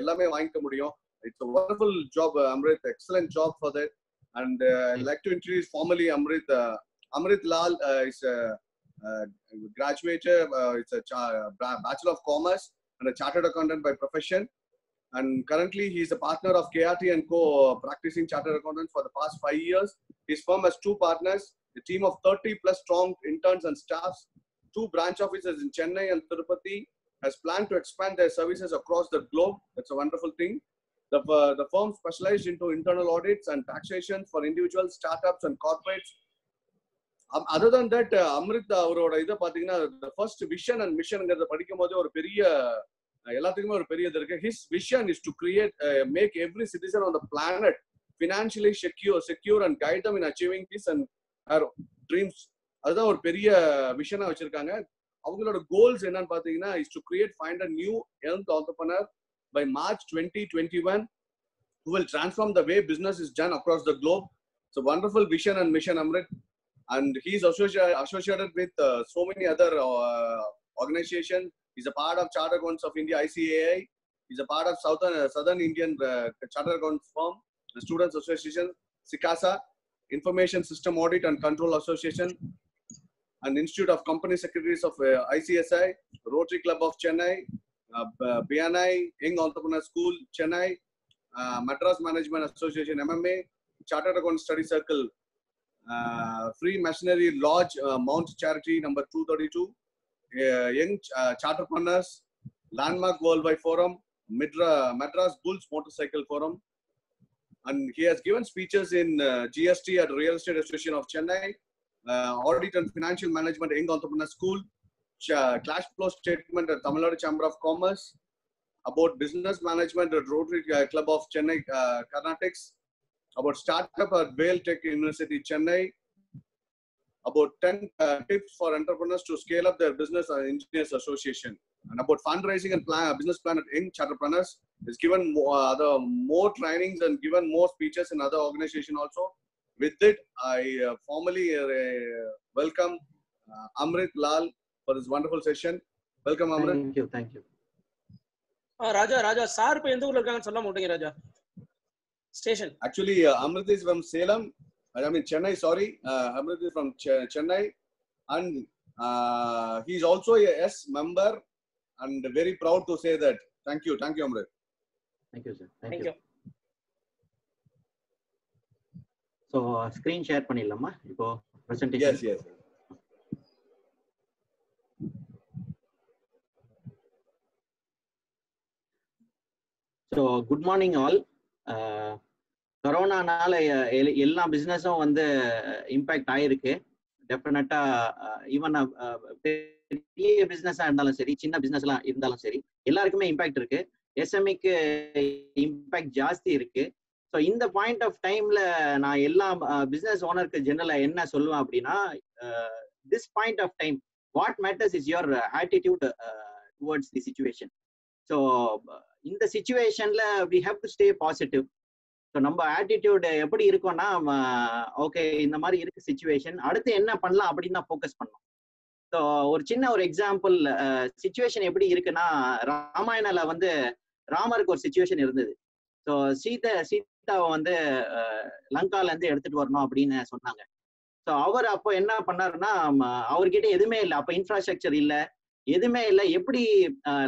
எல்லாமே வாங்கிக்க முடியும் it's wonderful job Amrit excellent job for that and like to introduce formally Amrit Amrit Lal is graduated uh, it's a cha- bachelor of commerce and a chartered accountant by profession and currently he is a partner of KRT and Co practicing chartered accountant for the past 5 years his firm has two partners a team of 30 plus strong interns and staffs two branch offices in Chennai and Tirupati has planned to expand their services across the globe. That's a wonderful thing. The, uh, the firm specialized into internal audits and taxation for individuals startups and corporates. Other than that Amrit அவரோட இதை பாத்தீங்கன்னா first vision and மிஷன்ங்கிறத படிக்கும் போதே ஒரு பெரிய எல்லாத்துக்குமே ஒரு பெரிய இது இருக்கு his vision is to create make every citizen on the planet financially secure secure and guide them in achieving peace and dreams அதுதான் ஒரு பெரிய விஷனா வச்சிருக்காங்க. அவங்களோட கோல்ஸ் என்னன்னு பாத்தீங்கன்னா is to create find a new young entrepreneur by March twenty twenty one who will transform the way business is done across the globe. It's a wonderful vision and mission, Amrit. and he's associated associated with uh, so many other uh, organizations. He's a part of Charter Accounts of India (ICAI). He's a part of Southern uh, Southern Indian uh, Charter Accounts firm, the Students Association, SICASA, Information System Audit and Control Association, and Institute of Company Secretaries of uh, ICSI, Rotary Club of Chennai, uh, BNI, Young Entrepreneur School, Chennai, uh, Madras Management Association (MMA), Chartered Account Study Circle uh, Free Machinery Lodge, uh, Mount Charity number 232, uh, Young uh, Charterpreneurs, Landmark Worldwide Forum, Midra, Madras Bulls Motorcycle Forum. And he has given speeches in uh, GST at Real Estate Association of Chennai, Uh, audit and Financial Management Young Entrepreneur School, Ch- uh, Clash Flow Statement at Tamil Nadu Chamber of Commerce, about business management at Rotary uh, Club of Chennai, uh, about startup at Vail Tech University, Chennai, about 10 uh, tips for entrepreneurs to scale up their business and engineers association, and about fundraising and plan, business plan at Young Entrepreneurs. Is given more, other more trainings and given more speeches in other organization also. With it, I uh, formally uh, welcome uh, Amrit Lal for this wonderful session. Welcome, Amrit. Thank you thank you ah, Raja Raja sir இப்ப எந்த ஊர்ல இருக்காங்கன்னு சொல்ல மாட்டீங்க Raja station Actually, uh, Amrit is from Salem. I mean Chennai. Sorry, uh, Amrit is from Ch- Chennai, and uh, he's also a S member, and very proud to say that. Thank you, thank you, Amrit. Thank you sir thank you thank you so screen share பண்ணிடலாமா? இப்போ presentation. So good morning all கொரோனானால எல்லா பிஸ்னஸும் வந்து impact ஆயிருக்கு. டெஃபினட்டா even பெரிய பிஸ்னஸா இருந்தாலும் சரி சின்ன பிஸ்னஸ்லாம் இருந்தாலும் சரி எல்லாருக்குமே இம்பேக்ட் இருக்கு. எஸ்எம்இக்கு இம்பேக்ட் ஜாஸ்தி இருக்கு. ஸோ இந்த பாயிண்ட் ஆஃப் டைம்ல நான் எல்லா பிசினஸ் ஓனருக்கு ஜெனரலா என்ன சொல்லுவேன் அப்படின்னா this point of time what matters is your attitude towards the situation so இந்த சுச்சுவேஷன்ல we have to stay positive so நம்ம ஆட்டிடியூட் எப்படி இருக்கோம்னா ஓகே இந்த மாதிரி இருக்கு சுச்சுவேஷன் அடுத்து என்ன பண்ணலாம் அப்படின்னு தான் ஃபோக்கஸ் பண்ணோம் ஸோ ஒரு சின்ன ஒரு எக்ஸாம்பிள் சுச்சுவேஷன் எப்படி இருக்குன்னா ராமாயணல வந்து ராமருக்கு ஒரு சுச்சுவேஷன் இருந்தது. ஸோ சீதை சீதாவை வந்து லங்கால இருந்து எடுத்துட்டு வரணும் அப்படின்னு சொன்னாங்க. ஸோ அவர் அப்போ என்ன பண்ணாருன்னா அவர்கிட்ட எதுவுமே இல்லை. அப்போ இன்ஃப்ராஸ்ட்ரக்சர் இல்லை. எதுவுமே இல்லை. எப்படி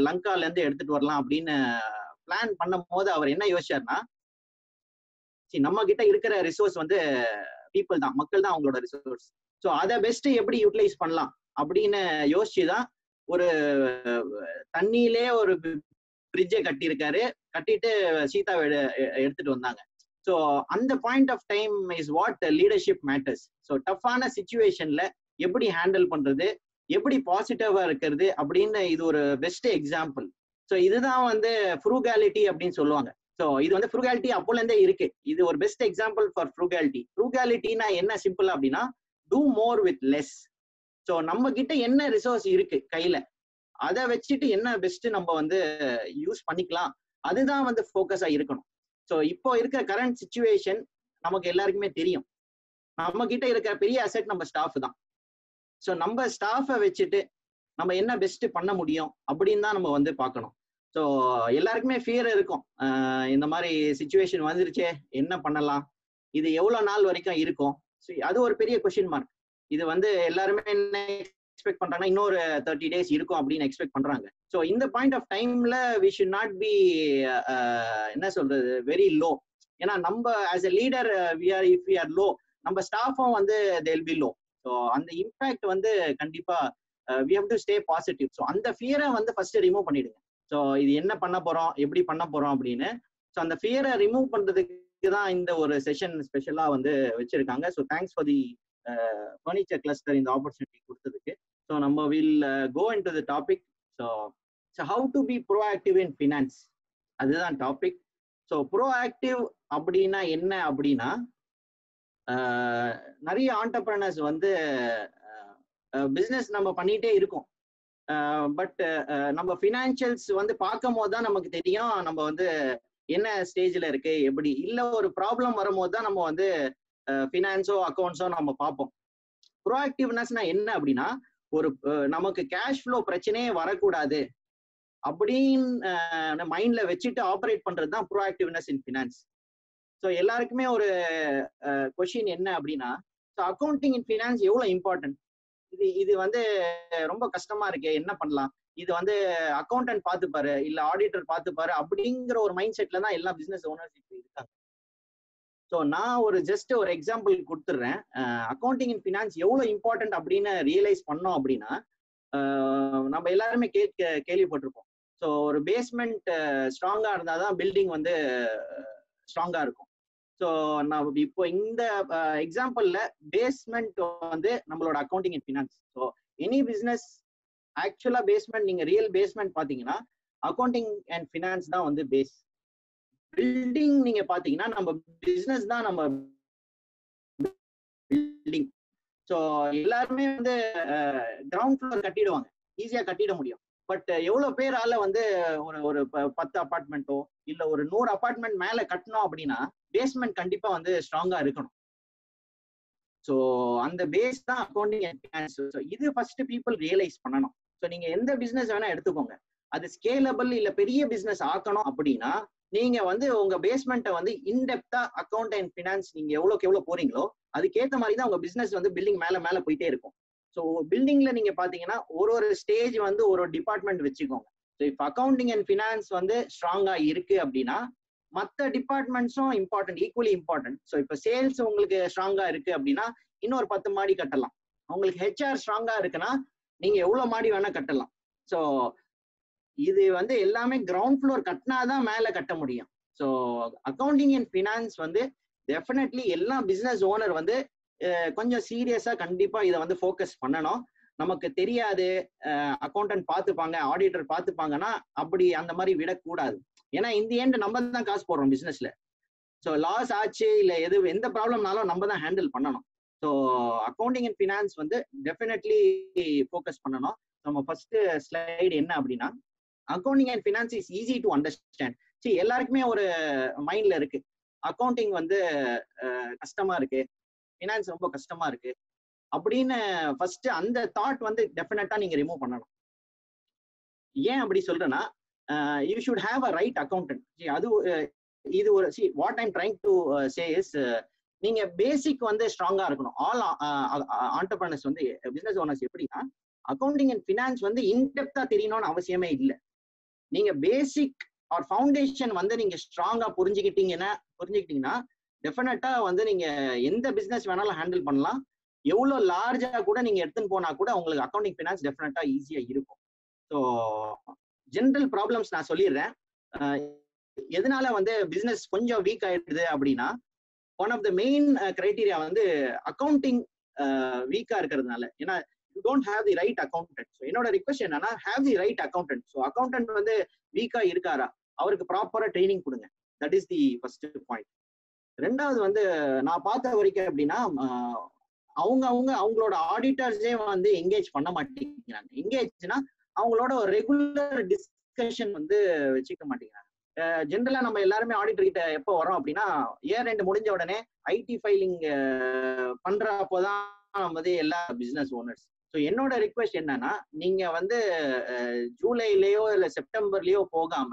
லங்கால இருந்து எடுத்துட்டு வரலாம் அப்படின்னு பிளான் பண்ணும் போது அவர் என்ன யோசிச்சாருன்னா see, நம்ம கிட்ட இருக்கிற ரிசோர்ஸ் வந்து பீப்புள் தான். மக்கள் தான் அவங்களோட ரிசோர்ஸ் ஸோ அதை பெஸ்ட் எப்படி யூட்டிலைஸ் பண்ணலாம் அப்படின்னு யோசிச்சு தான் ஒரு தண்ணியிலே ஒரு பிரிட்ஜை கட்டியிருக்காரு. கட்டிட்டு சீதாவை எடு- எடுத்துட்டு வந்தாங்க. ஸோ அந்த point of time is what leadership matters so டஃப்பான சுச்சுவேஷன்ல எப்படி ஹேண்டில் பண்றது எப்படி பாசிட்டிவா இருக்கிறது அப்படின்னு இது ஒரு பெஸ்ட் எக்ஸாம்பிள் ஸோ இதுதான் வந்து ஃப்ரூகாலிட்டி அப்படின்னு சொல்லுவாங்க. ஸோ இது வந்து ஃப்ரூகாலிட்டி அப்போல இருந்தே இருக்கு. இது ஒரு பெஸ்ட் எக்ஸாம்பிள் ஃபார் ஃப்ரூகாலிட்டி ஃப்ரூகாலிட்டினா என்ன சிம்பிள் அப்படின்னா do more with less so நம்ம கிட்ட என்ன ரிசோர்ஸ் இருக்கு கையில? அதை வச்சுட்டு என்ன பெஸ்ட் நம்ம வந்து யூஸ் பண்ணிக்கலாம். அதுதான் வந்து ஃபோக்கஸா இருக்கணும். ஸோ இப்போ இருக்கிற கரண்ட் சுச்சுவேஷன் நமக்கு எல்லாருக்குமே தெரியும். நம்ம கிட்ட இருக்கிற பெரிய அசெட் நம்ம ஸ்டாஃப் தான். ஸோ நம்ம ஸ்டாஃபை வச்சுட்டு நம்ம என்ன பெஸ்ட் பண்ண முடியும் அப்படின்னு தான் நம்ம வந்து பார்க்கணும். ஸோ எல்லாருக்குமே ஃபியர் இருக்கும். இந்த மாதிரி சுச்சுவேஷன் வந்துருச்சே என்ன பண்ணலாம்? இது எவ்வளவு நாள் வரைக்கும் இருக்கும்? ஸோ அது ஒரு பெரிய கொஸ்டின் மார்க் இது வந்து எல்லாருமே எக்ஸ்பெக்ட் பண்றாங்கன்னா இன்னொரு தேர்ட்டி டேஸ் இருக்கும் அப்படின்னு எக்ஸ்பெக்ட் பண்றாங்க. ஸோ இந்த பாயிண்ட் ஆஃப் டைம்ல வி ஷுட் நாட் பி என்ன சொல்றது வெரி லோ ஏன்னா நம்ம as a leader we are if we are low நம்ம ஸ்டாஃபும் வந்து தேல் பி லோ ஸோ அந்த இம்பாக்ட் வந்து கண்டிப்பா we have to stay positive so அந்த ஃபியரை வந்து ஃபர்ஸ்ட் ரிமூவ் பண்ணிடுங்க. ஸோ இது என்ன பண்ண போறோம் எப்படி பண்ண போறோம் அப்படின்னு. ஸோ அந்த ஃபியரை ரிமூவ் பண்றதுக்கு தான் இந்த ஒரு செஷன் ஸ்பெஷலா வந்து வச்சிருக்காங்க. So thanks for the furniture cluster இந்த ஆப்பர்ச்சுனிட்டி கொடுத்ததுக்கு. ஸோ நம்ம will go in to the topic so so how to be proactive in finance அதுதான் டாபிக் ஸோ ப்ரோஆக்டிவ் அப்படின்னா என்ன அப்படின்னா uh, நிறைய ஆண்டர்பிரனர்ஸ் வந்து uh, uh, பிஸ்னஸ் நம்ம பண்ணிகிட்டே இருக்கோம். பட் நம்ம ஃபினான்ஷியல்ஸ் வந்து பார்க்கும் போது தான் நமக்கு தெரியும் நம்ம வந்து என்ன ஸ்டேஜ்ல இருக்கு எப்படி. இல்லை ஒரு ப்ராப்ளம் வரும்போது தான் நம்ம வந்து ஃபினான்ஸோ அக்கௌண்ட்ஸோ நம்ம பார்ப்போம். ப்ரோஆக்டிவ்னஸ்னா என்ன அப்படின்னா ஒரு நமக்கு கேஷ் ஃப்ளோ பிரச்சனையே வரக்கூடாது. அப்படின்னு மைண்ட்ல வச்சுட்டு ஆப்ரேட் பண்றது தான் ப்ரோஆக்டிவ்னஸ் இன் ஃபினான்ஸ் ஸோ எல்லாருக்குமே ஒரு கொஷின் என்ன அப்படின்னா ஸோ அக்கௌண்டிங் இன் ஃபினான்ஸ் எவ்வளோ இம்பார்ட்டன்ட் இது இது வந்து ரொம்ப கஷ்டமா இருக்கு என்ன பண்ணலாம்? இது வந்து அக்கௌண்டன்ட் பார்த்துப்பாரு இல்ல ஆடிட்டர் பார்த்துப்பாரு அப்படிங்கிற ஒரு மைண்ட் செட்ல தான் எல்லா பிசினஸ் ஓனர்ஸ் இப்போ இருக்காங்க. ஸோ நான் ஒரு ஜஸ்ட் ஒரு எக்ஸாம்பிள் கொடுத்துட்றேன் அக்கௌண்டிங் அண்ட் ஃபினான்ஸ் எவ்வளோ இம்பார்ட்டன்ட் அப்படின்னு ரியலைஸ் பண்ணோம் அப்படின்னா நம்ம எல்லாருமே கே கேள்விப்பட்டிருப்போம். ஸோ ஒரு பேஸ்மெண்ட் ஸ்ட்ராங்கா இருந்தால் தான் பில்டிங் வந்து ஸ்ட்ராங்கா இருக்கும். ஸோ நான் இப்போ இந்த எக்ஸாம்பிள்ல பேஸ்மெண்ட் வந்து நம்மளோட accounting and finance so any business ஆக்சுவலா பேஸ்மெண்ட் நீங்க ரியல் பேஸ்மெண்ட் பாத்தீங்கன்னா அக்கௌண்டிங் அண்ட் ஃபினான்ஸ் தான் வந்து பேஸ் பில்டிங் நீங்க பாத்தீங்கன்னா நம்ம பிசினஸ் தான் நம்ம பில்டிங் ஸோ எல்லாருமே வந்து கிரவுண்ட் ஃப்ளோர் கட்டிடுவாங்க. ஈஸியா கட்டிட முடியும். பட் எவ்வளவு பேரால வந்து ஒரு ஒரு ப- பத்து அபார்ட்மெண்ட்டோ இல்ல ஒரு நூறு அபார்ட்மெண்ட் மேல கட்டணும் அப்படின்னா பேஸ்மெண்ட் கண்டிப்பா வந்து ஸ்ட்ராங்கா இருக்கணும். ஸோ அந்த பேஸ் தான் அக்கௌண்டிங் இது ஃபர்ஸ்ட் பீப்புள் ரியலைஸ் பண்ணணும். ஸோ நீங்க எந்த பிசினஸ் வேணா எடுத்துக்கோங்க. அது ஸ்கேலபிள் இல்ல பெரிய பிசினஸ் ஆக்கணும் அப்படின்னா நீங்க வந்து உங்க பேஸ்மெண்ட்டை வந்து இன்டெப்தா அக்கௌண்ட் அண்ட் ஃபினான்ஸ் நீங்க எவ்வளோக்கு எவ்வளோ போறீங்களோ அதுக்கேற்ற மாதிரி தான் உங்க பிசினஸ் வந்து பில்டிங் மேல மேல போயிட்டே இருக்கும். ஸோ பில்டிங்ல நீங்க பாத்தீங்கன்னா ஒரு ஒரு ஸ்டேஜ் வந்து ஒரு ஒரு டிபார்ட்மெண்ட் வச்சுக்கோங்க. ஸோ இப்போ அக்கௌண்டிங் அண்ட் ஃபினான்ஸ் வந்து ஸ்ட்ராங்கா இருக்கு அப்படின்னா மற்ற டிபார்ட்மெண்ட்ஸும் இம்பார்ட்டன்ட் ஈக்குவலி இம்பார்ட்டன்ட் ஸோ இப்போ சேல்ஸ் உங்களுக்கு ஸ்ட்ராங்கா இருக்கு அப்படின்னா இன்னொரு பத்து மாடி கட்டலாம். உங்களுக்கு ஹெச்ஆர் ஸ்ட்ராங்கா இருக்குன்னா நீங்க எவ்வளவு மாடி வேணா கட்டலாம். ஸோ இது வந்து எல்லாமே கிரவுண்ட் ஃப்ளோர் கட்டினாதான் மேல கட்ட முடியும். ஸோ அக்கௌண்டிங் அண்ட் ஃபினான்ஸ் வந்து டெஃபினெட்லி எல்லா பிசினஸ் ஓனர் வந்து கொஞ்சம் சீரியஸா கண்டிப்பா இதை வந்து ஃபோக்கஸ் பண்ணணும். நமக்கு தெரியாது அக்கௌண்டன்ட் பார்த்துப்பாங்க ஆடிட்டர் பார்த்துப்பாங்கன்னா அப்படி அந்த மாதிரி விடக்கூடாது. ஏன்னா இந்த ஏண்டு நம்ம தான் காசு போடுறோம் பிசினஸ்ல ஸோ லாஸ் ஆச்சு இல்லை எது எந்த ப்ராப்ளம்னாலும் நம்ம தான் ஹேண்டில் பண்ணணும். ஸோ அக்கௌண்டிங் அண்ட் ஃபினான்ஸ் வந்து டெஃபினெட்லி ஃபோக்கஸ் பண்ணணும். நம்ம ஃபர்ஸ்ட் ஸ்லைடு என்ன அப்படின்னா accounting and finance is easy to understand சரி எல்லாருக்குமே ஒரு மைண்ட்ல இருக்கு. அக்கௌண்டிங் வந்து கஷ்டமா இருக்கு. ஃபினான்ஸ் ரொம்ப கஷ்டமா இருக்கு. அப்படின்னு ஃபர்ஸ்ட் அந்த தாட் வந்து டெஃபினட்டா நீங்க ரிமூவ் பண்ணணும். ஏன் அப்படி சொல்றேன்னா you should have a right accountant அது இது ஒரு see what I'm trying to say is நீங்க பேசிக் வந்து ஸ்ட்ராங்கா இருக்கணும். ஆல் ஆண்டர்பிரனர்ஸ் uh, வந்து பிசினஸ் ஓனர்ஸ் எப்படின்னா அக்கௌண்டிங் அண்ட் ஃபினான்ஸ் வந்து இன்டெப்தா தெரியணும்னு அவசியமே இல்லை. நீங்க பேசிக் ஆர் ஃபவுண்டேஷன் வந்து நீங்க ஸ்ட்ராங்கா புரிஞ்சுக்கிட்டீங்கன்னா புரிஞ்சுக்கிட்டீங்கன்னா டெஃபினட்டா வந்து நீங்க எந்த பிசினஸ் வேணாலும் ஹேண்டில் பண்ணலாம். எவ்வளவு லார்ஜா கூட நீங்க எடுத்துன்னு போனா கூட உங்களுக்கு அக்கௌண்டிங் ஃபினான்ஸ் டெஃபினட்டா ஈஸியா இருக்கும். ஸோ ஜென்ரல் ப்ராப்ளம்ஸ் நான் சொல்லிடுறேன். எதனால வந்து பிசினஸ் கொஞ்சம் வீக் ஆயிடுது அப்படின்னா one of the main criteria வந்து அக்கௌண்டிங் வீக்கா இருக்கிறதுனால. ஏன்னா you don't have the right accountant so என்னோட ரிக்வஸ்ட் என்னன்னா have the right accountant so accountant வந்து வீக்கா இருக்காரா? அவருக்கு ப்ராப்பரா ட்ரைனிங் கொடுங்க. That is the first point ரெண்டாவது வந்து நான் பார்த்த வரைக்கும் அப்படின்னா அவங்க அவங்க அவங்களோட ஆடிட்டர்ஸே வந்து எங்கேஜ் பண்ண மாட்டேங்கிறாங்க. எங்கேஜ்னா அவங்களோட ஒரு ரெகுலர் டிஸ்கஷன் வந்து வச்சுக்க மாட்டேங்கிறாங்க. ஜென்ரலா நம்ம எல்லாருமே ஆடிட்டர் கிட்ட எப்போ வரோம் அப்படின்னா இயர் ரெண்டு முடிஞ்ச உடனே ஐடி ஃபைலிங் பண்றப்போதான் வந்து எல்லா பிசினஸ் ஓனர்ஸ் ஸோ என்னோட ரிக்வெஸ்ட் என்னன்னா நீங்க வந்து ஜூலைலயோ இல்ல செப்டம்பர்லயோ போகாம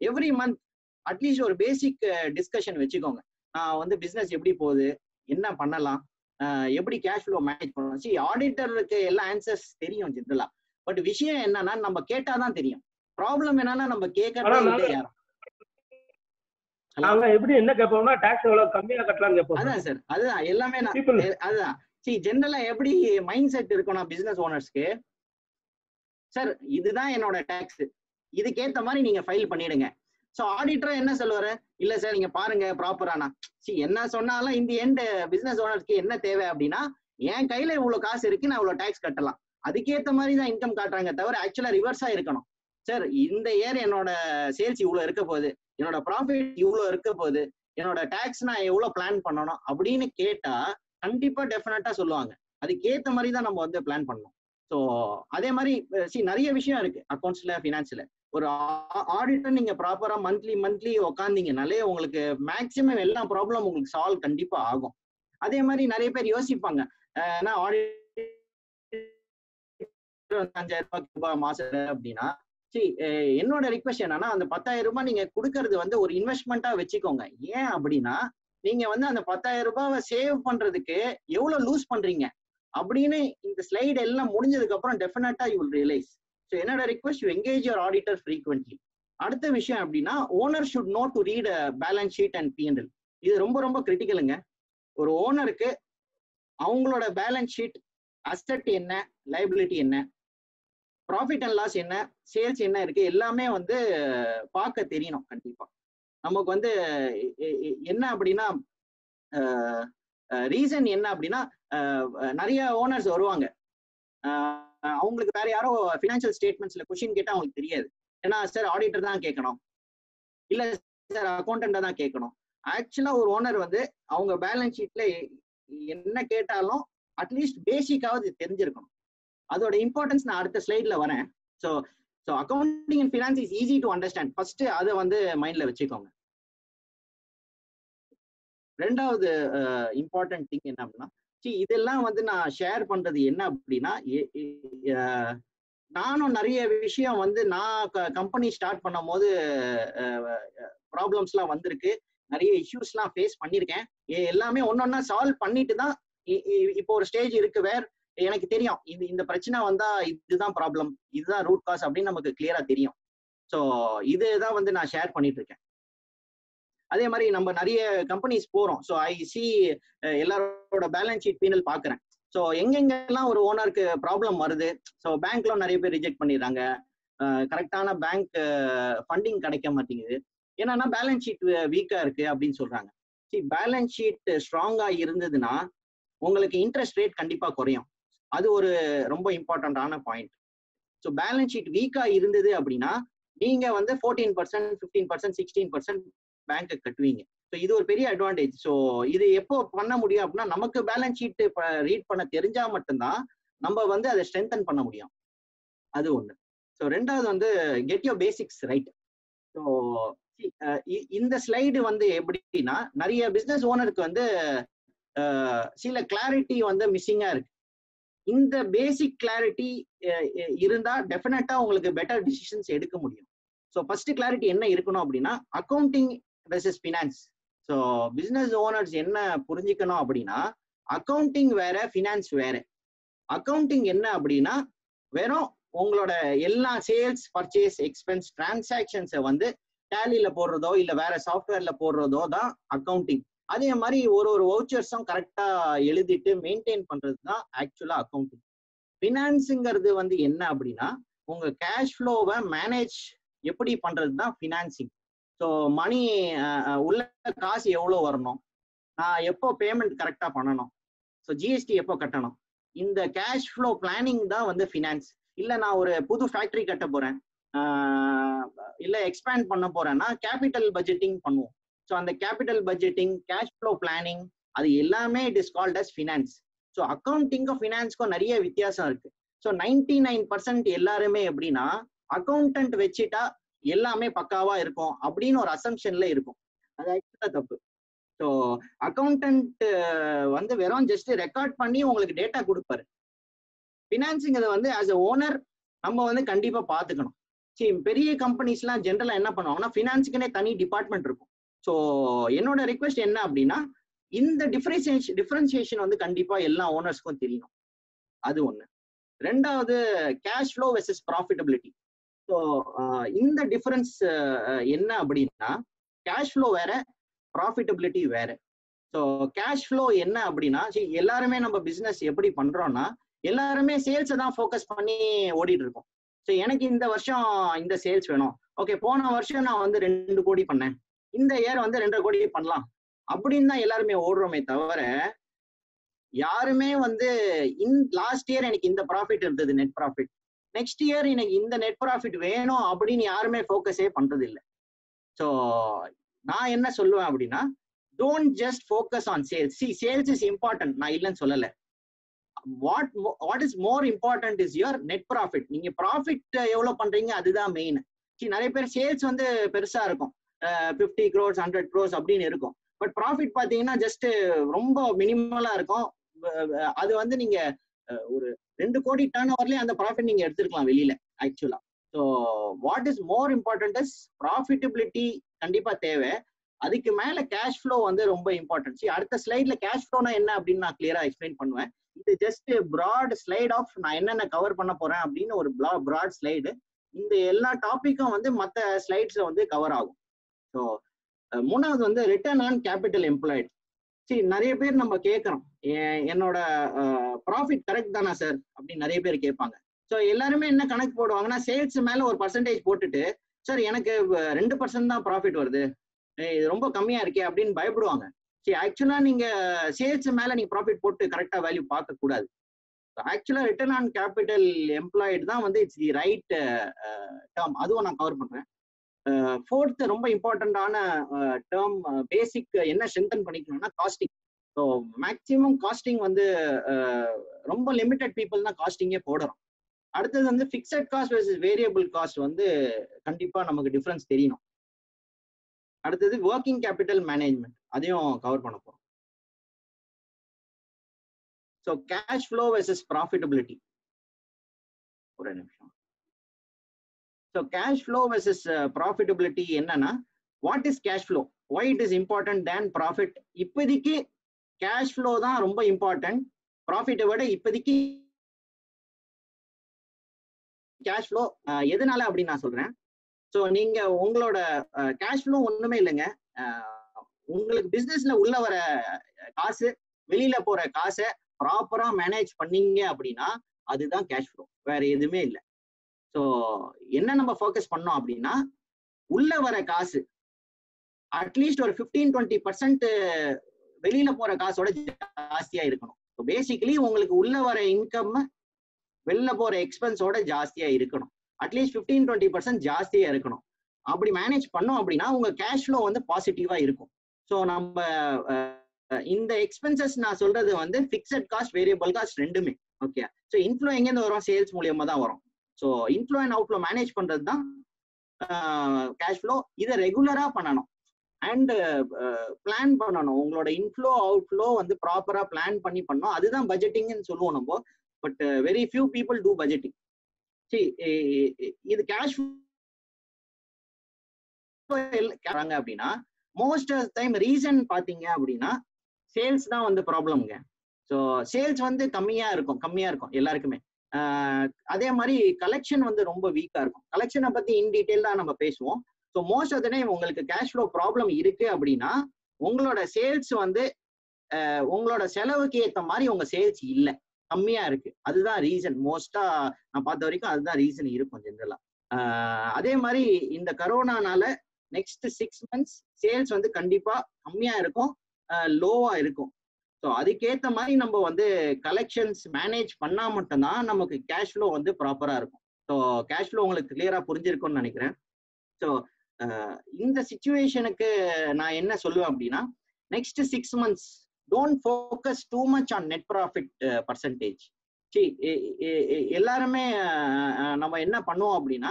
எவ்ரி மந்த் அட்லீஸ்ட் ஒரு பேசிக் டிஸ்கஷன் வச்சுக்கோங்க. நான் வந்து பிசினஸ் எப்படி போகுது என்ன பண்ணலாம் எப்படி கேஷ் ஃப்ளோ மேனேஜ் பண்ணலாம். சி ஆடிட்டருக்கு எல்லா ஆன்சர்ஸ் தெரியும் ஜென்ரலா. பட் விஷயம் என்னன்னா நம்ம கேட்டாதான் தெரியும். ப்ராப்ளம் என்னன்னா நம்ம கேட்கறதே யாரும். நாங்க எப்படி என்ன கேட்போம்னா டாக்ஸ் எவ்வளவு கம்மியா கட்டலாம் கேட்போம். அதான் சார் அதுதான். எல்லாமே நான் அதுதான். சி ஜென்ரலா எப்படி மைண்ட் செட் இருக்கணும் பிசினஸ் ஓனர்ஸ்க்கு சார் இதுதான் என்னோட டேக்ஸ் இதுக்கேத்த மாதிரி நீங்க ஃபைல் பண்ணிடுங்க. சோ ஆடிட்டர் என்ன சொல்லுவாரு? இல்ல சார் நீங்க பாருங்க ப்ராப்பரானா சி என்ன சொன்னாலும் இந்த எண்ட் பிசினஸ் ஓனர்ஸ்க்கு என்ன தேவை அப்படின்னா என் கையில இவ்வளவு காசு இருக்கு நான் இவ்வளவு டேக்ஸ் கட்டலாம். அதுக்கேத்த மாதிரி தான் இன்கம் காட்டுறாங்க தவிர ஆக்சுவலா ரிவர்ஸா இருக்கணும். சார் இந்த இயர் என்னோட சேல்ஸ் இவ்வளவு இருக்க போகுது. என்னோட ப்ராஃபிட் இவ்வளவு இருக்க போகுது. என்னோட டேக்ஸ் நான் எவ்வளவு பிளான் பண்ணணும் அப்படின்னு கேட்டா கண்டிப்பா டெஃபினட்டா சொல்லுவாங்க. அதுக்கேத்த மாதிரி தான் நம்ம வந்து பிளான் பண்ணணும். ஸோ அதே மாதிரி சி நிறைய விஷயம் இருக்கு. அக்கௌண்ட்ஸ்ல ஃபினான்ஸ்ல ஒரு ஆடிட்டர் நீங்க ப்ராப்பரா மந்த்லி மந்த்லி உக்காந்தீங்கனாலே உங்களுக்கு மேக்சிமம் எல்லா ப்ராப்ளம் உங்களுக்கு சால்வ் கண்டிப்பா ஆகும். அதே மாதிரி நிறைய பேர் யோசிப்பாங்க. ஏன்னா நான் ஆடிட் அஞ்சாயிரம் ரூபாய் மாசம் அப்படின்னா சரி என்னோட ரிக்வஸ்ட் என்னன்னா அந்த பத்தாயிரம் ரூபாய் நீங்க கொடுக்கறது வந்து ஒரு இன்வெஸ்ட்மெண்ட்டா வச்சுக்கோங்க. ஏன் அப்படின்னா நீங்க வந்து அந்த பத்தாயிரம் ரூபாவை சேவ் பண்றதுக்கு எவ்வளவு லூஸ் பண்றீங்க? அப்படின்னு இந்த ஸ்லைடு எல்லாம் முடிஞ்சதுக்கு அப்புறம் டெஃபினட்டா யூ வில் ரியலைஸ் ஸோ என்னோட request you engage your auditor frequently அடுத்த விஷயம் அப்படின்னா owner should not to read balance sheet and PNL இது ரொம்ப ரொம்ப கிரிட்டிக்கலுங்க ஒரு ஓனருக்கு அவங்களோட பேலன்ஸ் ஷீட் அசட் என்ன லைபிலிட்டி என்ன ப்ராஃபிட் அண்ட் லாஸ் என்ன சேல்ஸ் என்ன இருக்கு எல்லாமே வந்து பார்க்க தெரியணும் கண்டிப்பா. நமக்கு வந்து என்ன அப்படின்னா ரீசன் என்ன அப்படின்னா நிறைய ஓனர்ஸ் வருவாங்க. அவங்களுக்கு வேற யாரோ ஃபினான்ஷியல் ஸ்டேட்மெண்ட்ஸ்ல கொஷின் கேட்டால் அவங்களுக்கு தெரியாது. ஏன்னா சார் ஆடிட்டர் தான் கேட்கணும். இல்ல சார் அக்கௌண்ட்டை தான் கேட்கணும். ஆக்சுவலா ஒரு ஓனர் வந்து அவங்க பேலன்ஸ் ஷீட்ல என்ன கேட்டாலும் அட்லீஸ்ட் பேசிக்காவது தெரிஞ்சிருக்கணும். அதோட இம்பார்ட்டன்ஸ் நான் அடுத்த ஸ்லைட்ல வரேன். So so accounting and finance is easy to understand first அதை வந்து மைண்ட்ல வச்சுக்கோங்க. ரெண்டாவது இம்பார்ட்டன்ட் திங் என்ன அப்படின்னா சி இதெல்லாம் வந்து நான் ஷேர் பண்றது என்ன அப்படின்னா நானும் நிறைய விஷயம் வந்து நான் கம்பெனி ஸ்டார்ட் பண்ணும் போது ப்ராப்ளம்ஸ்லாம் வந்திருக்கு. நிறைய இஷ்யூஸ்லாம் ஃபேஸ் பண்ணியிருக்கேன். எல்லாமே ஒன்னொன்னா சால்வ் பண்ணிட்டு தான் இ- இ- இப்போ ஒரு ஸ்டேஜ் இருக்கு வேர் எனக்கு தெரியும். இது இந்த பிரச்சனை வந்தா இதுதான் ப்ராப்ளம் இதுதான் ரூட் காஸ் அப்படின்னு நமக்கு கிளியரா தெரியும். ஸோ இதுதான் வந்து நான் ஷேர் பண்ணிட்டு இருக்கேன். அதே மாதிரி நம்ம நிறைய கம்பெனிஸ் போறோம். ஸோ ஐ சி எல்லாரோட பேலன்ஸ் ஷீட் பீனல் பாக்குறேன் ஸோ எங்கெங்கெல்லாம் ஒரு ஓனருக்கு ப்ராப்ளம் வருது? ஸோ பேங்க்ல நிறைய பேர் ரிஜெக்ட் பண்ணிடுறாங்க. கரெக்டான பேங்க் ஃபண்டிங் கிடைக்க மாட்டேங்குது. என்னன்னா பேலன்ஸ் ஷீட் வீக்கா இருக்கு அப்படின்னு சொல்றாங்க. சி பேலன்ஸ் ஷீட் ஸ்ட்ராங்கா இருந்ததுன்னா உங்களுக்கு இன்ட்ரெஸ்ட் ரேட் கண்டிப்பா குறையும். அது ஒரு ரொம்ப இம்பார்ட்டண்டான பாயிண்ட் ஸோ பேலன்ஸ் ஷீட் வீக்கா இருந்தது அப்படின்னா நீங்க வந்து fourteen percent fifteen percent sixteen percent பேங்க்கை கட்டுவீங்க. ஸோ இது ஒரு பெரிய அட்வான்டேஜ் ஸோ இது எப்போ பண்ண முடியும் அப்படின்னா நமக்கு பேலன்ஸ் ஷீட் ரீட் பண்ண தெரிஞ்சா மட்டும்தான் நம்ம வந்து அதை ஸ்ட்ரென்தன் பண்ண முடியும். அது ஒன்று ஸோ ரெண்டாவது வந்து get your basics right so இந்த ஸ்லைடு வந்து எப்படின்னா நிறைய பிஸ்னஸ் ஓனருக்கு வந்து சில கிளாரிட்டி வந்து மிஸ்ஸிங்காக இருக்கு. இந்த பேசிக் கிளாரிட்டி இருந்தா டெஃபினட்டா உங்களுக்கு பெட்டர் டிசிஷன்ஸ் எடுக்க முடியும். ஸோ ஃபர்ஸ்ட் கிளாரிட்டி என்ன இருக்கணும் அப்படின்னா accounting versus finance so business owners என்ன புரிஞ்சுக்கணும் அப்படின்னா அக்கௌண்டிங் வேற ஃபினான்ஸ் வேற. அக்கௌண்டிங் என்ன அப்படின்னா வெறும் உங்களோட எல்லா சேல்ஸ் பர்ச்சேஸ் எக்ஸ்பென்ஸ் டிரான்சாக்ஷன்ஸை வந்து டேலியில் போடுறதோ இல்லை வேற சாஃப்ட்வேர்ல போடுறதோ தான் அக்கௌண்டிங் அதே மாதிரி ஒரு ஒரு வவுச்சர்ஸும் கரெக்டாக எழுதிட்டு மெயின்டைன் பண்ணுறது தான் ஆக்சுவலாக அக்கௌண்டிங் ஃபினான்ஸுங்கிறது வந்து என்ன அப்படின்னா உங்கள் கேஷ் ஃப்ளோவை மேனேஜ் எப்படி பண்ணுறது தான் ஃபினான்சிங் ஸோ மணி உள்ள காசு எவ்வளோ வரணும்? நான் எப்போ பேமெண்ட் கரெக்டாக பண்ணணும்? ஸோ ஜிஎஸ்டி எப்போ கட்டணும்? இந்த கேஷ் ஃப்ளோ பிளானிங் தான் வந்து ஃபினான்ஸ் இல்லை நான் ஒரு புது ஃபேக்டரி கட்ட போறேன். இல்லை எக்ஸ்பேண்ட் பண்ண போறேன்னா கேபிட்டல் பட்ஜெட்டிங் பண்ணுவோம். ஸோ அந்த capital budgeting cash flow planning அது எல்லாமே it is called as finance so அக்கௌண்டிங்கும் ஃபினான்ஸ்க்கும் நிறைய வித்தியாசம் இருக்கு. ஸோ நைன்டி நைன் பர்சன்ட் எல்லாருமே எப்படின்னா அக்கௌண்டன்ட் வச்சுட்டா எல்லாமே பக்காவா இருக்கும் அப்படின்னு ஒரு அசம்ஷன்ல இருக்கும். அது ஆக்சுவலா தப்பு. ஸோ அக்கௌண்டன்ட் வந்து வெறும் ஜஸ்ட் ரெக்கார்ட் பண்ணி உங்களுக்கு டேட்டா கொடுப்பாரு. ஃபினான்ஸுங்கிறத வந்து ஆஸ் அ ஓனர் நம்ம வந்து கண்டிப்பா பாத்துக்கணும். சரி பெரிய கம்பெனிஸ்லாம் ஜென்ரலா என்ன பண்ணுவாங்கன்னா ஃபினான்ஸ்க்குனே தனி டிபார்ட்மெண்ட் இருக்கும். ஸோ என்னோட ரிக்வெஸ்ட் என்ன அப்படின்னா இந்த டிஃபரன்சியேஷன் டிஃபரன்சியேஷன் வந்து கண்டிப்பா எல்லா ஓனர்ஸ்க்கும் தெரியணும் அது ஒண்ணு. ரெண்டாவது cash flow versus profitability so இந்த டிஃபரன்ஸ் என்ன அப்படின்னா கேஷ் ஃப்ளோ வேற ப்ராஃபிட்டபிலிட்டி வேற. ஸோ கேஷ் ஃப்ளோ என்ன அப்படின்னா எல்லாருமே நம்ம பிசினஸ் எப்படி பண்றோம்னா எல்லாருமே சேல்ஸை தான் ஃபோக்கஸ் பண்ணி ஓடிட்டு இருக்கோம் ஸோ எனக்கு இந்த வருஷம் இந்த சேல்ஸ் வேணும். ஓகே போன வருஷம் நான் வந்து ரெண்டு கோடி பண்ணேன். இந்த இயர் வந்து ரெண்டரை கோடி பண்ணலாம். அப்படின்னு தான் எல்லாருமே ஓடுறோமே தவிர யாருமே வந்து இன் லாஸ்ட் இயர் எனக்கு இந்த ப்ராஃபிட் இருந்தது நெட் ப்ராஃபிட் நெக்ஸ்ட் இயர் எனக்கு இந்த நெட் ப்ராஃபிட் வேணும் அப்படின்னு யாருமே ஃபோக்கஸே பண்றது இல்லை ஸோ நான் என்ன சொல்லுவேன் அப்படின்னா don't just focus on sales see sales is important நான் இல்லைன்னு சொல்லலை. What what is more important is your net profit நீங்க ப்ராஃபிட் எவ்வளவு பண்றீங்க அதுதான் மெயின் நிறைய பேர் சேல்ஸ் வந்து பெருசா இருக்கும். ஃபிஃப்டி க்ரோர்ஸ் ஹண்ட்ரட் க்ரோர்ஸ் அப்படின்னு இருக்கும். பட் ப்ராஃபிட் பாத்தீங்கன்னா ஜஸ்ட் ரொம்ப மினிமலா இருக்கும். அது வந்து நீங்க ஒரு ரெண்டு கோடி டர்ன் ஓவர்லயே அந்த ப்ராஃபிட் நீங்க எடுத்துருக்கலாம் வெளியில ஆக்சுவலா so what is more important is profitability கண்டிப்பா தேவை. அதுக்கு மேல கேஷ் ஃப்ளோ வந்து ரொம்ப இம்பார்ட்டன்ட் அடுத்த ஸ்லைட்ல கேஷ் ஃப்ளோனா என்ன அப்படின்னு நான் கிளியரா எக்ஸ்பிளைன் பண்ணுவேன். இது ஜஸ்ட் ப்ராட் ஸ்லைட் ஆஃப் நான் என்னென்ன கவர் பண்ண போறேன் அப்படின்னு ஒரு ப்ராட் ஸ்லைடு இந்த எல்லா டாப்பிக்கும் வந்து மற்ற ஸ்லைட்ஸ்ல வந்து கவர் ஆகும். ஸோ மூணாவது வந்து ரிட்டர்ன் ஆன் கேபிட்டல் எம்ப்ளாய்டு சரி நிறைய பேர் நம்ம கேட்குறோம். என்னோட ப்ராஃபிட் கரெக்ட் தானா சார் அப்படின்னு நிறைய பேர் கேட்பாங்க. ஸோ எல்லாருமே என்ன கணக்கு போடுவாங்கன்னா சேல்ஸ் மேல ஒரு பர்சன்டேஜ் போட்டுட்டு சார் எனக்கு ரெண்டு பர்சன்ட் தான் ப்ராஃபிட் வருது. இது ரொம்ப கம்மியா இருக்கே அப்படின்னு பயப்படுவாங்க. சரி ஆக்சுவலா நீங்க சேல்ஸ் மேல நீங்க ப்ராஃபிட் போட்டு கரெக்டா வேல்யூ பார்க்க கூடாது. ஆக்சுவலா ரிட்டர்ன் ஆன் கேபிட்டல் எம்ப்ளாய்டு தான் வந்து இட்ஸ் தி ரைட் டேர்ம் அதுவும் நான் கவர் பண்றேன். ஃபோர்த் ரொம்ப இம்பார்ட்டண்டான டேர்ம் பேசிக் என்ன ஸ்ட்ரென்தன் பண்ணிக்கணும்னா காஸ்டிங் ஸோ மேக்சிமம் காஸ்டிங் வந்து ரொம்ப லிமிட்டட் பீப்புள் தான் காஸ்டிங்கே போடுறோம் அடுத்தது வந்து fixed cost versus variable cost வந்து கண்டிப்பாக நமக்கு டிஃப்ரென்ஸ் தெரியணும். அடுத்தது ஒர்க்கிங் கேபிட்டல் மேனேஜ்மெண்ட் அதையும் கவர் பண்ண போகிறோம் so cash flow versus profitability ஒரு நிமிஷம். So cash flow versus profitability என்னன்னா what is cash flow why it is important than profit இப்போதைக்கு கேஷ் ஃப்ளோ தான் ரொம்ப இம்பார்ட்டன்ட் ப்ராஃபிட்டை விட இப்போதைக்கு கேஷ் ஃப்ளோ எதனால அப்படின்னு நான் சொல்றேன். ஸோ நீங்க உங்களோட கேஷ் ஃப்ளோ ஒண்ணுமே இல்லைங்க. உங்களுக்கு பிஸ்னஸ்ல உள்ள வர காசு வெளியில போற காசை ப்ராப்பரா மேனேஜ் பண்ணீங்க அப்படின்னா அதுதான் கேஷ் ஃப்ளோ வேற எதுவுமே இல்லை. ஸோ என்ன நம்ம ஃபோக்கஸ் பண்ணோம் அப்படின்னா உள்ள வர காசு அட்லீஸ்ட் ஒரு ஃபிஃப்டீன் டுவெண்ட்டி பர்சன்ட் வெளியில போற காசோட ஜாஸ்தியா இருக்கணும். ஸோ பேசிக்கலி உங்களுக்கு உள்ள வர இன்கம் வெளில போற எக்ஸ்பென்ஸோட ஜாஸ்தியா இருக்கணும். அட்லீஸ்ட் ஃபிஃப்டீன் டுவெண்ட்டி பர்சன்ட் ஜாஸ்தியா இருக்கணும். அப்படி மேனேஜ் பண்ணோம் அப்படின்னா உங்க கேஷ் ஃப்ளோ வந்து பாசிட்டிவா இருக்கும். ஸோ நம்ம இந்த எக்ஸ்பென்சஸ் நான் சொல்றது வந்து ஃபிக்ஸட் காஸ்ட் வேரியபிள் காஸ்ட் ரெண்டுமே ஓகே ஸோ இன்ஃப்ளோ எங்கேருந்து வரும்? சேல்ஸ் மூலியமா தான் வரும். So inflow and outflow manage பண்றது தான் கேஷ் ஃப்ளோ இதை ரெகுலரா பண்ணணும். அண்ட் பிளான் பண்ணணும். உங்களோட இன்ஃப்ளோ அவுட்ஃப்ளோ வந்து ப்ராப்பரா பிளான் பண்ணி பண்ணணும். அதுதான் பட்ஜெட்டிங்னு சொல்லுவோம் நம்ம. But very few people do budgeting சரி இது கேஷ் கேட்குறாங்க அப்படின்னா மோஸ்ட் ஆஃப் டைம் ரீசன் பாத்தீங்க அப்படின்னா சேல்ஸ் தான் வந்து ப்ராப்ளம்ங்க ஸோ சேல்ஸ் வந்து கம்மியா இருக்கும் கம்மியா இருக்கும் எல்லாருக்குமே. அதே மாதிரி கலெக்ஷன் வந்து ரொம்ப வீக்கா இருக்கும். கலெக்ஷனை பத்தி இன் டீட்டெயிலா நம்ம பேசுவோம். So most of the time உங்களுக்கு கேஷ் ஃப்ளோ ப்ராப்ளம் இருக்கு அப்படின்னா உங்களோட சேல்ஸ் வந்து உங்களோட செலவுக்கு ஏற்ற மாதிரி உங்க சேல்ஸ் இல்லை. கம்மியா இருக்கு. அதுதான் ரீசன் மோஸ்டா நான் பார்த்த வரைக்கும் அதுதான் ரீசன் இருக்கும் ஜென்ரலா அதே மாதிரி இந்த கரோனானால நெக்ஸ்ட் சிக்ஸ் மந்த்ஸ் சேல்ஸ் வந்து கண்டிப்பா கம்மியா இருக்கும் லோவா இருக்கும். ஸோ அதுக்கேற்ற மாதிரி நம்ம வந்து கலெக்ஷன்ஸ் மேனேஜ் பண்ணா மட்டும்தான் நமக்கு கேஷ் ஃப்ளோ வந்து ப்ராப்பரா இருக்கும். ஸோ கேஷ் ஃப்ளோ உங்களுக்கு கிளியரா புரிஞ்சிருக்கும்னு நினைக்கிறேன். ஸோ இந்த சுச்சுவேஷனுக்கு நான் என்ன சொல்லுவேன் அப்படின்னா next six months don't focus too much on net profit percentage see எல்லாருமே நம்ம என்ன பண்ணுவோம் அப்படின்னா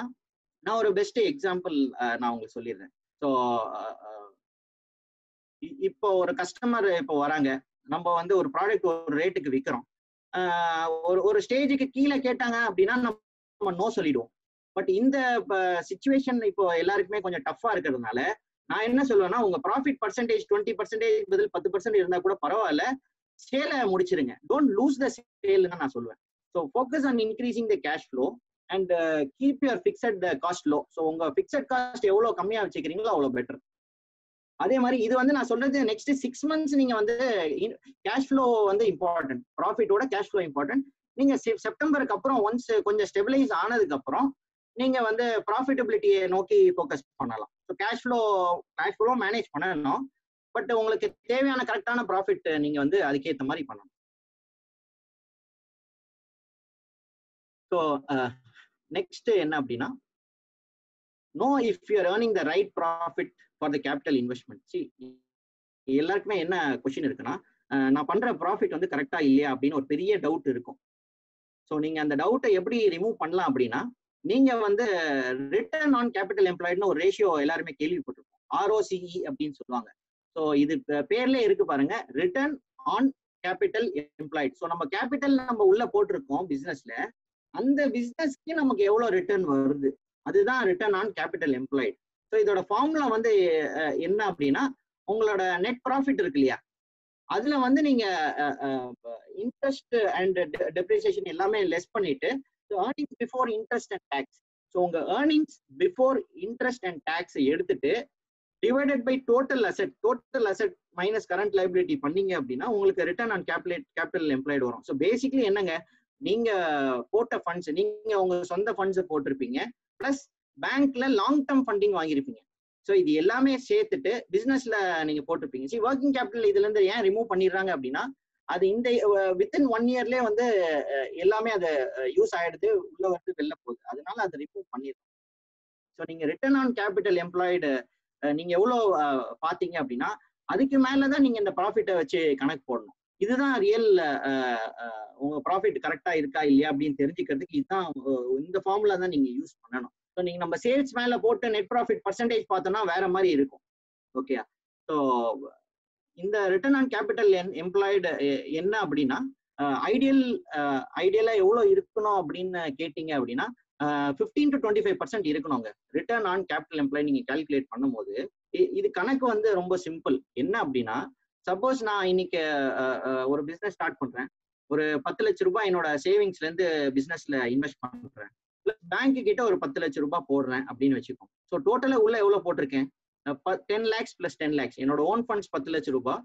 நான் ஒரு பெஸ்ட் எக்ஸாம்பிள் நான் உங்களுக்கு சொல்லிடுறேன். ஸோ இப்போ ஒரு கஸ்டமர் இப்போ வராங்க. நம்ம வந்து ஒரு ப்ராடக்ட் ஒரு ரேட்டுக்கு விற்கிறோம் ஒரு ஒரு ஸ்டேஜுக்கு கீழே கேட்டாங்க அப்படின்னா நம்ம நோ சொல்லிடுவோம். பட் இந்த சுச்சுவேஷன் இப்போ எல்லாருக்குமே கொஞ்சம் டஃப்பா இருக்கிறதுனால நான் என்ன சொல்லுவேன்னா உங்க ப்ராஃபிட் பர்சன்டேஜ் டுவெண்ட்டி பர்சன்டேஜ் பதில் பத்து பர்சன்ட் இருந்தா கூட பரவாயில்ல. சேலை முடிச்சிருங்க. டோன்ட் லூஸ் த சேல்னு நான் சொல்லுவேன். So focus on increasing the cash flow and keep your fixed cost low so உங்க ஃபிக்ஸட் காஸ்ட் எவ்வளோ கம்மியாக வச்சுக்கிறீங்களோ அவ்வளோ பெட்டர் அதே மாதிரி இது வந்து நான் சொல்றது நெக்ஸ்ட் சிக்ஸ் மந்த்ஸ் நீங்க வந்து கேஷ் ஃப்ளோ வந்து இம்பார்ட்டன்ட் ப்ராஃபிட்டோட கேஷ் ஃப்ளோ இம்பார்ட்டன்ட் நீங்க செப்டம்பருக்கு அப்புறம் ஒன்ஸ் கொஞ்சம் ஸ்டெபிலைஸ் ஆனதுக்கு அப்புறம் நீங்க வந்து ப்ராஃபிட்டபிலிட்டியை நோக்கி ஃபோக்கஸ் பண்ணலாம். So cash flow cash flow manage பண்ணணும். பட் உங்களுக்கு தேவையான கரெக்டான ப்ராஃபிட் நீங்க வந்து அதுக்கேற்ற மாதிரி பண்ணணும். ஸோ நெக்ஸ்ட் என்ன அப்படின்னா no if you're earning the right profit for the capital investment see எல்லாருக்குமே என்ன கொஷின் இருக்குன்னா நான் பண்ற ப்ராஃபிட் வந்து கரெக்டா இல்லையா அப்படின்னு ஒரு பெரிய டவுட் இருக்கும். ஸோ நீங்க அந்த டவுட்டை எப்படி ரிமூவ் பண்ணலாம் அப்படின்னா நீங்க வந்து ரிட்டர்ன் ஆன் கேபிட்டல் எம்ப்ளாய்டுன்னு ஒரு ரேஷியோ எல்லாருமே கேள்விப்பட்டிருக்கோம் ஆர்ஓசிஇ அப்படின்னு சொல்லுவாங்க. ஸோ இது பேர்லயே இருக்கு பாருங்க. Return on capital employed so நம்ம கேபிட்டல் நம்ம உள்ள போட்டிருக்கோம் பிசினஸ்ல அந்த பிசினஸ்க்கு நமக்கு எவ்வளவு ரிட்டர்ன் வருது? அதுதான் return on capital employed so இதோட ஃபார்முலா வந்து என்ன அப்படின்னா உங்களோட நெட் ப்ராஃபிட் இருக்கு இல்லையா? அதுல வந்து நீங்க இன்ட்ரெஸ்ட் அண்ட் டெப்ரிசியேஷன் எல்லாமே லெஸ் பண்ணிட்டு earnings before interest and taxes so உங்க earnings before interest and taxes எடுத்துட்டு divided by total asset total asset minus current liability பண்ணீங்க அப்படின்னா உங்களுக்கு return on capital capital employed வரும். ஸோ பேசிக்லி என்னங்க? நீங்க போட்ட ஃபண்ட்ஸ் நீங்க உங்க சொந்த ஃபண்ட்ஸ் போட்டிருப்பீங்க பிளஸ் பேங்க்ல லாங் டேர்ம் ஃபண்டிங் வாங்கியிருப்பீங்க. ஸோ இது எல்லாமே சேர்த்துட்டு பிசினஸ்ல நீங்க போட்டிருப்பீங்க. சரி ஒர்க்கிங் கேபிட்டல் இதுல இருந்து ஏன் ரிமூவ் பண்ணிடுறாங்க அப்படின்னா அது இந்த வித்தின் ஒன் இயர்லயே வந்து எல்லாமே அது யூஸ் ஆயிடுது உள்ள வந்து வெளில போகுது. அதனால அதை ரிமூவ் பண்ணிடுறோம். ஸோ நீங்க ரிட்டர்ன் ஆன் கேபிட்டல் எம்ப்ளாய்டு நீங்க எவ்வளோ பாத்தீங்க அப்படின்னா அதுக்கு மேலதான் நீங்க இந்த ப்ராஃபிட்டை வச்சு கணக்கு போடணும். இதுதான் ரியல் உங்க ப்ராஃபிட் கரெக்டா இருக்கா இல்லையா அப்படின்னு தெரிஞ்சுக்கிறதுக்கு இதுதான் இந்த ஃபார்முலா தான் நீங்க யூஸ் பண்ணணும். ஸோ நீங்க நம்ம சேல்ஸ் மேல போட்டு நெட் ப்ராஃபிட் பர்சன்டேஜ் பார்த்தோம்னா வேற மாதிரி இருக்கும். ஓகே ஸோ இந்த ரிட்டர்ன் ஆன் கேபிட்டல் என் எம்ப்ளாய்டு என்ன அப்படின்னா ஐடியல் ஐடியலா எவ்வளோ இருக்கணும் அப்படின்னு கேட்டீங்க அப்படின்னா fifteen to twenty five percent இருக்கணுங்க. ரிட்டர்ன் ஆன் கேபிட்டல் எம்ப்ளாய் நீங்க கால்குலேட் பண்ணும்போது இது கணக்கு வந்து ரொம்ப சிம்பிள் என்ன அப்படின்னா சப்போஸ் நான் இன்னைக்கு ஒரு பிசினஸ் ஸ்டார்ட் பண்றேன். ஒரு பத்து லட்ச ரூபாய் என்னோட சேவிங்ஸ்ல இருந்து பிசினஸ்ல இன்வெஸ்ட் பண்றேன். பிளஸ் பேங்க் கிட்ட ஒரு பத்து லட்சம் ரூபாய் போடுறேன் அப்படின்னு வச்சுக்கோம் ஸோ டோட்டலா உள்ள எவ்வளவு போட்டிருக்கேன்? Ten lakhs plus ten lakhs என்னோட ஓன் ஃபண்ட்ஸ் பத்து லட்சம் ரூபாய்.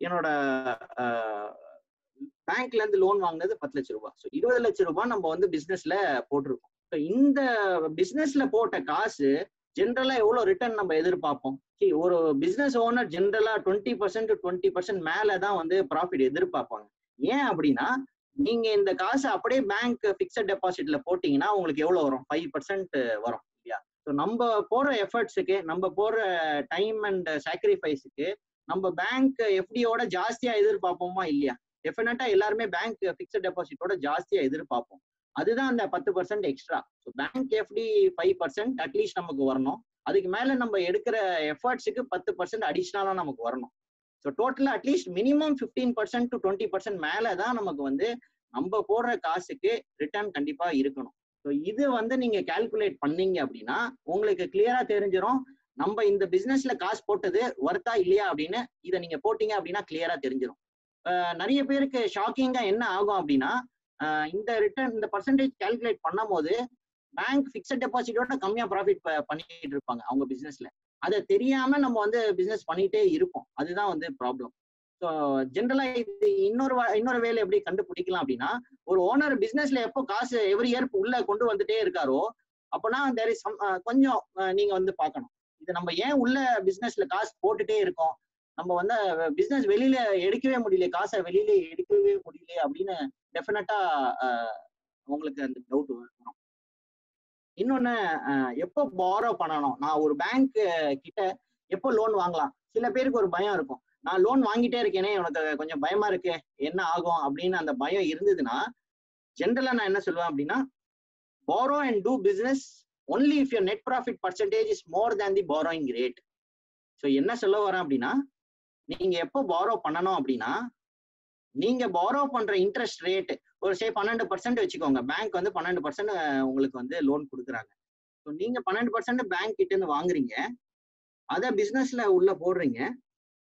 என்னோட பேங்க்ல இருந்து லோன் வாங்கினது பத்து லட்சம் ரூபாய். ஸோ இருபது லட்சம் ரூபாய் நம்ம வந்து பிசினஸ்ல போட்டிருக்கோம். ஸோ இந்த பிசினஸ்ல போட்ட காசு ஜென்ரலா எவ்வளவு ரிட்டர்ன் நம்ம எதிர்பார்ப்போம்? ஒரு பிசினஸ் ஓனர் ஜென்ரலா டுவெண்ட்டி பர்சன்ட் டுவெண்ட்டி பர்சன்ட் மேலதான் வந்து ப்ராஃபிட் எதிர்பார்ப்பாங்க. ஏன் அப்படின்னா நீங்க இந்த காசு அப்படியே பேங்க் பிக்சட் டெபாசிட்ல போட்டீங்கன்னா உங்களுக்கு எவ்வளவு வரும்? ஃபைவ் பர்சன்ட் வரும் இல்லையா? ஸோ நம்ம போற எஃபர்ட்ஸுக்கு நம்ம போற டைம் அண்ட் சாக்ரிஃபைஸுக்கு நம்ம பேங்க் எஃப்டியோட ஜாஸ்தியா எதிர்பார்ப்போமா இல்லையா? டெஃபினட்டா எல்லாருமே பேங்க் பிக்சட் டெபாசிட்டோட ஜாஸ்தியா எதிர்பார்ப்போம். அதுதான் அந்த பத்து percent extra so bank FD five percent at least நமக்கு வரணும். அதுக்கு மேல நம்ம எடுக்கிற எஃபர்ட்ஸுக்கு பத்து பர்சன்ட் அடிஷ்னலா நமக்கு வரணும். ஸோ டோட்டலா at least minimum fifteen percent to twenty percent மேலே தான் நமக்கு வந்து நம்ம போடுற காசுக்கு ரிட்டர்ன் கண்டிப்பாக இருக்கணும். ஸோ இது வந்து நீங்க கால்குலேட் பண்ணீங்க அப்படின்னா உங்களுக்கு கிளியரா தெரிஞ்சிடும் நம்ம இந்த பிசினஸ்ல காசு போட்டது ஒர்த்தா இல்லையா அப்படின்னு இதை நீங்க போட்டீங்க அப்படின்னா கிளியரா தெரிஞ்சிடும் நிறைய பேருக்கு ஷாக்கிங்கா என்ன ஆகும் அப்படின்னா இந்த ரிட்டர்ன் இந்த பர்சன்டேஜ் கால்குலேட் பண்ணும் போது பேங்க் பிக்சட் டெபாசிட்டோட கம்மியா ப்ராஃபிட் பண்ணிட்டு இருப்பாங்க அவங்க பிசினஸ்ல அதை தெரியாம நம்ம வந்து பிசினஸ் பண்ணிட்டே இருப்போம் அதுதான் வந்து ப்ராப்ளம் ஸோ ஜென்ரலா இது இன்னொரு இன்னொரு வேலை எப்படி கண்டுபிடிக்கலாம் அப்படின்னா ஒரு ஓனர் பிசினஸ்ல எப்போ காசு எவ்ரி இயர் உள்ள கொண்டு வந்துட்டே இருக்காரோ அப்போனா தேர் இஸ் கொஞ்சம் நீங்க வந்து பார்க்கணும். இது நம்ம ஏன் உள்ள பிசினஸ்ல காசு போட்டுட்டே இருக்கோம்? நம்ம வந்து பிசினஸ் வெளியில எடுக்கவே முடியல காசை வெளியில எடுக்கவே முடியல அப்படின்னு டெஃபினட்டா உங்களுக்கு அந்த டவுட் வரும். இன்னொன்னு எப்போ பாரோ பண்ணணும்? நான் ஒரு பேங்க் கிட்ட எப்போ லோன் வாங்கலாம்? சில பேருக்கு ஒரு பயம் இருக்கும். நான் லோன் வாங்கிட்டே இருக்கேனே உனக்கு கொஞ்சம் பயமா இருக்கு என்ன ஆகும்? அப்படின்னு அந்த பயம் இருந்ததுன்னா ஜென்ரலா நான் என்ன சொல்லுவேன் அப்படின்னா borrow and do business only if your net profit percentage is more than the borrowing rate so என்ன சொல்ல வரேன் அப்படின்னா நீங்க எப்போ பாரோ பண்ணணும் அப்படின்னா நீங்க பாரோ பண்ற இன்ட்ரெஸ்ட் ரேட் ஒரு சே பன்னெண்டு பர்சன்ட் வச்சுக்கோங்க. பேங்க் வந்து பன்னெண்டு பர்சன்ட் உங்களுக்கு வந்து லோன் கொடுக்குறாங்க. ஸோ நீங்க பன்னெண்டு பர்சன்ட் பேங்க் கிட்ட இருந்து வாங்குறீங்க. அதை பிசினஸ்ல உள்ள போடுறீங்க.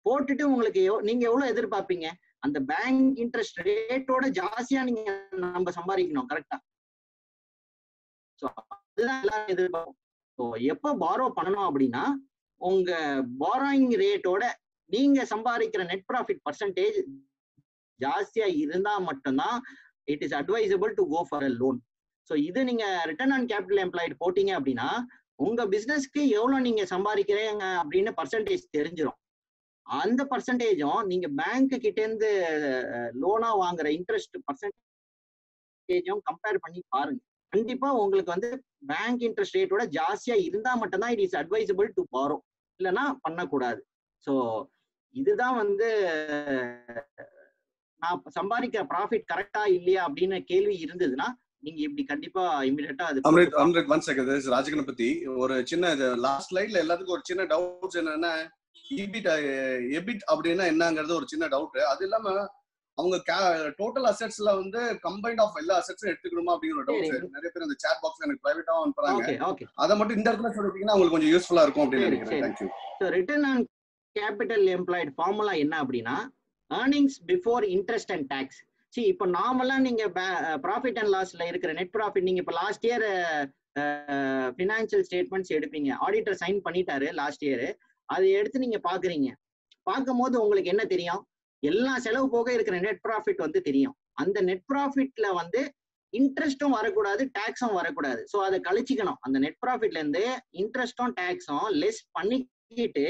போட்டுட்டு உங்களுக்கு நீங்க எவ்வளவு எதிர்பார்ப்பீங்க? அந்த பேங்க் இன்ட்ரெஸ்ட் ரேட்டோட ஜாஸ்தியா நீங்க நம்ம சம்பாதிக்கணும் கரெக்டா ஸோ அதுதான் எல்லாரும் எதிர்பார்ப்போம் ஸோ எப்போ பாரோ பண்ணணும் அப்படின்னா உங்க பாரோயிங் ரேட்டோட நீங்க சம்பாதிக்கிற நெட் ப்ராஃபிட் பர்சன்டேஜ் ஜாஸ்தியா இருந்தா மட்டும்தான் it is advisable to go for a loan so இது நீங்க ரிட்டர்ன் ஆன் கேபிட்டல் எம்ப்ளாய்டு போட்டீங்க அப்படின்னா உங்க பிசினஸ்க்கு எவ்வளவு நீங்க சம்பாதிக்கிறீங்க அப்படின்னு பர்சன்டேஜ் தெரிஞ்சிடும் அந்த பர்சன்டேஜும் நீங்க பேங்க் கிட்ட இருந்து லோனா வாங்குற இன்ட்ரெஸ்ட் பர்சன்டேஜும் கம்பேர் பண்ணி பாருங்க. கண்டிப்பா உங்களுக்கு வந்து பேங்க் இன்ட்ரெஸ்ட் ரேட்டோட ஜாஸ்தியா இருந்தா மட்டும்தான் it is advisable to borrow இல்லைன்னா பண்ணக்கூடாது. ஸோ இதுதான் வந்து நான் சம்பாதிக்கிற ப்ராஃபிட் கரெக்டா இல்லையா அப்படின்னு கேள்வி இருந்ததுன்னா நீங்க இப்படி கண்டிப்பா இமிடியட்டா அது அம்ரித் அம்ரித் ஒன் செகண்ட் ராஜகணபதி. ஒரு சின்ன லாஸ்ட் ஸ்லைட்ல எல்லாத்துக்கும் ஒரு சின்ன டவுட்ஸ் என்னன்னா இபிட் எபிட் அப்படின்னா என்னங்கிறது ஒரு சின்ன டவுட் அது இல்லாம அவங்க டோட்டல் அசெட்ஸ்ல வந்து கம்பைண்ட் ஆஃப் எல்லா அசெட்ஸும் எடுத்துக்கணுமா அப்படிங்கிற டவுட். நிறைய பேர் அந்த சேட் பாக்ஸ் எனக்கு பிரைவேட்டா அனுப்புறாங்க. அதை மட்டும் இந்த இடத்துல சொல்லிட்டீங்கன்னா உங்களுக்கு கொஞ்சம் யூஸ்ஃபுல்லா இருக்கும் அப்படின்னு நினைக்கிறேன். Thank you return on capital employed formula என்ன அப்படின்னா earnings before interest and taxes see இப்போ நார்மலாக நீங்கள் ப்ராஃபிட் அண்ட் லாஸில் இருக்கிற நெட் ப்ராஃபிட் நீங்கள் இப்போ லாஸ்ட் இயர் ஃபினான்ஷியல் ஸ்டேட்மெண்ட்ஸ் எடுப்பீங்க. ஆடிட்டர் சைன் பண்ணிட்டாரு லாஸ்ட் இயர் அதை எடுத்து நீங்கள் பார்க்குறீங்க பார்க்கும்போது உங்களுக்கு என்ன தெரியும்? எல்லா செலவு போக இருக்கிற நெட் ப்ராஃபிட் வந்து தெரியும். அந்த நெட் ப்ராஃபிட்ல வந்து இன்ட்ரெஸ்ட்டும் வரக்கூடாது டேக்ஸும் வரக்கூடாது. ஸோ அதை கழிச்சிக்கணும். அந்த நெட் ப்ராஃபிட்ல இருந்து டேக்ஸும் லெஸ் பண்ணிக்கிட்டு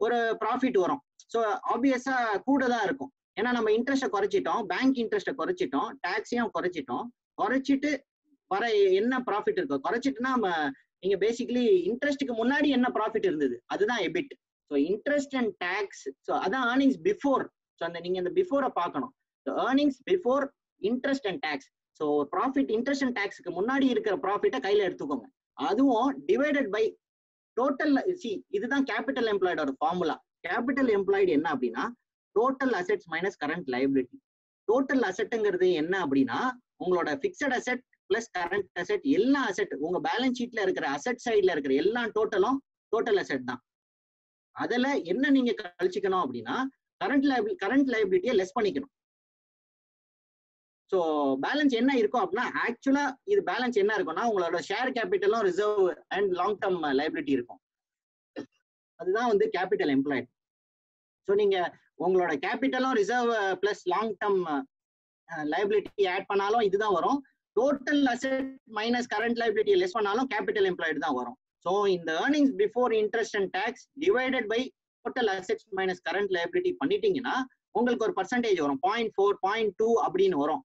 ஒரு ப்ராஃபிட் வரும். ஸோ ஆப்வியஸா கூட தான் இருக்கும். ஏன்னா நம்ம இன்ட்ரெஸ்ட்டை குறைச்சிட்டோம். பேங்க் இன்ட்ரெஸ்ட்டை குறைச்சிட்டோம். டேக்ஸையும் குறைச்சிட்டோம். குறைச்சிட்டு வர என்ன ப்ராஃபிட் இருக்கோ? குறைச்சிட்டுனா நம்ம நீங்க பேசிக்கலி இன்ட்ரெஸ்ட்டுக்கு முன்னாடி என்ன ப்ராஃபிட் இருந்தது? அதுதான் EBIT so interest and taxes so அதான் ஏர்னிங்ஸ் பிஃபோர் ஸோ அந்த நீங்க அந்த பிஃபோரை பார்க்கணும். So earnings before interest and taxes so profit interest and டேக்ஸ்க்கு முன்னாடி இருக்கிற ப்ராஃபிட்டை கையில எடுத்துக்கோங்க. அதுவும் டிவைடட் பை டோட்டல் சி இதுதான் கேபிட்டல் எம்ப்ளாய்டோட ஃபார்முலா கேபிட்டல் எம்ப்ளாய்டு என்ன அப்படின்னா total assets minus current liability total அசெட்டுங்கிறது என்ன அப்படின்னா உங்களோட fixed asset plus current asset எல்லா அசெட் உங்க பேலன்ஸ் ஷீட்ல இருக்கிற அசெட் சைட்ல இருக்கிற எல்லா டோட்டலும் டோட்டல் அசெட் தான். அதுல என்ன நீங்க கழிச்சுக்கணும் அப்படின்னா கரண்ட் லைபிள் கரண்ட் லைபிலிட்டியை லெஸ் பண்ணிக்கணும். ஸோ பேலன்ஸ் என்ன இருக்கும் அப்படின்னா ஆக்சுவலா இது பேலன்ஸ் என்ன இருக்கும்னா உங்களோட share கேபிட்டலும் reserve and long term liability இருக்கும். அதுதான் வந்து கேபிட்டல் எம்ப்ளாய்ட் ஸோ நீங்க உங்களோட கேபிட்டலும் reserve plus long term liability add பண்ணாலும் இதுதான் வரும். Total asset minus current liability less பண்ணாலும் கேபிட்டல் எம்ப்ளாய்டு தான் வரும். ஸோ இந்த earnings before interest and taxes divided by total assets minus current liability பண்ணிட்டீங்கன்னா உங்களுக்கு ஒரு பர்சன்டேஜ் வரும். பாயிண்ட் ஃபோர் பாயிண்ட் டூ அப்படின்னு வரும்.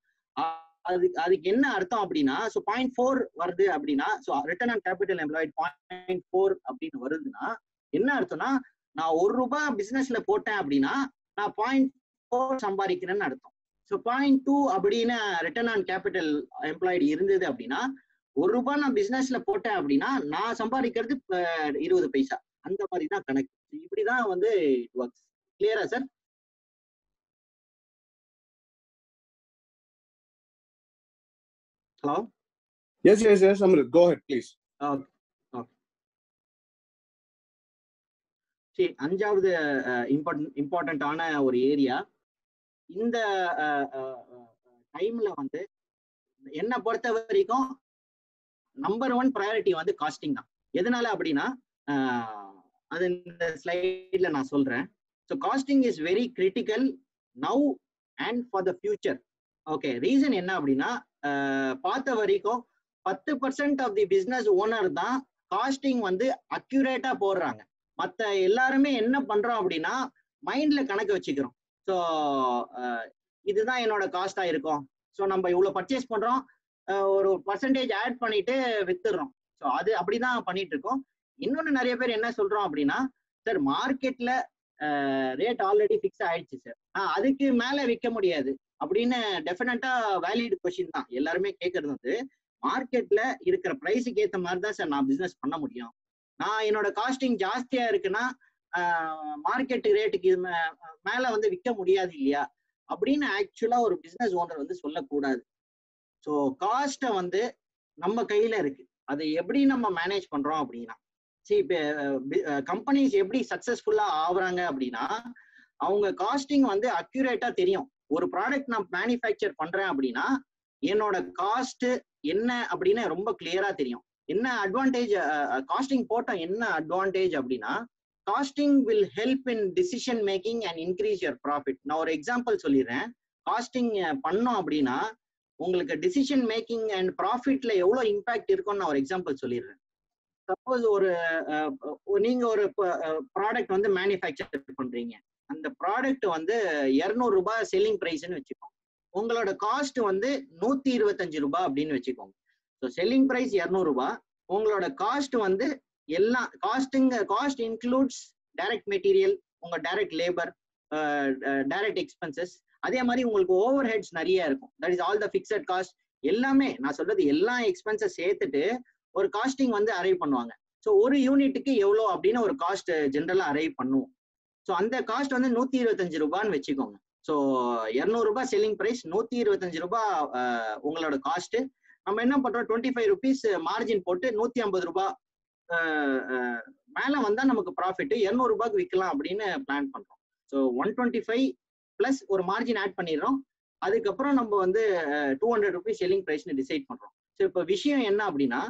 அது அதுக்கு என்ன அர்த்தம் அப்படின்னா ஸோ பாயிண்ட் ஃபோர் வருது அப்படின்னா so return on capital employed point four அப்படின்னு வருதுன்னா என்ன அர்த்தம்னா நான் ஒரு ரூபாய் பிசினஸ்ல போட்டேன் அப்படின்னா நான் பாயிண்ட் ஃபோர் சம்பாதிக்கிறேன்னு அர்த்தம். ஸோ பாயிண்ட் டூ அப்படின்னு ரிட்டர்ன் ஆன் கேபிட்டல் எம்ப்ளாய்டு இருந்தது அப்படின்னா ஒரு ரூபாய் நான் பிசினஸ்ல போட்டேன் அப்படின்னா நான் சம்பாதிக்கிறது இருபது பைசா. அந்த மாதிரி தான் கணக்கு. இப்படிதான் வந்து ஒர்க்ஸ் கிளியரா sir hello yes yes yes Amrit go ahead please okay சரி அஞ்சாவது இம்பார்ட்டன்ட் இம்பார்ட்டண்ட்டான ஒரு ஏரியா இந்த டைம்ல வந்து என்னை பொறுத்த வரைக்கும் நம்பர் ஒன் ப்ரையாரிட்டி வந்து காஸ்டிங் தான். எதனால அப்படின்னா அது இந்த ஸ்லைட்ல நான் சொல்றேன். So costing is very critical now and for the future okay reason என்ன அப்படின்னா பார்த்த வரைக்கும் பத்து percent of the business owner தான் காஸ்டிங் வந்து அக்யூரேட்டா போடுறாங்க. மற்ற எல்லாருமே என்ன பண்றோம் அப்படின்னா மைண்ட்ல கணக்கு வச்சுக்கிறோம். ஸோ இதுதான் என்னோட காஸ்டா இருக்கும். ஸோ நம்ம இவ்வளோ பர்ச்சேஸ் பண்றோம். ஒரு பர்சன்டேஜ் ஆட் பண்ணிட்டு வித்துடுறோம். ஸோ அது அப்படிதான் பண்ணிட்டு இருக்கோம். இன்னொன்னு நிறைய பேர் என்ன சொல்றோம் அப்படின்னா சார் மார்க்கெட்ல ரேட் ஆல்ரெடி ஃபிக்ஸ் ஆயிடுச்சு சார் அதுக்கு மேல விற்க முடியாது. அப்படின்னு டெஃபினட்டா வேலிட் கொஸ்டின் தான். எல்லாருமே கேட்கறது வந்து மார்க்கெட்ல இருக்கிற ப்ரைஸுக்கு ஏற்ற மாதிரி தான் சார் நான் பிசினஸ் பண்ண முடியும். நான் என்னோட காஸ்டிங் ஜாஸ்தியா இருக்குன்னா மார்க்கெட் ரேட்டுக்கு இது மே- மேல வந்து விற்க முடியாது இல்லையா? அப்படின்னு ஆக்சுவலா ஒரு பிசினஸ் ஓனர் வந்து சொல்லக்கூடாது. ஸோ காஸ்ட்டை வந்து நம்ம கையில இருக்கு. அதை எப்படி நம்ம மேனேஜ் பண்றோம் அப்படின்னா சரி இப்போ கம்பெனிஸ் எப்படி சக்சஸ்ஃபுல்லா ஆகுறாங்க அப்படின்னா அவங்க காஸ்டிங் வந்து அக்யூரேட்டா தெரியும். ஒரு ப்ராடக்ட் நான் மேனுஃபேக்சர் பண்றேன் அப்படின்னா என்னோட காஸ்ட் என்ன அப்படின்னு ரொம்ப கிளியரா தெரியும். என்ன அட்வான்டேஜ் காஸ்டிங் போட்டோம் என்ன அட்வான்டேஜ் அப்படின்னா costing will help in decision making and increase your profit நான் ஒரு எக்ஸாம்பிள் சொல்லிடுறேன். காஸ்டிங் பண்ணோம் அப்படின்னா உங்களுக்கு டிசிஷன் மேக்கிங் அண்ட் ப்ராஃபிட்ல எவ்வளோ இம்பாக்ட் இருக்கும்னு நான் ஒரு எக்ஸாம்பிள் சொல்லிடுறேன். சப்போஸ் ஒரு நீங்க ஒரு ப்ராடக்ட் வந்து மேனுஃபேக்சர் பண்றீங்க. அந்த ப்ராடக்ட் வந்து இரநூறு ரூபாய் செல்லிங் ப்ரைஸ்ன்னு வச்சுக்கோங்க. உங்களோட காஸ்ட் வந்து நூத்தி இருபத்தஞ்சு ரூபாய் அப்படின்னு வச்சுக்கோங்க. ஸோ செல்லிங் ப்ரைஸ் இரநூறுபா. உங்களோட காஸ்ட் வந்து எல்லாம் காஸ்டிங்க காஸ்ட் இன்க்ளூட்ஸ் டைரக்ட் மெட்டீரியல் உங்க டைரக்ட் லேபர் டைரக்ட் எக்ஸ்பென்சஸ் அதே மாதிரி உங்களுக்கு ஓவர் ஹெட்ஸ் நிறைய இருக்கும். That is all the fixed cost எல்லாமே நான் சொல்றது எல்லா எக்ஸ்பென்சஸ் சேர்த்துட்டு ஒரு காஸ்டிங் வந்து அரைவ் பண்ணுவாங்க. ஸோ ஒரு யூனிட்டுக்கு எவ்வளோ அப்படின்னு ஒரு காஸ்ட் ஜென்ரலாக அரைவ் பண்ணுவோம் ஸோ அந்த காஸ்ட் வந்து நூத்தி இருபத்தஞ்சு ரூபான்னு வச்சுக்கோங்க. ஸோ இரநூறுபா செல்லிங் ப்ரைஸ் நூத்தி இருபத்தஞ்சு ரூபாய் உங்களோட காஸ்ட் நம்ம என்ன பண்றோம்? டுவெண்ட்டி ஃபைவ் ருபீஸ் மார்ஜின் போட்டு நூத்தி ஐம்பது ரூபாய் மேல வந்தா நமக்கு ப்ராஃபிட் இருநூறு ரூபாய்க்கு விற்கலாம் அப்படின்னு பிளான் பண்றோம். So one twenty five plus ஒரு மார்ஜின் ஆட் பண்ணிடுறோம். அதுக்கப்புறம் நம்ம வந்து டூ ஹண்ட்ரட் ருபீஸ் செல்லிங் ப்ரைஸ்னு டிசைட் பண்றோம். ஸோ இப்போ விஷயம் என்ன அப்படின்னா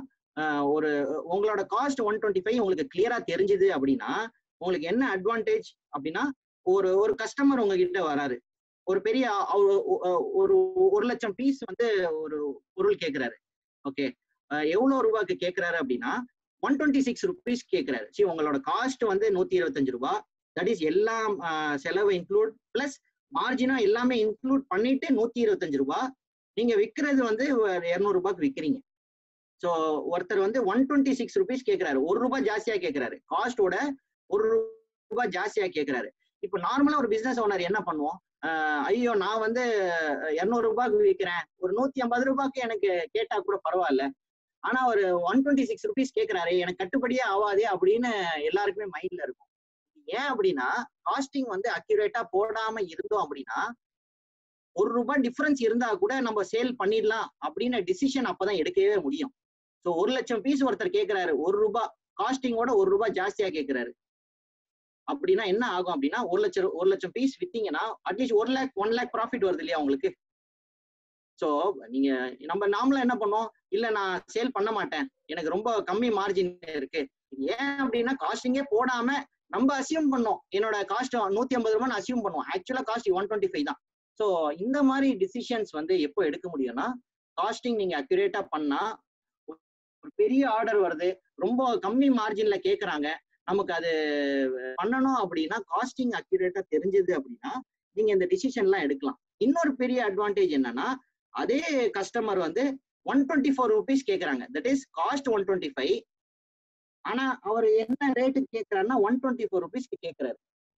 ஒரு உங்களோட காஸ்ட் ஒன் டுவெண்ட்டி ஃபைவ் உங்களுக்கு கிளியரா தெரிஞ்சுது அப்படின்னா உங்களுக்கு என்ன அட்வான்டேஜ் அப்படின்னா ஒரு ஒரு கஸ்டமர் உங்ககிட்ட வராரு. ஒரு பெரிய ஒரு ஒரு லட்சம் பீஸ் வந்து ஒரு பொருள் கேட்கிறாரு ஓகே எவ்வளவு ரூபாய்க்கு கேட்கிறாரு அப்படின்னா ஒன் டுவெண்ட்டி சிக்ஸ் ருபீஸ் கேட்கிறாரு சரி உங்களோட காஸ்ட் வந்து நூத்தி இருபத்தஞ்சு ரூபாய் தட் இஸ் எல்லாம் செலவு இன்க்ளூட் பிளஸ் மார்ஜினா எல்லாமே இன்க்ளூட் பண்ணிட்டு நூத்தி இருபத்தஞ்சு ரூபாய் நீங்க விற்கிறது வந்து இருநூறு ரூபாய்க்கு விற்கிறீங்க ஸோ ஒருத்தர் வந்து ஒன் டுவெண்ட்டி சிக்ஸ் ருபீஸ் கேட்கிறாரு ஒரு ரூபாய் ஜாஸ்தியா கேட்கிறாரு காஸ்டோட ஒரு ரூபாய் ஜாஸ்தியா கேட்கிறாரு இப்போ நார்மலா ஒரு பிசினஸ் ஓனர் என்ன பண்ணுவோம்? ஐயோ நான் வந்து இரநூறு ரூபாய்க்கு விற்கிறேன் ஒரு நூத்தி ஐம்பது ரூபாய்க்கு எனக்கு கேட்டா கூட பரவாயில்ல. ஆனா ஒரு ஒன் டுவெண்ட்டி சிக்ஸ் ருபீஸ் கேட்கிறாரு எனக்கு கட்டுப்படியே ஆகாதே அப்படின்னு எல்லாருக்குமே மைண்ட்ல இருக்கும். ஏன் அப்படின்னா காஸ்டிங் வந்து அக்யூரேட்டா போடாம இருந்தோம் அப்படின்னா ஒரு ரூபாய் டிஃபரன்ஸ் இருந்தா கூட நம்ம சேல் பண்ணிடலாம் அப்படின்னு டிசிஷன் அப்பதான் எடுக்கவே முடியும். ஸோ ஒரு லட்சம் பீஸ் ஒருத்தர் கேட்கிறாரு ஒரு ரூபாய் காஸ்டிங்கோட ஒரு ரூபாய் ஜாஸ்தியா கேட்கிறாரு அப்படின்னா என்ன ஆகும் அப்படின்னா ஒரு லட்சம் ஒரு லட்சம் பீஸ் வித்தீங்கன்னா அட்லீஸ்ட் ஒரு லேக் ஒன் லேக் ப்ராஃபிட் வருது இல்லையா உங்களுக்கு? ஸோ நீங்க நம்ம நாமளா என்ன பண்ணோம் இல்ல நான் சேல் பண்ண மாட்டேன். எனக்கு ரொம்ப கம்மி மார்ஜின் இருக்கு. ஏன் அப்படின்னா காஸ்டிங்கே போடாம நம்ம அசியூம் பண்ணோம். என்னோட காஸ்ட் நூத்தி ஐம்பது ரூபாய் அசியூம் பண்ணுவோம். ஆக்சுவலா காஸ்ட் ஒன் டுவெண்ட்டி ஃபைவ் தான். ஸோ இந்த மாதிரி டிசிஷன்ஸ் வந்து எப்போ எடுக்க முடியும்னா காஸ்டிங் நீங்க அக்யூரேட்டா பண்ணா ஒரு பெரிய ஆர்டர் வருது. ரொம்ப கம்மி மார்ஜின்ல கேக்குறாங்க. நமக்கு அது பண்ணணும் அப்படின்னா காஸ்டிங் அக்யூரேட்டா தெரிஞ்சது அப்படின்னா நீங்க இந்த டிசிஷன்லாம் எடுக்கலாம். இன்னொரு பெரிய அட்வான்டேஜ் என்னன்னா அதே கஸ்டமர் வந்து ஒன் டுவெண்ட்டி ஃபோர் ருபீஸ் கேட்கறாங்க that is cost one twenty five ஆனா அவர் என்ன ரேட்டு கேட்கறாருன்னா ஒன் டுவெண்ட்டி ஃபோர் ருபீஸ்க்கு கேட்கறாரு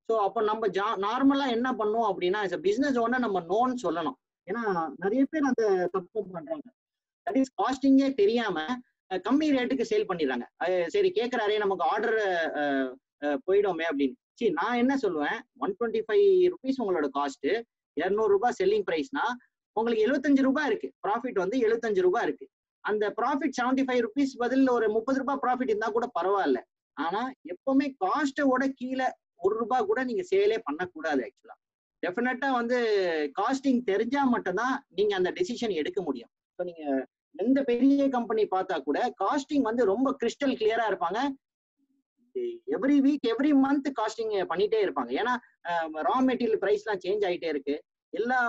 ஸோ அப்போ நம்ம ஜா நார்மலா என்ன பண்ணுவோம் அப்படின்னா பிசினஸ் ஓனர் நம்ம நோன்னு சொல்லணும். ஏன்னா நிறைய பேர் அந்த தப்பு பண்றாங்க. தட் இஸ் காஸ்டிங்கே தெரியாம கம்மி ரேட்டுக்கு சேல் பண்ணிடுறாங்க. சரி கேட்குறாரே நமக்கு ஆர்டர் போயிடுமே அப்படின்னு. சரி நான் என்ன சொல்லுவேன்? ஒன் டுவெண்ட்டி ஃபைவ் ருபீஸ் உங்களோட காஸ்ட்டு இரநூறு ரூபாய் செல்லிங் ப்ரைஸ்னா உங்களுக்கு எழுபத்தஞ்சு ரூபாய் இருக்கு. ப்ராஃபிட் வந்து எழுபத்தஞ்சு ரூபாய் இருக்கு. அந்த ப்ராஃபிட் செவன்டி ஃபைவ் ருபீஸ் பதில் ஒரு முப்பது ரூபாய் ப்ராஃபிட் இருந்தா கூட பரவாயில்ல. ஆனா எப்பவுமே காஸ்ட்டோட கீழே ஒரு ரூபாய் கூட நீங்க சேலே பண்ணக்கூடாது ஆக்சுவலா டெஃபினட்டா வந்து காஸ்டிங் தெரிஞ்சா மட்டும்தான் நீங்க அந்த டெசிஷன் எடுக்க முடியும். ஸோ நீங்க எந்த பெரிய கம்பெனி பார்த்தா கூட காஸ்டிங் வந்து ரொம்ப கிறிஸ்டல் கிளியரா இருப்பாங்க. Every week every month costing பண்ணிட்டே இருப்பாங்க. ஏன்னா ரா மெட்டீரியல் ப்ரைஸ்லாம் சேஞ்ச் ஆகிட்டே இருக்கு. எல்லா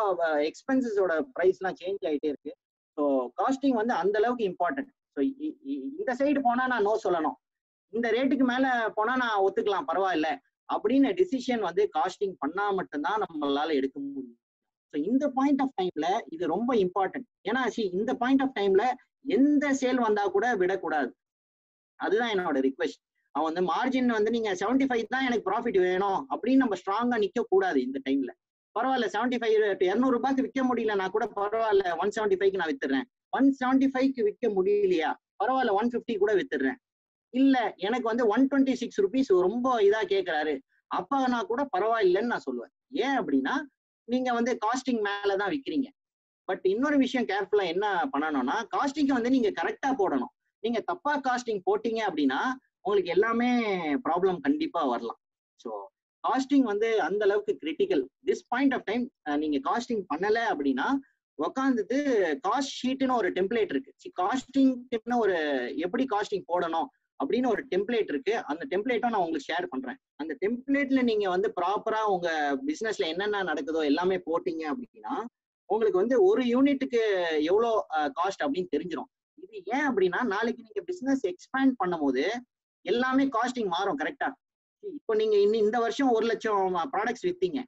எக்ஸ்பென்சஸோட ப்ரைஸ்லாம் சேஞ்ச் ஆகிட்டே இருக்கு. ஸோ காஸ்டிங் வந்து அந்த அளவுக்கு இம்பார்ட்டன்ட் ஸோ இந்த சைடு போனா நான் நோ சொல்லணும். இந்த ரேட்டுக்கு மேல போனா நான் ஒத்துக்கலாம் பரவாயில்ல. அப்படின்னு டிசிஷன் வந்து காஸ்டிங் பண்ணா மட்டும்தான் நம்மளால எடுக்க முடியும். ஸோ இந்த பாயிண்ட் ஆஃப் டைம்ல இது ரொம்ப இம்பார்ட்டன்ட் ஏன்னா சி இந்த பாயிண்ட் ஆஃப் டைம்ல எந்த சேல் வந்தா கூட விடக்கூடாது. அதுதான் என்னோட ரிக்வெஸ்ட் அவன் வந்து மார்ஜின் வந்து நீங்க செவன்டி ஃபைவ் தான் எனக்கு ப்ராஃபிட் வேணும் அப்படின்னு நம்ம ஸ்ட்ராங்கா நிக்க கூடாது இந்த டைம்ல பரவாயில்ல செவன்டி ஃபைவ் இரநூறு ரூபாய்க்கு விற்க முடியலன்னா கூட பரவாயில்ல ஒன் செவன்டி ஃபைவ்க்கு நான் வித்துறேன் ஒன் செவன்டி ஃபைவ்க்கு விற்க முடியலையா? பரவாயில்ல ஒன் ஃபிஃப்டி கூட வித்துடுறேன். இல்ல எனக்கு வந்து ஒன் டுவெண்ட்டி சிக்ஸ் ருபீஸ் ரொம்ப இதா கேட்கிறாரு அப்ப நான் கூட பரவாயில்லைன்னு நான் சொல்லுவேன். ஏன் அப்படின்னா நீங்க வந்து காஸ்டிங் மேலதான் விற்கிறீங்க பட் இன்னொரு விஷயம் கேர்ஃபுல்லா என்ன பண்ணணும்னா காஸ்டிங்கை வந்து நீங்க கரெக்டா போடணும். நீங்க தப்பா காஸ்டிங் போட்டீங்க அப்படின்னா உங்களுக்கு எல்லாமே ப்ராப்ளம் கண்டிப்பா வரலாம். ஸோ காஸ்டிங் வந்து அந்த அளவுக்கு critical this point of time நீங்க காஸ்டிங் பண்ணல அப்படின்னா உக்காந்துட்டு காஸ்ட் ஷீட்னு ஒரு டெம்ப்ளேட் இருக்கு. காஸ்டிங்னு ஒரு எப்படி காஸ்டிங் போடணும்? அப்படின்னு ஒரு டெம்ப்ளேட் இருக்கு. அந்த டெம்ப்ளேட்டும் நான் உங்களுக்கு ஷேர் பண்றேன். அந்த டெம்ப்ளேட்ல நீங்க வந்து ப்ராப்பரா உங்க பிசினஸ்ல என்னென்ன நடக்குதோ எல்லாமே போட்டீங்க அப்படின்னா உங்களுக்கு வந்து ஒரு யூனிட்டுக்கு எவ்வளோ காஸ்ட் அப்படின்னு தெரிஞ்சிடும் இது ஏன் அப்படின்னா நாளைக்கு நீங்க பிசினஸ் எக்ஸ்பேண்ட் பண்ணும்போது எல்லாமே காஸ்டிங் மாறும் கரெக்டா இப்போ நீங்க இன்னும் இந்த வருஷம் ஒரு லட்சம் ப்ராடக்ட்ஸ் வித்தீங்க.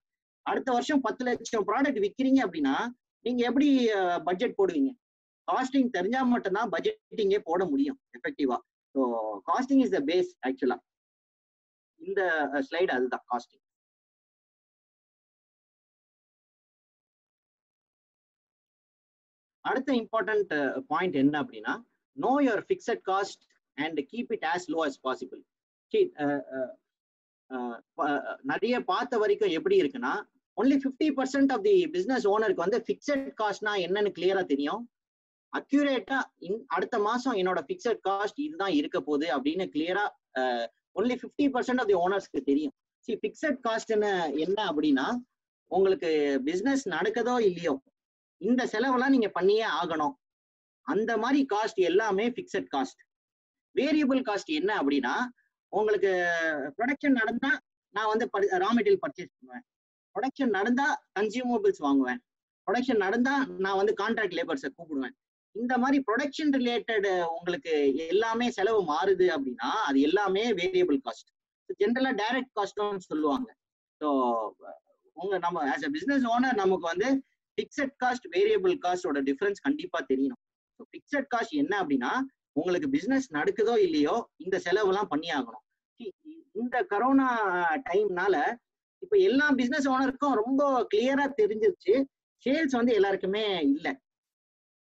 அடுத்த வருஷம் பத்து லட்சம் ப்ராடக்ட் விற்கிறீங்க அப்படின்னா நீங்க எப்படி பட்ஜெட் போடுவீங்க? காஸ்டிங் தெரிஞ்சா மட்டும்தான் பட்ஜெட்டிங்கே போட முடியும் எஃபெக்டிவா so costing is the base ஆக்சுவலா இந்த uh, ஸ்லைடு அதுதான் காஸ்டிங் அடுத்த இம்பார்ட்டன்ட் பாயிண்ட் uh, என்ன அப்படின்னா know your fixed cost and keep it as low as possible நிறைய பார்த்த வரைக்கும் எப்படி இருக்குன்னா only fifty percent of the business ஓனருக்கு வந்து ஃபிக்ஸட் காஸ்ட்னா என்னன்னு கிளியரா தெரியும். அக்யூரேட்டா அடுத்த மாசம் என்னோட பிக்சட் காஸ்ட் இதுதான் இருக்க போகுது அப்படின்னு கிளியரா only fifty percent of the ஓனர்ஸ்க்கு தெரியும். சி ஃபிக்ஸட் காஸ்ட்னு என்ன அப்படின்னா உங்களுக்கு பிசினஸ் நடக்குதோ இல்லையோ இந்த செலவெல்லாம் நீங்க பண்ணியே ஆகணும். அந்த மாதிரி காஸ்ட் எல்லாமே பிக்சட் காஸ்ட் வேரியபிள் காஸ்ட் என்ன அப்படின்னா உங்களுக்கு ப்ரொடக்ஷன் நடந்தா நான் வந்து ரா மெட்டீரியல் பர்ச்சேஸ் பண்ணுவேன். ப்ரொடக்ஷன் நடந்தா கன்சியூமபிள்ஸ் வாங்குவேன். ப்ரொடக்ஷன் நடந்தா நான் வந்து கான்ட்ராக்ட் லேபர்ஸை கூப்பிடுவேன். இந்த மாதிரி ப்ரொடக்ஷன் ரிலேட்டட் உங்களுக்கு எல்லாமே செலவு மாறுது அப்படின்னா அது எல்லாமே வேரியபிள் காஸ்ட் ஜென்ரலா டைரக்ட் காஸ்ட்னு சொல்லுவாங்க. ஸோ உங்க நம்ம ஆஸ் அ பிசினஸ் ஓனர் நமக்கு வந்து பிக்சட் காஸ்ட் வேரியபிள் காஸ்டோட டிஃபரன்ஸ் கண்டிப்பா தெரியணும். ஸோ பிக்சட் காஸ்ட் என்ன அப்படின்னா உங்களுக்கு பிசினஸ் நடக்குதோ இல்லையோ இந்த செலவுலாம் பண்ணி ஆகணும் இந்த கரோனா டைம்னால இப்ப எல்லா பிசினஸ் ஓனருக்கும் ரொம்ப கிளியரா தெரிஞ்சிருச்சு. சேல்ஸ் வந்து எல்லாருக்குமே இல்லை.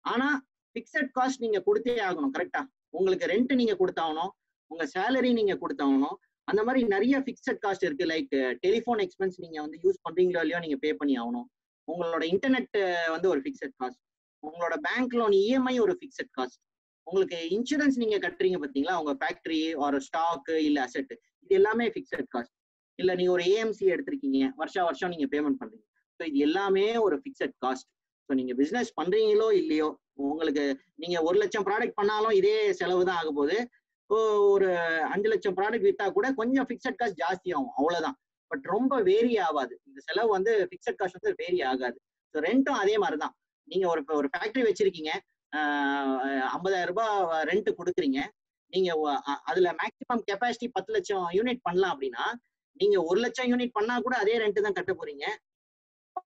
ஆனா பிக்சட் காஸ்ட் நீங்க கொடுத்தே ஆகணும் கரெக்டா உங்களுக்கு ரெண்ட் நீங்க கொடுத்தாகணும் உங்க சேலரி நீங்க கொடுத்தாகணும். அந்த மாதிரி நிறைய பிக்சட் காஸ்ட் இருக்கு. லைக் டெலிஃபோன் எக்ஸ்பென்ஸ் நீங்க வந்து யூஸ் பண்றீங்களோ இல்லையோ நீங்க பே பண்ணி ஆகணும். உங்களோட இன்டர்நெட் வந்து ஒரு பிக்சட் காஸ்ட் உங்களோட பேங்க் லோன் இஎம்ஐ ஒரு பிக்சட் காஸ்ட் உங்களுக்கு இன்சூரன்ஸ் நீங்க கட்டுறீங்க பாத்தீங்களா உங்க ஃபேக்டரி ஒரு ஸ்டாக் இல்ல அசெட் இது எல்லாமே பிக்சட் காஸ்ட் இல்ல நீங்க ஒரு ஏஎம்சி எடுத்திருக்கீங்க. வருஷம் வருஷம் நீங்க பேமெண்ட் பண்றீங்க. ஸோ இது எல்லாமே ஒரு பிக்சட் காஸ்ட் ஸோ நீங்க பிசினஸ் பண்றீங்களோ இல்லையோ உங்களுக்கு நீங்க ஒரு லட்சம் ப்ராடக்ட் பண்ணாலும் இதே செலவு தான் ஆக போகுது ஒரு அஞ்சு லட்சம் ப்ராடக்ட் வித்தா கூட கொஞ்சம் ஃபிக்ஸட் காஸ்ட் ஜாஸ்தி ஆகும் அவ்வளவுதான். பட் ரொம்ப வேரி ஆகாது. இந்த செலவு வந்து ஃபிக்ஸட் காஸ்ட் வந்து வேரி ஆகாது. ஸோ ரெண்டும் அதே மாதிரி தான் நீங்க ஒரு ஒரு ஃபேக்டரி வச்சிருக்கீங்க ஐம்பதாயிரம் ரூபாய் ரெண்ட் கொடுக்குறீங்க. நீங்க அதுல மேக்சிமம் கெப்பாசிட்டி பத்து லட்சம் யூனிட் பண்ணலாம் அப்படின்னா நீங்க ஒரு லட்சம் யூனிட் பண்ணா கூட அதே ரெண்ட் தான் கட்ட போறீங்க.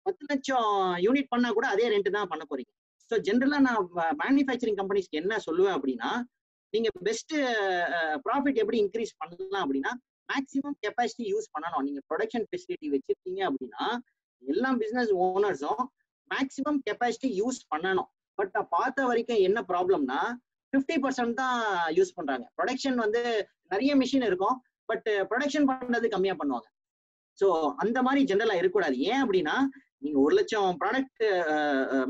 பத்து லட்சம் யூனிட் பண்ணா கூட அதே ரெண்ட் தான் பண்ண போறீங்க. ஸோ ஜென்ரலா நான் மேனுஃபேக்சரிங் கம்பெனிஸ்க்கு என்ன சொல்லுவேன் அப்படின்னா நீங்க பெஸ்ட் ப்ராஃபிட் எப்படி இன்க்ரீஸ் பண்ணலாம் அப்படின்னா மேக்ஸிமம் கெப்பாசிட்டி யூஸ் பண்ணணும். நீங்க ப்ரொடக்ஷன் ஃபெசிலிட்டி வச்சிருக்கீங்க அப்படின்னா எல்லா பிசினஸ் ஓனர்ஸும் மேக்ஸிமம் கெப்பாசிட்டி யூஸ் பண்ணணும். பட் நான் பார்த்த வரைக்கும் என்ன ப்ராப்ளம்னா ஃபிஃப்டி பர்சன்ட் தான் யூஸ் பண்றாங்க. ப்ரொடக்ஷன் வந்து நிறைய மிஷின் இருக்கும் பட் ப்ரொடக்ஷன் பண்றது கம்மியா பண்ணுவாங்க. ஸோ அந்த மாதிரி ஜென்ரலா இருக்கக்கூடாது. ஏன் அப்படின்னா நீங்க ஒரு லட்சம் ப்ராடக்ட்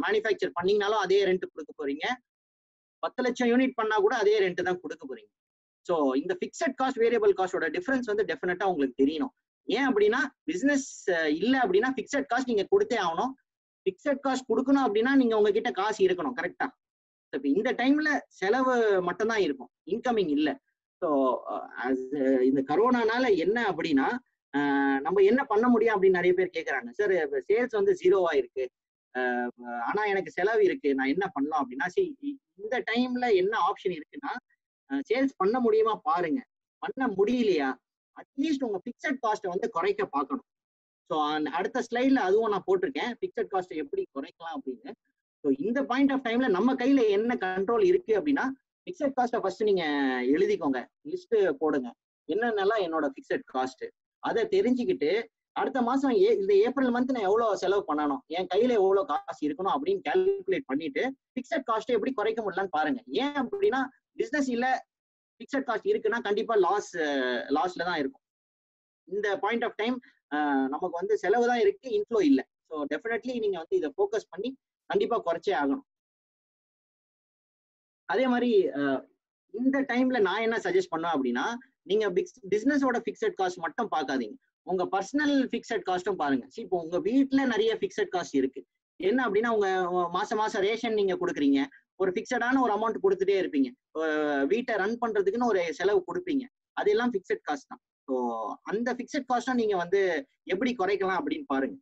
மேனுஃபேக்சர் பண்ணீங்கனாலும் அதே ரெண்ட் கொடுக்க போறீங்க. பத்து லட்சம் யூனிட் பண்ணா கூட அதே ரெண்ட் தான் கொடுக்க போறீங்க. ஸோ இந்த ஃபிக்ஸட் காஸ்ட் வேரியபிள் காஸ்டோட டிஃபரன்ஸ் வந்து டெஃபினட்டா உங்களுக்கு தெரியணும். ஏன் அப்படின்னா பிசினஸ் இல்லை அப்படின்னா ஃபிக்ஸட் காஸ்ட் நீங்க கொடுத்தே ஆகணும். ஃபிக்ஸட் காஸ்ட் கொடுக்கணும் அப்படின்னா நீங்க உங்ககிட்ட காசு இருக்கணும் கரெக்டா இப்போ இந்த டைம்ல செலவு மட்டும்தான் இருக்கும். இன்கமிங் இல்லை. ஸோ இந்த கரோனானால என்ன அப்படின்னா நம்ம என்ன பண்ண முடியும் அப்படின்னு நிறைய பேர் கேட்குறாங்க சார் சேல்ஸ் வந்து ஜீரோவா இருக்கு ஆனா எனக்கு செலவு இருக்கு. நான் என்ன பண்ணலாம்? அப்படின்னா சரி இந்த டைம்ல என்ன ஆப்ஷன் இருக்குன்னா சேல்ஸ் பண்ண முடியுமா பாருங்க. பண்ண முடியலையா? அட்லீஸ்ட் உங்க பிக்சட் காஸ்ட்டை வந்து குறைக்க பார்க்கணும். ஸோ அடுத்த ஸ்லைட்ல அதுவும் நான் போட்டிருக்கேன். பிக்சட் காஸ்ட்டை எப்படி குறைக்கலாம் அப்படின்னு. ஸோ இந்த பாயிண்ட் ஆஃப் டைம்ல நம்ம கையில என்ன கண்ட்ரோல் இருக்கு அப்படின்னா பிக்சட் காஸ்ட்டை ஃபர்ஸ்ட் நீங்க எழுதிக்கோங்க. லிஸ்ட் போடுங்க. என்னென்னலாம் என்னோட பிக்சட் காஸ்ட் அதை தெரிஞ்சுக்கிட்டு அடுத்த மாசம் ஏ இந்த ஏப்ரல் மந்த் நான் எவ்வளவு செலவு பண்ணணும் என் கையில எவ்வளவு காசு இருக்கணும் அப்படின்னு கால்குலேட் பண்ணிட்டு பிக்சட் காஸ்ட்டை எப்படி குறைக்க முடியலான்னு பாருங்க. ஏன் அப்படின்னா பிசினஸ் இல்ல பிக்சட் காஸ்ட் இருக்குன்னா கண்டிப்பா லாஸ் லாஸ்ல தான் இருக்கும். இந்த பாயிண்ட் ஆஃப் டைம் நமக்கு வந்து செலவு தான் இருக்கு இன்ஃப்ளோ இல்லை. ஸோ டெஃபினெட்லி நீங்க வந்து இதை ஃபோக்கஸ் பண்ணி கண்டிப்பா குறைச்சே ஆகணும். அதே மாதிரி இந்த டைம்ல நான் என்ன சஜஸ்ட் பண்ணுவேன் அப்படின்னா நீங்க பிசினஸோட ஃபிக்ஸட் காஸ்ட் மட்டும் பார்க்காதீங்க. உங்க பர்சனல் ஃபிக்ஸட் காஸ்ட்டும் பாருங்க. சரி இப்போ உங்க வீட்டுல நிறைய ஃபிக்ஸட் காஸ்ட் இருக்கு. என்ன அப்படின்னா உங்க மாசம் மாசம் ரேஷன் நீங்க கொடுக்குறீங்க. ஒரு ஃபிக்ஸடான ஒரு அமௌண்ட் கொடுத்துட்டே இருப்பீங்க. வீட்டை ரன் பண்றதுக்குன்னு ஒரு செலவு கொடுப்பீங்க. அதெல்லாம் ஃபிக்ஸட் காஸ்ட் தான். ஸோ அந்த ஃபிக்ஸட் காஸ்ட்டை நீங்க வந்து எப்படி குறைக்கலாம் அப்படின்னு பாருங்க.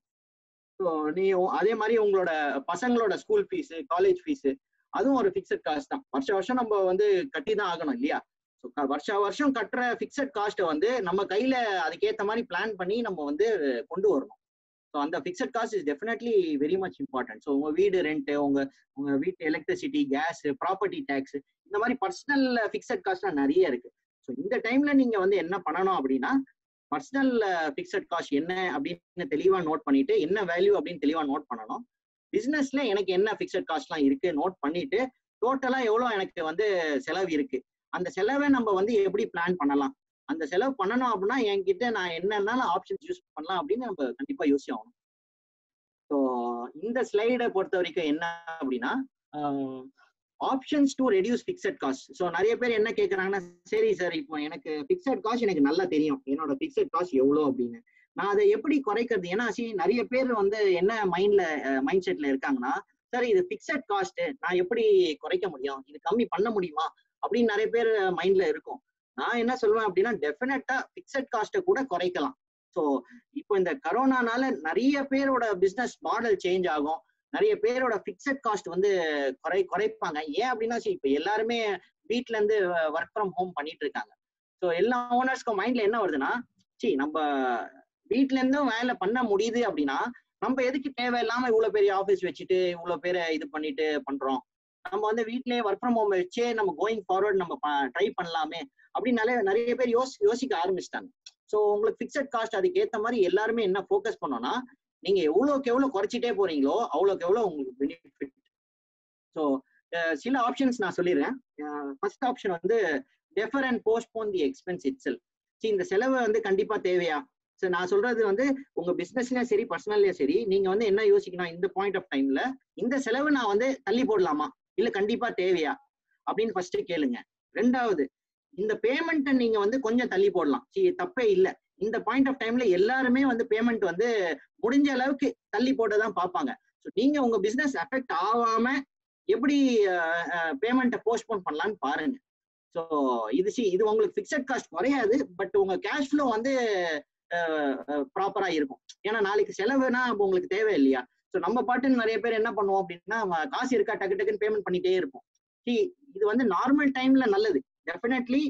ஸோ நீ அதே மாதிரி உங்களோட பசங்களோட ஸ்கூல் ஃபீஸு காலேஜ் ஃபீஸு அதுவும் ஒரு ஃபிக்ஸட் காஸ்ட் தான். வருஷ வருஷம் நம்ம வந்து கட்டி தான் ஆகணும் இல்லையா? வருஷ வருஷம் கட்டுற ஃபிக்ஸட் காஸ்ட்டை வந்து நம்ம கையில அதுக்கேற்ற மாதிரி பிளான் பண்ணி நம்ம வந்து கொண்டு வரணும். ஸோ அந்த fixed cost is definitely very much important so உங்க வீடு ரெண்ட்டு உங்க உங்க வீட்டு எலக்ட்ரிசிட்டி கேஸ் ப்ராப்பர்ட்டி டேக்ஸ் இந்த மாதிரி பர்சனல் ஃபிக்ஸட் காஸ்ட்லாம் நிறைய இருக்கு. ஸோ இந்த டைம்ல நீங்க வந்து என்ன பண்ணணும் அப்படின்னா பர்சனல் ஃபிக்ஸட் காஸ்ட் என்ன அப்படின்னு தெளிவா நோட் பண்ணிட்டு என்ன வேல்யூ அப்படின்னு தெளிவா நோட் பண்ணணும். பிசினஸ்ல எனக்கு என்ன ஃபிக்ஸட் காஸ்ட்லாம் இருக்கு நோட் பண்ணிட்டு டோட்டலா எவ்வளோ எனக்கு வந்து செலவு இருக்கு. அந்த செலவை நம்ம வந்து எப்படி பிளான் பண்ணலாம்? அந்த செலவு பண்ணணும் அப்படின்னா என்கிட்ட நான் என்னென்னாலும் ஆப்ஷன்ஸ் யூஸ் பண்ணலாம் அப்படின்னு நம்ம கண்டிப்பா யோசி ஆகணும் ஸோ இந்த ஸ்லைடை பொறுத்த வரைக்கும் என்ன அப்படின்னா options to reduce fixed cost so நிறைய பேர் என்ன கேட்குறாங்கன்னா சரி சார் இப்போ எனக்கு ஃபிக்ஸட் காஸ்ட் எனக்கு நல்லா தெரியும். என்னோட ஃபிக்ஸட் காஸ்ட் எவ்வளோ அப்படின்னு? நான் அதை எப்படி குறைக்கிறது? ஏன்னா சி நிறைய பேர் வந்து என்ன மைண்ட்ல மைண்ட் செட்ல இருக்காங்கன்னா சார் இது ஃபிக்ஸட் காஸ்ட் நான் எப்படி குறைக்க முடியும்? இது கம்மி பண்ண முடியுமா? அப்படின்னு நிறைய பேர் மைண்ட்ல இருக்கும். நான் என்ன சொல்லுவேன் அப்படின்னா டெஃபினட்டா பிக்சட் காஸ்ட்டை கூட குறைக்கலாம். ஸோ இப்போ இந்த கரோனானால நிறைய பேரோட பிசினஸ் மாடல் சேஞ்ச் ஆகும். நிறைய பேரோட பிக்சட் காஸ்ட் வந்து குறை குறைப்பாங்க. ஏன் அப்படின்னா இப்போ எல்லாருமே வீட்ல இருந்து ஒர்க் ஃப்ரம் ஹோம் பண்ணிட்டு இருக்காங்க. ஸோ எல்லா ஓனர்ஸ்க்கும் மைண்ட்ல என்ன வருதுன்னா சி நம்ம வீட்ல இருந்தும் வேலை பண்ண முடியுது அப்படின்னா நம்ம எதுக்கு தேவையில்லாம இவ்வளவு பெரிய ஆபீஸ் வச்சுட்டு இவ்வளவு பேரை இது பண்ணிட்டு பண்றோம்? நம்ம வந்து வீட்லயே ஒர்க் ஃப்ரம் ஹோம் வச்சே நம்ம கோயிங் ஃபார்வர்ட் நம்ம ட்ரை பண்ணலாமே அப்படின்னாலே நிறைய பேர் யோசி யோசிக்க ஆரம்பிச்சிட்டாங்க. ஸோ உங்களுக்கு ஃபிக்ஸட் காஸ்ட் அதுக்கு ஏற்ற மாதிரி எல்லாருமே என்ன ஃபோக்கஸ் பண்ணோம்னா நீங்க எவ்வளோக்கு எவ்வளோ குறைச்சிட்டே போறீங்களோ அவ்வளோக்கு எவ்வளோ உங்களுக்கு பெனிஃபிட் ஸோ சில ஆப்ஷன்ஸ் நான் சொல்லிடுறேன். ஃபர்ஸ்ட் ஆப்ஷன் வந்து defer and postpone the expense itself இந்த செலவு வந்து கண்டிப்பா தேவையா? ஸோ நான் சொல்றது வந்து உங்க பிசினஸ்லயும் சரி பர்சனல்லயும் சரி நீங்க வந்து என்ன யோசிக்கணும் இந்த பாயிண்ட் ஆஃப் டைம்ல இந்த செலவு நான் வந்து தள்ளி போடலாமா? இல்ல கண்டிப்பா தேவையா? அப்படின்னு ஃபர்ஸ்ட் கேளுங்க. ரெண்டாவது இந்த பேமெண்ட்டை நீங்க வந்து கொஞ்சம் தள்ளி போடலாம். சி தப்பே இல்லை. இந்த பாயிண்ட் ஆஃப் டைம்ல எல்லாருமே வந்து பேமெண்ட் வந்து முடிஞ்ச அளவுக்கு தள்ளி போட்டதான் பார்ப்பாங்க. ஸோ நீங்க உங்க பிசினஸ் அஃபெக்ட் ஆகாம எப்படி பேமெண்ட்டை போஸ்ட்போன் பண்ணலாம்னு பாருங்க. ஸோ இது சி இது உங்களுக்கு ஃபிக்ஸட் காஸ்ட் குறையாது. பட் உங்க கேஷ் ஃப்ளோ வந்து ப்ராப்பரா இருக்கும். ஏன்னா நாளைக்கு செலவுனா அப்போ உங்களுக்கு தேவை இல்லையா ஸோ நம்ம பாட்டுன்னு நிறைய பேர் என்ன பண்ணுவோம் அப்படின்னா காசு இருக்கா டக்கு டக்குன்னு பேமெண்ட் பண்ணிட்டே இருப்போம். இது வந்து நார்மல் டைம்ல நல்லது. டெஃபினெட்லி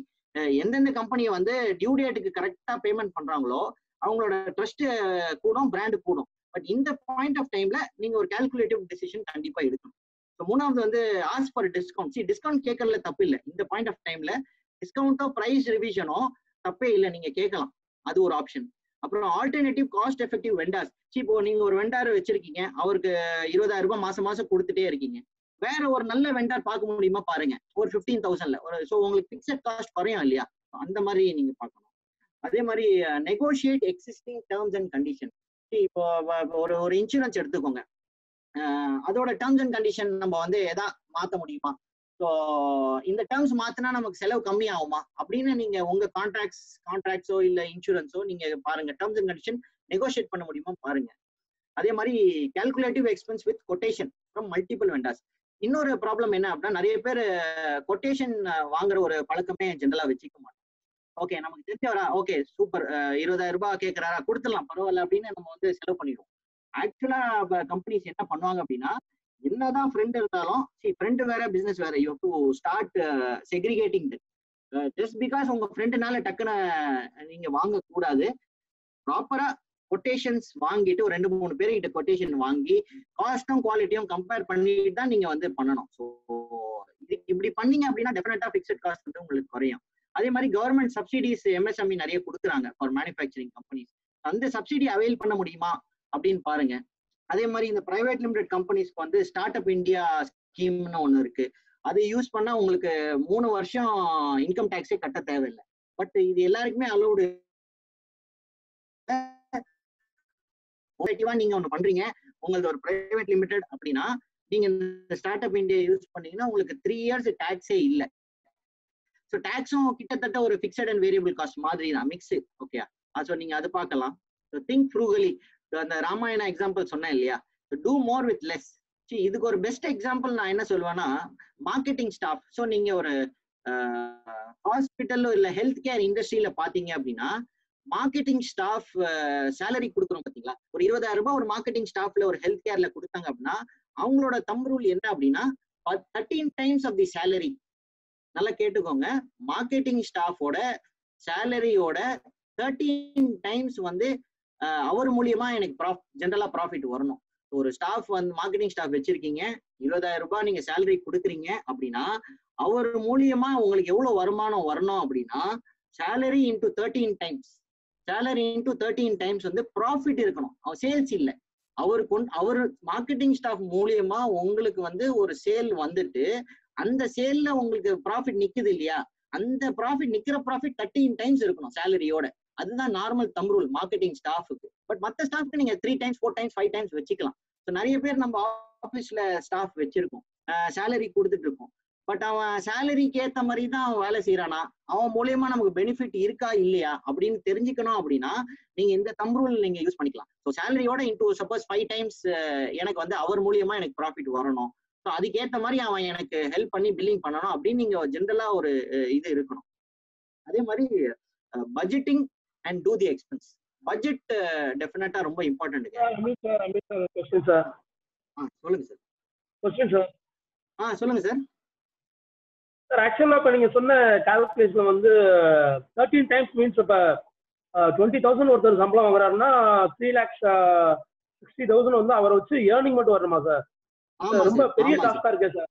எந்தெந்த கம்பெனியை வந்து டியூ டேட்டுக்கு கரெக்டா பேமெண்ட் பண்றாங்களோ அவங்களோட ட்ரஸ்ட் கூடும் பிராண்ட் கூடும். பட் இந்த பாயிண்ட் ஆஃப் டைம்ல நீங்க ஒரு கால்குலேட்டிவ் டெசிஷன் கண்டிப்பா எடுக்கணும். ஸோ மூணாவது வந்து ask for discount see discount கேட்கறதுல தப்பு இல்லை. இந்த பாயிண்ட் ஆஃப் டைம்ல டிஸ்கவுண்ட்டோ ப்ரைஸ் ரிவிஷனோ தப்பே இல்லை. நீங்க கேட்கலாம். அது ஒரு ஆப்ஷன் அப்புறம் ஆல்டர்னேட்டிவ் காஸ்ட் எஃபெக்டிவ் வெண்டாஸ் இப்போ நீங்க ஒரு வெண்டார் வச்சிருக்கீங்க அவருக்கு இருபதாயிரம் ரூபாய் மாசம் மாசம் கொடுத்துட்டே இருக்கீங்க. வேற ஒரு நல்ல வெண்டார் பார்க்க முடியுமா பாருங்க. ஒரு ஃபிஃப்டீன் தௌசண்ட்ல ஒரு ஸோ உங்களுக்கு பிக்சட் காஸ்ட் குறையும் இல்லையா? அந்த மாதிரி நீங்க பார்க்கணும். அதே மாதிரி negotiate existing terms and condition இப்போ ஒரு ஒரு இன்சூரன்ஸ் எடுத்துக்கோங்க. அதோட டேர்ம்ஸ் அண்ட் கண்டிஷன் நம்ம வந்து எதா மாத்த முடியுமா? ஸோ இந்த டேர்ம்ஸ் மாத்தினா நமக்கு செலவு கம்மி ஆகுமா அப்படின்னு நீங்க உங்க கான்ட்ராக்ட்ஸ் கான்ட்ராக்ட்ஸோ இல்ல இன்சூரன்ஸோ நீங்க பாருங்க. டேர்ம்ஸ் அண்ட் கண்டிஷன் நெகோஷியேட் பண்ண முடியுமா? பாருங்க. அதே மாதிரி calculative expense with quotation from multiple vendors இன்னொரு ப்ராப்ளம் என்ன அப்படின்னா நிறைய பேர் கொட்டேஷன் வாங்குற ஒரு பழக்கமே ஜென்ரலா வச்சுக்க மாட்டோம். ஓகே நமக்கு தெரிஞ்சவரா? ஓகே சூப்பர் இருபதாயிரம் ரூபாய் கேட்கறாரா கொடுத்துடலாம் பரவாயில்ல அப்படின்னு நம்ம வந்து செலவு பண்ணிடுவோம். ஆக்சுவலா கம்பெனிஸ் என்ன பண்ணுவாங்க அப்படின்னா என்னதான் ஃப்ரெண்ட் இருந்தாலும் சி ஃப்ரெண்ட் வேற பிசினஸ் வேற. You to start segregating just because உங்க ஃப்ரெண்டுனால டக்குன்னு நீங்க வாங்க கூடாது ப்ராப்பரா கொட்டேஷன்ஸ் வாங்கிட்டு ஒரு ரெண்டு மூணு பேர்கிட்ட கொட்டேஷன் வாங்கி காஸ்டும் குவாலிட்டியும் கம்பேர் பண்ணிட்டு தான் நீங்க வந்து பண்ணணும். ஸோ இது இப்படி பண்ணீங்க அப்படின்னா டெஃபினட்டா ஃபிக்ஸட் காஸ்ட் வந்து உங்களுக்கு குறையும். அதே மாதிரி கவர்மெண்ட் சப்சிடிஸ் எம்எஸ்எம்இ நிறைய கொடுக்குறாங்க ஃபார் மேனுஃபேக்சரிங் கம்பெனிஸ் அந்த சப்சிடி அவைல் பண்ண முடியுமா? அப்படின்னு பாருங்க. அதே மாதிரி இந்த பிரைவேட் லிமிடெட் கம்பெனிஸ்க்கு வந்து ஸ்டார்ட் அப் இந்தியா ஸ்கீம்னு ஒன்று இருக்கு. அதை யூஸ் பண்ணா உங்களுக்கு மூணு வருஷம் இன்கம் டேக்ஸே கட்ட தேவையில்லை. பட் இது எல்லாருக்குமே அலௌடு நீங்க ஒன்னு பண்றீங்க. உங்களது ஒரு பிரைவேட் லிமிடெட் அப்படின்னா நீங்க இந்த ஸ்டார்ட் அப் இந்தியா யூஸ் பண்ணீங்கன்னா உங்களுக்கு த்ரீ இயர்ஸ் டேக்ஸே இல்லை. ஸோ டேக்ஸும் கிட்டத்தட்ட ஒரு ஃபிக்ஸட் அண்ட் வேரியபிள் காஸ்ட் மாதிரி தான். மிக்ஸ் ஓகே ஸோ நீங்க அது பார்க்கலாம். திங்க் ஃப்ரூகலி அந்த ராமாயண எக்ஸாம்பிள் சொன்னேன் இல்லையா? டூ மோர் வித் லெஸ் இதுக்கு ஒரு பெஸ்ட் எக்ஸாம்பிள் நான் என்ன சொல்லுவேன்னா மார்க்கெட்டிங் ஸ்டாஃப் ஸோ நீங்க ஒரு ஹாஸ்பிட்டலோ இல்லை ஹெல்த் கேர் இண்டஸ்ட்ரியில பாத்தீங்க அப்படின்னா மார்க்கெட்டிங் ஸ்டாஃப் சேலரி கொடுக்குறோம் பாத்தீங்களா? ஒரு இருபதாயிரம் ரூபாய் ஒரு மார்க்கெட்டிங் ஸ்டாஃப்ல ஒரு ஹெல்த் கேர்ல கொடுத்தாங்க அப்படின்னா அவங்களோட தம் ரூல் என்ன அப்படின்னா thirteen times of the salary நல்லா கேட்டுக்கோங்க. மார்க்கெட்டிங் ஸ்டாஃபோட சேலரியோட தேர்ட்டீன் டைம்ஸ் வந்து அவர் மூலியமா எனக்கு ப்ராஃப் ஜென்ரலா ப்ராஃபிட் வரணும். ஒரு ஸ்டாஃப் வந்து மார்க்கெட்டிங் ஸ்டாஃப் வச்சிருக்கீங்க இருபதாயிரம் ரூபாய் நீங்க சேலரி கொடுக்குறீங்க அப்படின்னா அவர் மூலியமா உங்களுக்கு எவ்வளவு வருமானம் வரணும் அப்படின்னா salary into thirteen times salary into thirteen times வந்து ப்ராஃபிட் இருக்கணும். அவர் சேல்ஸ் இல்லை. அவர் கொண்டு அவர் மார்க்கெட்டிங் ஸ்டாஃப் மூலியமா உங்களுக்கு வந்து ஒரு சேல் வந்துட்டு அந்த சேல்ல உங்களுக்கு ப்ராஃபிட் நிக்குது இல்லையா? அந்த ப்ராஃபிட் நிக்கிற ப்ராஃபிட் தேர்ட்டீன் டைம்ஸ் இருக்கணும் சேலரியோட அதுதான் நார்மல் தம் ரூல் மார்க்கெட்டிங் ஸ்டாஃபுக்கு பட் மற்ற ஸ்டாஃப்க்கு நீங்க three times four times five times வச்சுக்கலாம். ஸோ நிறைய பேர் நம்ம ஆஃபீஸ்ல ஸ்டாஃப் வச்சிருக்கோம். சேலரி கொடுத்துட்டு இருக்கோம். பட் அவன் சேலரிக்கு ஏத்த மாதிரி தான் அவன் வேலை செய்யறானா அவன் மூலியமா நமக்கு பெனிஃபிட் இருக்கா இல்லையா? அப்படின்னு தெரிஞ்சுக்கணும் அப்படின்னா நீங்க இந்த தம்ரூல் நீங்க யூஸ் பண்ணிக்கலாம். ஸோ சேலரியோட இன்டூ சப்போஸ் ஃபைவ் டைம்ஸ் எனக்கு வந்து அவர் மூலியமா எனக்கு ப்ராஃபிட் வரணும். ஸோ அதுக்கேற்ற மாதிரி அவன் எனக்கு ஹெல்ப் பண்ணி பில்லிங் பண்ணணும் அப்படின்னு நீங்க ஜென்ரலா ஒரு இது இருக்கணும். அதே மாதிரி budgeting and to the expense budget டெஃபினட்டா ரொம்ப இம்பார்ட்டன்ட் சொல்லுங்க சார் கொஸ்டின் சார் ஆ சொல்லுங்க சார் சார் ஆக்சுவலாக இப்போ நீங்கள் சொன்ன கால்குலேஷன் வந்து தேர்ட்டீன் டைம்ஸ் மீன்ஸ் இப்போ டுவெண்ட்டி தௌசண்ட் ஒருத்தர் சம்பளம் வாங்குறாருன்னா த்ரீ லேக்ஸ் சிக்ஸ்டி தௌசண்ட் வந்து அவரை வச்சு ஏர்னிங் மட்டும் வரணுமா சார் ரொம்ப பெரிய டாஸ்கா இருக்கு சார்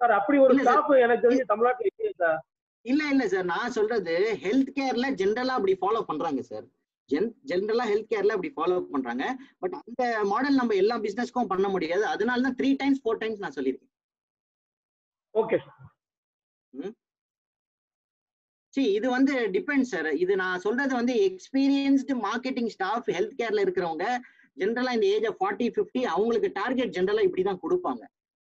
சார் அப்படி ஒரு ஸ்டாஃப் எனக்கு தெரிஞ்சு தமிழ்நாட்டில் இல்லையே சார் இல்ல இல்ல சார் நான் சொல்றது ஹெல்த் கேர்ல ஜென்ரலா அப்படி ஃபாலோ பண்றாங்க சார் ஜென் ஜென்ரலா ஹெல்த் கேர்ல அப்படி ஃபாலோ பண்றாங்க. பட் அந்த மாடல் நம்ம எல்லா பிசினஸ்க்கும் பண்ண முடியாது. அதனால தான் த்ரீ டைம்ஸ் ஃபோர் டைம்ஸ் நான் சொல்லியிருக்கேன். ஓகே சார் சரி இது வந்து டிபெண்ட் சார் இது நான் சொல்றது வந்து எக்ஸ்பீரியன்ஸ்டு மார்க்கெட்டிங் ஸ்டாஃப் ஹெல்த் கேர்ல இருக்கிறவங்க ஜென்ரலா இந்த ஏஜ் ஆஃப் ஃபார்ட்டி ஃபிஃப்டி அவங்களுக்கு டார்கெட் ஜென்ரலா இப்படிதான் கொடுப்பாங்க.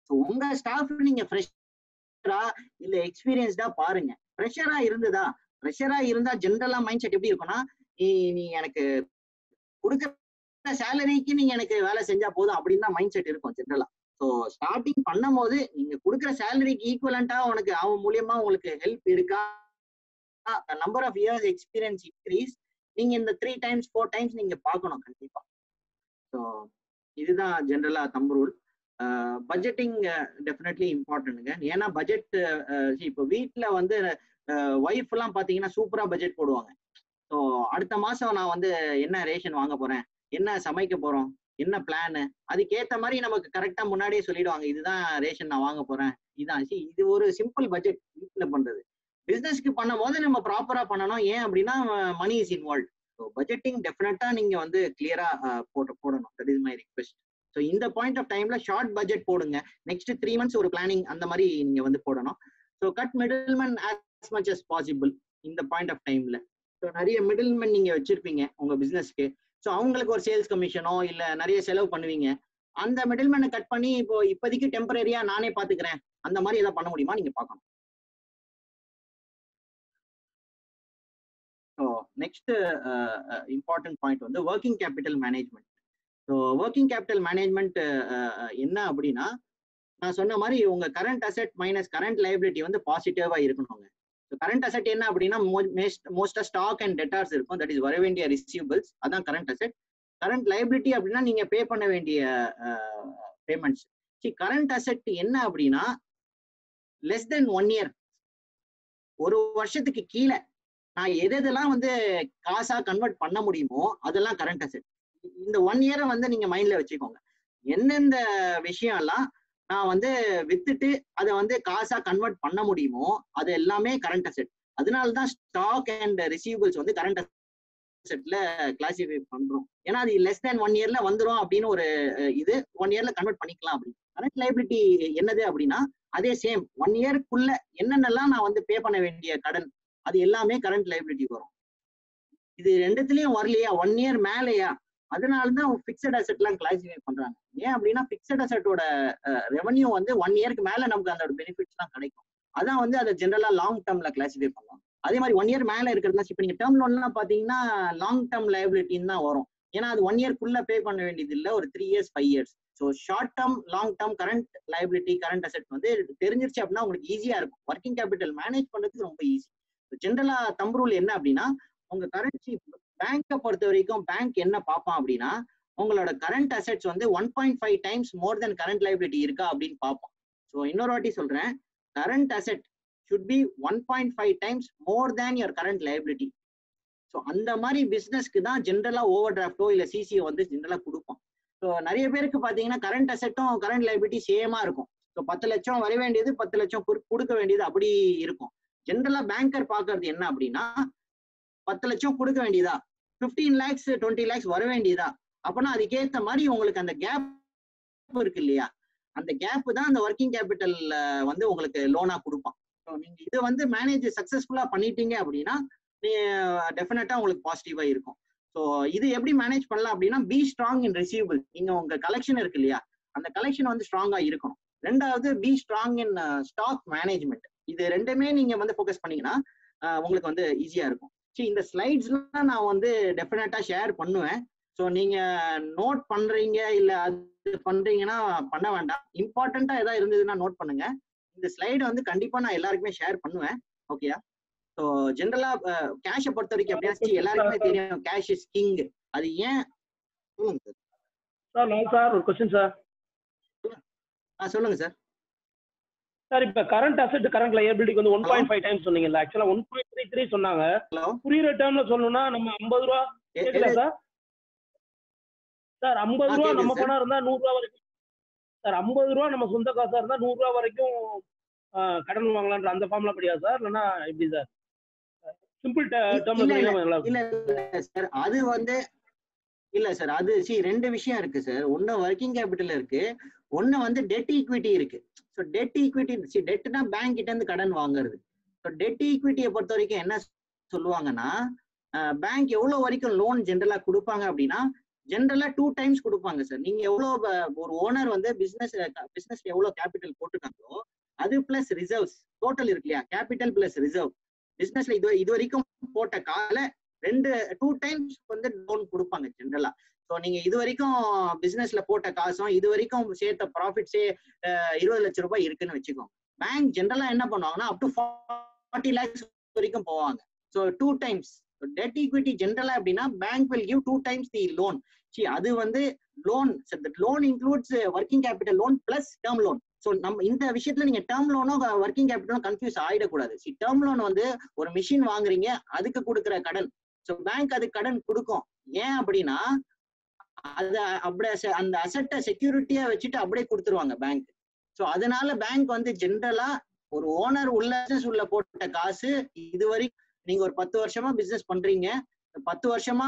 ஸோ உங்க ஸ்டாஃப் நீங்க ஃப்ரெஷ்ஷரா இல்ல எக்ஸ்பீரியன்ஸ்டா பாருங்க. ப்ரெஷரா இருந்ததா? ப்ரெஷரா இருந்தா ஜென்ரலா மைண்ட் செட் எப்படி இருக்கும்னா நீ நீ எனக்கு கொடுக்குற சேலரிக்கு நீங்க எனக்கு வேலை செஞ்சா போதும் அப்படின்னு தான் மைண்ட் செட் இருக்கும் ஜென்ரலா ஸோ ஸ்டார்டிங் பண்ணும் போது நீங்க கொடுக்குற சேலரிக்கு ஈக்குவலண்டா உனக்கு அவன் மூலியமா உங்களுக்கு ஹெல்ப் இருக்கா? Number of years experience increase நீங்க இந்த த்ரீ டைம்ஸ் ஃபோர் டைம்ஸ் நீங்க பார்க்கணும் கண்டிப்பா. ஸோ இதுதான் ஜென்ரலா தம் ரூல் பட்ஜெட்டிங் டெஃபினெட்லி இம்பார்ட்டன்ட்டுங்க ஏன்னா பட்ஜெட் இப்போ வீட்டில் வந்து ஒய்ஃப் எல்லாம் பார்த்தீங்கன்னா சூப்பரா பட்ஜெட் போடுவாங்க. ஸோ அடுத்த மாசம் நான் வந்து என்ன ரேஷன் வாங்க போறேன்? என்ன சமைக்க போறோம்? என்ன பிளானு அதுக்கேற்ற மாதிரி நமக்கு கரெக்டா முன்னாடியே சொல்லிடுவாங்க. இதுதான் ரேஷன் நான் வாங்க போறேன். இதுதான் இது ஒரு சிம்பிள் பட்ஜெட் வீட்டில் பண்றது. பிசினஸ்க்கு பண்ணும் போது நம்ம ப்ராப்பரா பண்ணணும். ஏன் அப்படின்னா money is involve so budgeting டெஃபினட்டா நீங்க வந்து கிளியரா போட்டு போடணும். That is my request so இந்த பாயிண்ட் ஆஃப் டைம்ல ஷார்ட் பட்ஜெட் போடுங்க. நெக்ஸ்ட் த்ரீ மந்த்ஸ் ஒரு பிளானிங் அந்த மாதிரி நீங்க வந்து போடணும். So cut middleman as much as possible இந்த பாயிண்ட் ஆஃப் டைம்ல ஸோ நிறைய மிடில்மேன் நீங்க வச்சிருப்பீங்க உங்க பிசினஸ்க்கு ஸோ அவங்களுக்கு ஒரு சேல்ஸ் கமிஷனோ இல்ல நிறைய செலவு பண்ணுவீங்க. அந்த மிடில்மேனை கட் பண்ணி இப்போ இப்போதைக்கு டெம்பரரியா நானே பாத்துக்கிறேன். அந்த மாதிரி ஏதாவது பண்ண முடியுமா? நீங்க பார்க்கணும். ஸோ நெக்ஸ்ட் இம்பார்ட்டன்ட் பாயிண்ட் வந்து working capital management so working capital management என்ன அப்படின்னா நான் சொன்ன மாதிரி உங்க current asset minus current liability வந்து பாசிட்டிவா இருக்கணுங்க. கரண்ட் அசெட் என்ன அப்படின்னா மோஸ்டா ஸ்டாக் அண்ட் டெட்டார்ஸ் இருக்கும். தட் இஸ் வர வேண்டிய ரிசீவபிள்ஸ் அதான் கரண்ட் அசெட் கரண்ட் லைபிலிட்டி அப்படின்னா நீங்க பே பண்ண வேண்டிய பேமெண்ட்ஸ் சி கரண்ட் அசெட் என்ன அப்படின்னா லெஸ் தென் ஒன் இயர் ஒரு வருஷத்துக்கு கீழே நான் எது எதெல்லாம் வந்து காசா கன்வெர்ட் பண்ண முடியுமோ அதெல்லாம் கரண்ட் அசெட் இந்த ஒன் இயரை வந்து நீங்க மைண்ட்ல வச்சுக்கோங்க. எந்தெந்த விஷயம் எல்லாம் நான் வந்து வித்துட்டு அதை வந்து காசா கன்வெர்ட் பண்ண முடியுமோ அது எல்லாமே கரண்ட் அசெட் அதனால தான் ஸ்டாக் அண்ட் ரிசீவபிள்ஸ் வந்து கரண்ட் அசெட்ல கிளாசிஃபை பண்றோம். ஏன்னா அது லெஸ் தேன் ஒன் இயர்ல வந்துடும் அப்படின்னு ஒரு இது. ஒன் இயர்ல கன்வெர்ட் பண்ணிக்கலாம் அப்படின்னு. கரண்ட் லைபிலிட்டி என்னது அப்படின்னா அதே சேம் ஒன் இயர்க்குள்ள என்னென்னலாம் நான் வந்து பே பண்ண வேண்டிய கடன் அது எல்லாமே கரண்ட் லைபிலிட்டி வரும். இது ரெண்டுத்துலயும் வரலையா? ஒன் இயர் மேலேயா? அதனால தான் ஃபிக்ஸட் அசெட்லாம் கிளாசிஃபை பண்றாங்க. ஏன் அப்படின்னா பிக்சட் அசெட்டோட ரெவன்யூ வந்து ஒன் இயருக்கு மேல நமக்கு அந்த பெனிஃபிட்ஸ்லாம் கிடைக்கும். அதான் வந்து அதை ஜென்ரலா லாங் டேர்ம்ல கிளாசிஃபை பண்ணுவாங்க. அதே மாதிரி ஒன் இயர் மேல இருக்கிறதுனா இப்போ நீங்க டேர்ம் லோன்லாம் பாத்தீங்கன்னா லாங் டேர்ம் லைபிலிட்டின்னு தான் வரும். ஏன்னா அது ஒன் இயர்க்குள்ள பே பண்ண வேண்டியது இல்லை. ஒரு three years five years so short term long term current liability current asset வந்து தெரிஞ்சிருச்சு அப்படின்னா உங்களுக்கு ஈஸியா இருக்கும். ஒர்க்கிங் கேபிட்டல் மேனேஜ் பண்றதுக்கு ரொம்ப ஈஸி ஜென்ரலா தம் ரூல் என்ன அப்படின்னா உங்க கரன்சி பேங்கை பொறுத்த வரைக்கும் பேங்க் என்ன பார்ப்பான் அப்படின்னா உங்களோட கரண்ட் அசெட்ஸ் வந்து one point five times more than current liability இருக்கா அப்படின்னு பார்ப்போம் ஸோ இன்னொரு வாட்டி சொல்றேன். Current asset should be one point five times more than your current liability so அந்த மாதிரி பிஸ்னஸ்க்கு தான் ஜென்ரலா ஓவர் டிராஃப்டோ இல்லை சிசிஓ வந்து ஜென்ரலா கொடுப்போம் ஸோ நிறைய பேருக்கு பார்த்தீங்கன்னா கரண்ட் அசெட்டும் கரண்ட் லைபிலிட்டி சேமா இருக்கும். ஸோ பத்து லட்சம் வர வேண்டியது பத்து லட்சம் கொடுக்க வேண்டியது அப்படி இருக்கும். ஜென்ரலா பேங்கர் பார்க்கறது என்ன அப்படின்னா பத்து லட்சம் கொடுக்க வேண்டியதா? பிப்டீன் லேக்ஸ் டுவெண்ட்டி லேக்ஸ் வர வேண்டியதா? அப்பனா அதுக்கேத்த மாதிரி உங்களுக்கு அந்த கேப் இருக்கு இல்லையா? அந்த கேப் தான் அந்த ஒர்க்கிங் கேபிட்டல் வந்து உங்களுக்கு லோனா கொடுப்பான். ஸோ நீங்க இதை வந்து மேனேஜ் சக்சஸ்ஃபுல்லா பண்ணிட்டீங்க அப்படின்னா டெஃபினட்டா உங்களுக்கு பாசிட்டிவா இருக்கும். ஸோ இது எப்படி மேனேஜ் பண்ணலாம் அப்படின்னா பி ஸ்ட்ராங் இன் ரிசீவபிள் நீங்க உங்க கலெக்ஷன் இருக்கு இல்லையா? அந்த கலெக்ஷன் வந்து ஸ்ட்ராங்கா இருக்கணும். ரெண்டாவது be strong in stock management இது ரெண்டுமே நீங்க வந்து ஃபோக்கஸ் பண்ணீங்கன்னா உங்களுக்கு வந்து ஈஸியா இருக்கும். சரி இந்த ஸ்லைட்ஸ்லாம் நான் வந்து டெஃபினட்டா ஷேர் பண்ணுவேன். ஸோ நீங்க நோட் பண்றீங்க இல்ல அது பண்றீங்கன்னா பண்ண வேண்டாம். இம்பார்ட்டண்டா ஏதாவது இருந்ததுன்னா நோட் பண்ணுங்க. இந்த ஸ்லைடு வந்து கண்டிப்பா நான் எல்லாருக்குமே ஷேர் பண்ணுவேன். ஓகேயா ஸோ ஜென்ரலா கேஷை பொறுத்த வரைக்கும் அப்படின்னா எல்லாருக்குமே தெரியும். கேஷ் இஸ் கிங் அது ஏன்? சொல்லுங்க சார் சார் சார் ஒரு கொஸ்டின் சார் ஆ சொல்லுங்க சார் சார் இப்ப கரண்ட் அசெட் கரண்ட் லைபிலிட்டிக்கு வந்து ஒன் பாயிண்ட் ஃபைவ் டைம்ஸ் சொன்னீங்கல்ல. ஆக்சுவலா ஒன் பாயிண்ட் த்ரீ த்ரீ சொன்னாங்க. புரியுற டேர்ம்ல சொல்லணும்னா நம்ம ஐம்பது ரூபா கேக்குதா சார் சார் ஐம்பது ரூபா நம்ம. பணம் இருந்தா நூறு ரூபா வரைக்கும் சார் ஐம்பது ரூபா நம்ம சொந்த காசா இருந்தா நூறு ரூபா வரைக்கும் கடன் வாங்கலான்ற அந்த ஃபார்ம்ல படியா சார் இல்லைன்னா எப்படி சார் சிம்பிள் டேர்ம்ல சார் அது வந்து இல்ல சார் அது சி ரெண்டு விஷயம் இருக்கு சார் ஒண்ணு ஒர்க்கிங் கேபிட்டல் இருக்கு. ஒண்ணு வந்து டெட் ஈக்விட்டி இருக்கு. ஸோ டெட் ஈக்விட்டி சி டெட்னா பேங்க் கிட்ட இருந்து கடன் வாங்குறது. ஸோ டெட் ஈக்விட்டியை பொறுத்த வரைக்கும் என்ன சொல்லுவாங்கன்னா பேங்க் எவ்வளோ வரைக்கும் லோன் ஜென்ரலாக கொடுப்பாங்க அப்படின்னா ஜென்ரலாக டூ டைம்ஸ் கொடுப்பாங்க சார் நீங்கள் எவ்வளோ ஒரு ஓனர் வந்து பிஸ்னஸ் பிஸ்னஸ் எவ்வளோ கேபிட்டல் போட்டுருக்காங்களோ அது பிளஸ் ரிசர்வ்ஸ் டோட்டல் இருக்கு இல்லையா? கேபிட்டல் பிளஸ் ரிசர்வ் பிஸ்னஸ்ல இது இது வரைக்கும் போட்ட கால ரெண்டு டூ டைம்ஸ் வந்து லோன் கொடுப்பாங்க ஜென்ரலா ஸோ நீங்க இது வரைக்கும் பிசினஸ்ல போட்ட காசும் இது வரைக்கும் சேர்த்த ப்ராஃபிட்ஸே இருபது லட்சம் ரூபாய் இருக்குன்னு வச்சுக்கோங்க. பேங்க் ஜென்ரலா என்ன பண்ணுவாங்கன்னா அப் டு ஃபார்ட்டி லேக்ஸ் வரைக்கும் போவாங்க. So two times debt equity ஜென்ரலா அப்படின்னா bank will give two times the loan see அது வந்து loan loan includes working capital loan plus term loan so நம்ம இந்த விஷயத்துல நீங்க டேர்ம் லோனும் ஒர்க்கிங் கேபிட்டலும் கன்ஃபியூஸ் ஆயிடக்கூடாது. சி டேர்ம் லோன் வந்து ஒரு மிஷின் வாங்குறீங்க அதுக்கு கொடுக்குற கடன். ஸோ பேங்க் அது கடன் கொடுக்கும். ஏன் அப்படின்னா அத அப்படியே அந்த அசட்டை செக்யூரிட்டியா வச்சுட்டு அப்படியே கொடுத்துருவாங்க பேங்க் ஸோ அதனால பேங்க் வந்து ஜென்ரலா ஒரு ஓனர் உள்ள உள்ள போட்ட காசு இது வரைக்கும் நீங்க ஒரு பத்து வருஷமா பிசினஸ் பண்றீங்க. பத்து வருஷமா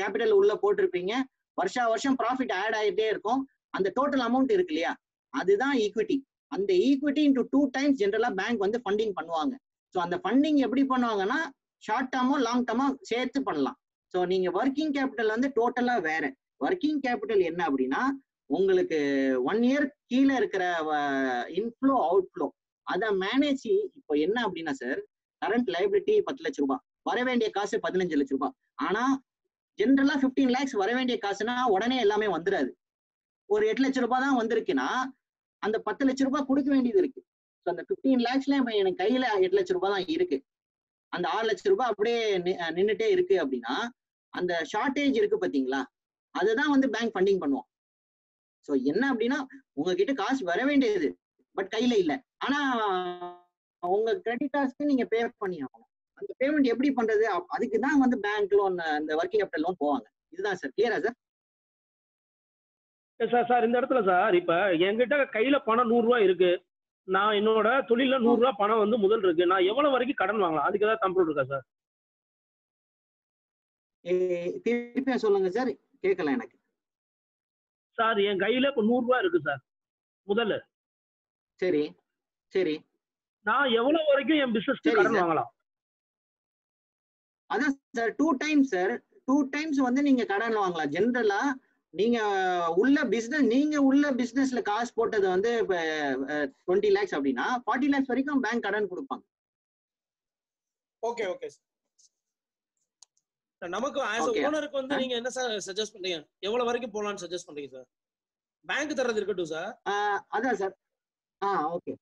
கேபிட்டல் உள்ள போட்டிருப்பீங்க. வருஷா வருஷம் ப்ராஃபிட் ஆட் ஆகிட்டே இருக்கும். அந்த டோட்டல் அமௌண்ட் இருக்கு இல்லையா? அதுதான் ஈக்விட்டி அந்த ஈக்விட்டி இன்டூ டூ டைம்ஸ் ஜென்ரலா பேங்க் வந்து ஃபண்டிங் பண்ணுவாங்க. ஸோ அந்த ஃபண்டிங் எப்படி பண்ணுவாங்கன்னா ஷார்ட் டேர்மோ லாங் டேர்மோ சேர்த்து பண்ணலாம். ஸோ நீங்க ஒர்க்கிங் கேபிட்டல் வந்து டோட்டலா வேற. ஒர்க்கிங் கேபிட்டல் என்ன அப்படின்னா உங்களுக்கு ஒன் இயர் கீழே இருக்கிற இன்ஃப்ளோ அவுட்ஃப்ளோ அதை மேனேஜ் இப்போ என்ன அப்படின்னா சார் கரண்ட் லைபிலிட்டி பத்து லட்ச ரூபாய். வர வேண்டிய காசு பதினஞ்சு லட்ச ரூபாய். ஆனா ஜென்ரலா 15 லேக்ஸ் வர வேண்டிய காசுனா உடனே எல்லாமே வந்துடாது ஒரு எட்டு லட்ச ரூபாய் தான் வந்திருக்குன்னா அந்த பத்து லட்ச ரூபாய் கொடுக்க வேண்டியது இருக்கு. ஸோ அந்த 15 லேக்ஸ்ல எனக்கு கையில எட்டு லட்ச ரூபாய் தான் இருக்கு. அந்த ஆறு லட்ச ரூபாய் அப்படியே நி- இருக்கு அப்படின்னா அந்த ஷார்ட்டேஜ் இருக்கு பாத்தீங்களா? அதுதான் வந்து பேங்க் ஃபண்டிங் பண்ணுவோம் ஸோ என்ன அப்படின்னா உங்ககிட்ட காசு வர வேண்டியது பட் கையில இல்ல. ஆனா உங்க கிரெடிட்டார்ஸ்க்கு நீங்க பே பண்ணி ஆகணும். அந்த பேமெண்ட் எப்படி பண்றது? அப்- அதுக்கு தான் வந்து பேங்க் லோன் இந்த ஒர்க்கிங் கேபிட்டல் லோன் போவாங்க. இதுதான் சார் கிளியரா சார் சார் சார் இந்த இடத்துல சார் இப்ப என்கிட்ட கையில பணம் நூறு ரூபாய் இருக்கு. நான் என்னோட தொழில நூறு ரூபாய் பணம் வந்து முதல் இருக்கு. நான் எவ்வளவு வரைக்கும் கடன் வாங்கலாம்? அதுக்கு ஏதாவது கம்ப்யூட்டர் இருக்கா சார் திருப்பியும் சொல்லுங்க சார் கேட்கல எனக்கு. சார் என் கையில இப்ப நூறு ரூபாய் இருக்கு சார் முதல்ல. சரி. சரி. நான் எவ்வளவு வரைக்கும் என் பிசினஸ்க்கு சரி கடன். வாங்கலாம்? அதான் sir two times sir two times வந்து நீங்க கடன் வாங்கலாம். ஜென்ரலா நீங்க உள்ள பிசினஸ் நீங்க உள்ள பிசினஸ்ல காசு போட்டது வந்து டுவெண்ட்டி லேக்ஸ் அப்படின்னா ஃபார்ட்டி லேக்ஸ் வரைக்கும் பேங்க் கடன் கொடுப்பாங்க. ஓகே ஓகே நமக்கு ஆஸ். ஓனருக்கு வந்து நீங்க என்ன சார் சஜஸ்ட் பண்றீங்க? எவ்வளவு வரைக்கும் போலாம்னு சஜஸ்ட் பண்றீங்க சார் பேங்க் தரது இருக்கட்டும் சார் அதான் சார் ஆ ஓகே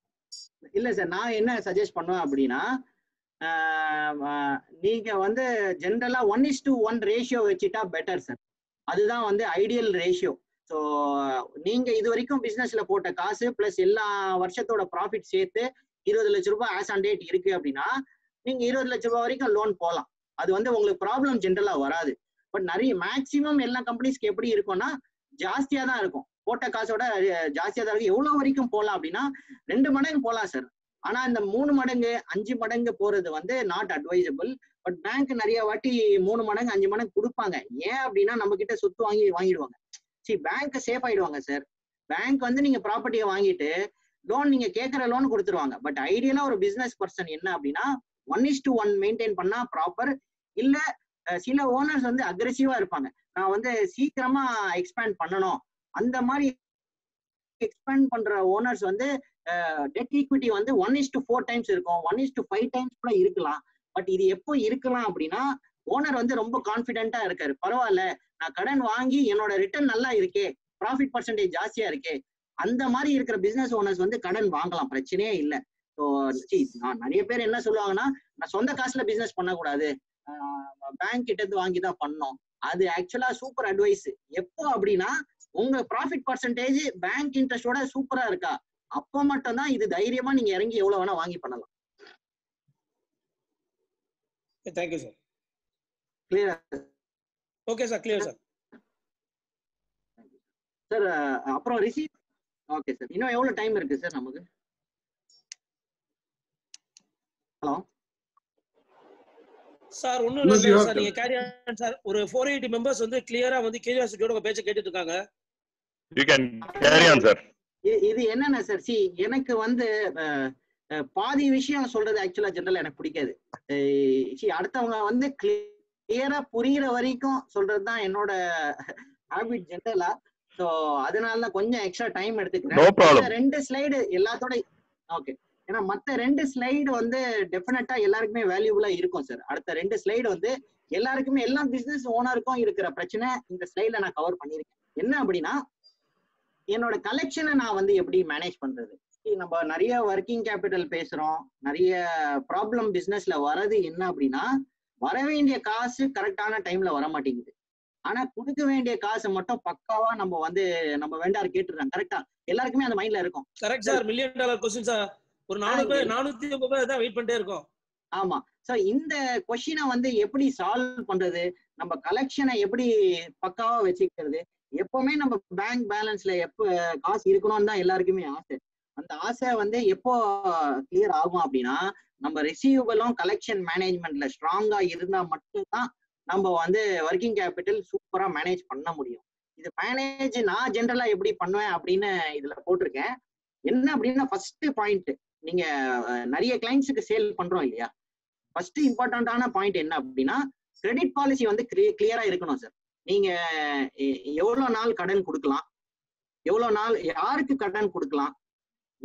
இல்ல சார் நான் என்ன சஜஸ்ட் பண்ணுவேன் அப்படின்னா நீங்க வந்து ஜென்ரலா one is to one ratio வச்சுட்டா பெட்டர் சார் அதுதான் வந்து ஐடியல் ரேஷியோ ஸோ நீங்க இது வரைக்கும் பிசினஸ்ல போட்ட காசு பிளஸ் எல்லா வருஷத்தோட ப்ராஃபிட் சேர்த்து இருபது லட்ச ரூபாய் ஆஸ் ஆன் டேட் இருக்கு அப்படின்னா நீங்க இருபது லட்ச ரூபாய் வரைக்கும் லோன் போகலாம் அது வந்து உங்களுக்கு ப்ராப்ளம் ஜென்ரலா வராது. பட் நிறைய மேக்சிமம் எல்லா கம்பெனிஸ்க்கு எப்படி இருக்கும்னா ஜாஸ்தியா தான் இருக்கும். போட்ட காசோட ஜாஸ்தியா தான் இருக்கும் எவ்வளவு வரைக்கும் போகலாம் அப்படின்னா ரெண்டு மடங்கு போகலாம் சார் ஆனா இந்த மூணு மடங்கு அஞ்சு மடங்கு போறது வந்து நாட் அட்வைசபிள் பட் பேங்க் நிறைய வாட்டி மூணு மடங்கு அஞ்சு மடங்கு கொடுப்பாங்க. ஏன் அப்படின்னா நம்ம கிட்ட சொத்து வாங்கி வாங்கிடுவாங்க. சரி பேங்க் சேஃப் ஆயிடுவாங்க சார் பேங்க் வந்து நீங்க ப்ராப்பர்ட்டியை வாங்கிட்டு லோன் நீங்க கேட்குற லோன் கொடுத்துருவாங்க. பட் ஐடியலா ஒரு பிசினஸ் பர்சன் என்ன அப்படின்னா one is to one maintain பண்ணா ப்ராப்பர் இல்ல சில ஓனர்ஸ் வந்து அக்ரெசிவா இருப்பாங்க. நான் வந்து சீக்கிரமா எக்ஸ்பேண்ட் பண்ணணும். அந்த மாதிரி எக்ஸ்பேண்ட் பண்ற ஓனர்ஸ் வந்து டெட் ஈக்விட்டி வந்து one is to four times இருக்கும். One is to five times கூட இருக்கலாம். பட் இது எப்போ இருக்கலாம் அப்படின்னா ஓனர் வந்து ரொம்ப கான்பிடென்ட்டா இருக்காரு. பரவாயில்ல நான் கடன் வாங்கி என்னோட ரிட்டர்ன் நல்லா இருக்கே ப்ராஃபிட் பர்சன்டேஜ் ஜாஸ்தியா இருக்கே அந்த மாதிரி இருக்கிற பிசினஸ் ஓனர்ஸ் வந்து கடன் வாங்கலாம் பிரச்சனையே இல்லை. ஸோ நான் நிறைய பேர் என்ன சொல்லுவாங்கன்னா நான் சொந்த காசுல பிசினஸ் பண்ணக்கூடாது. பேங்க் கிட்ட இருந்து வாங்கி தான் பண்ணோம். அது ஆக்சுவலா சூப்பர் அட்வைஸ் எப்போ அப்படின்னா உங்க ப்ராஃபிட் பர்சன்டேஜ் பேங்க் இன்ட்ரெஸ்டோட சூப்பரா இருக்கா? அப்போ மட்டும் தான் இது தைரியமா நீங்க இறங்கி எவ்வளவு வேணா வாங்கி பண்ணலாம். தேங்க்யூ சார் கிளியரா okay sir clear sir sir அப்புறம் ரிசீவ் ஓகே சார் இன்னும் எவ்வளவு டைம் இருக்கு சார் நமக்கு? ஹலோ சார் ஒண்ணும் இல்ல சார். நீங்க கேரி சார் ஒரு ஃபோர் எயிட்டி மெம்பர்ஸ் வந்து கிளியரா வந்து கியூரியாசிட்டியோட உங்க பேச்ச கேட்டுட்டு இருக்காங்க can carry on, sir. இ- இது என்னன்னா சார் சி எனக்கு வந்து அஹ், பாதி விஷயம் சொல்றது ஆக்சுவலா ஜெனரல் எனக்கு பிடிக்காது. சி அடுத்தவங்க வந்து கிளியரா புரியுற வரைக்கும் சொல்றது தான் என்னோட ஹாபிட் ஜெனரலா ஸோ அதனால தான் கொஞ்சம் எக்ஸ்ட்ரா டைம் எடுத்துக்கிறேன். ரெண்டு ஸ்லைடு எல்லாத்தோட ஓகே ஏன்னா மத்த ரெண்டு ஸ்லைடு வந்து டெஃபினட்டா எல்லாருக்குமே வேல்யூபிளா இருக்கும் சார் அடுத்த ரெண்டு ஸ்லைடு வந்து எல்லாருக்குமே எல்லா பிசினஸ் ஓனருக்கும் இருக்கிற பிரச்சனை இந்த ஸ்லைட்ல நான் கவர் பண்ணியிருக்கேன். என்ன அப்படின்னா என்னோட கலெக்ஷனை நான் வந்து எப்படி மேனேஜ் பண்றது? நம்ம நிறைய ஒர்க்கிங் கேபிட்டல் பேசுறோம். நிறைய ப்ராப்ளம் பிசினஸ்ல வரது என்ன அப்படின்னா வர வேண்டிய காசு கரெக்டான டைம்ல வர மாட்டேங்குது ஆனா கொடுக்க வேண்டிய காசு மட்டும் பக்காவா நம்ம வந்து நம்ம வெண்டார் கேட்டுறாங்க கரெக்டா எல்லாருக்குமே அந்த மைண்ட்ல இருக்கும். Correct sir million dollar question sir ஒரு நானூறு பேர் நானூத்தி ஐம்பது பேர் தான் வெயிட் பண்ணிட்டே இருக்கோம். ஆமா. சோ இந்த கொஸ்டினை வந்து எப்படி சால்வ் பண்றது? நம்ம கலெக்ஷனை எப்படி பக்காவா வச்சுக்கிறது? எப்பவுமே நம்ம பேங்க் பேலன்ஸ்ல எப்ப காசு இருக்கணும்னு தான் எல்லாருக்குமே ஆசை. அந்த ஆசை வந்து எப்போ கிளியர் ஆகும் அப்படின்னா நம்ம ரிசீவபிளும் கலெக்ஷன் மேனேஜ்மெண்ட்ல ஸ்ட்ராங்கா இருந்தா மட்டும்தான் நம்ம வந்து ஒர்க்கிங் கேபிட்டல் சூப்பரா மேனேஜ் பண்ண முடியும். இது மேனேஜ் நான் ஜென்ரலா எப்படி பண்ணுவேன் அப்படின்னு இதுல போட்டிருக்கேன். என்ன அப்படின்னா ஃபர்ஸ்ட் பாயிண்ட் நீங்க நிறைய கிளைண்ட்ஸுக்கு சேல் பண்றோம் இல்லையா? ஃபர்ஸ்ட் இம்பார்ட்டன்டான பாயிண்ட் என்ன அப்படின்னா கிரெடிட் பாலிசி வந்து கிளியரா இருக்கணும் சார் நீங்க எவ்வளவு நாள் கடன் கொடுக்கலாம்? எவ்வளவு நாள் யாருக்கு கடன் கொடுக்கலாம்?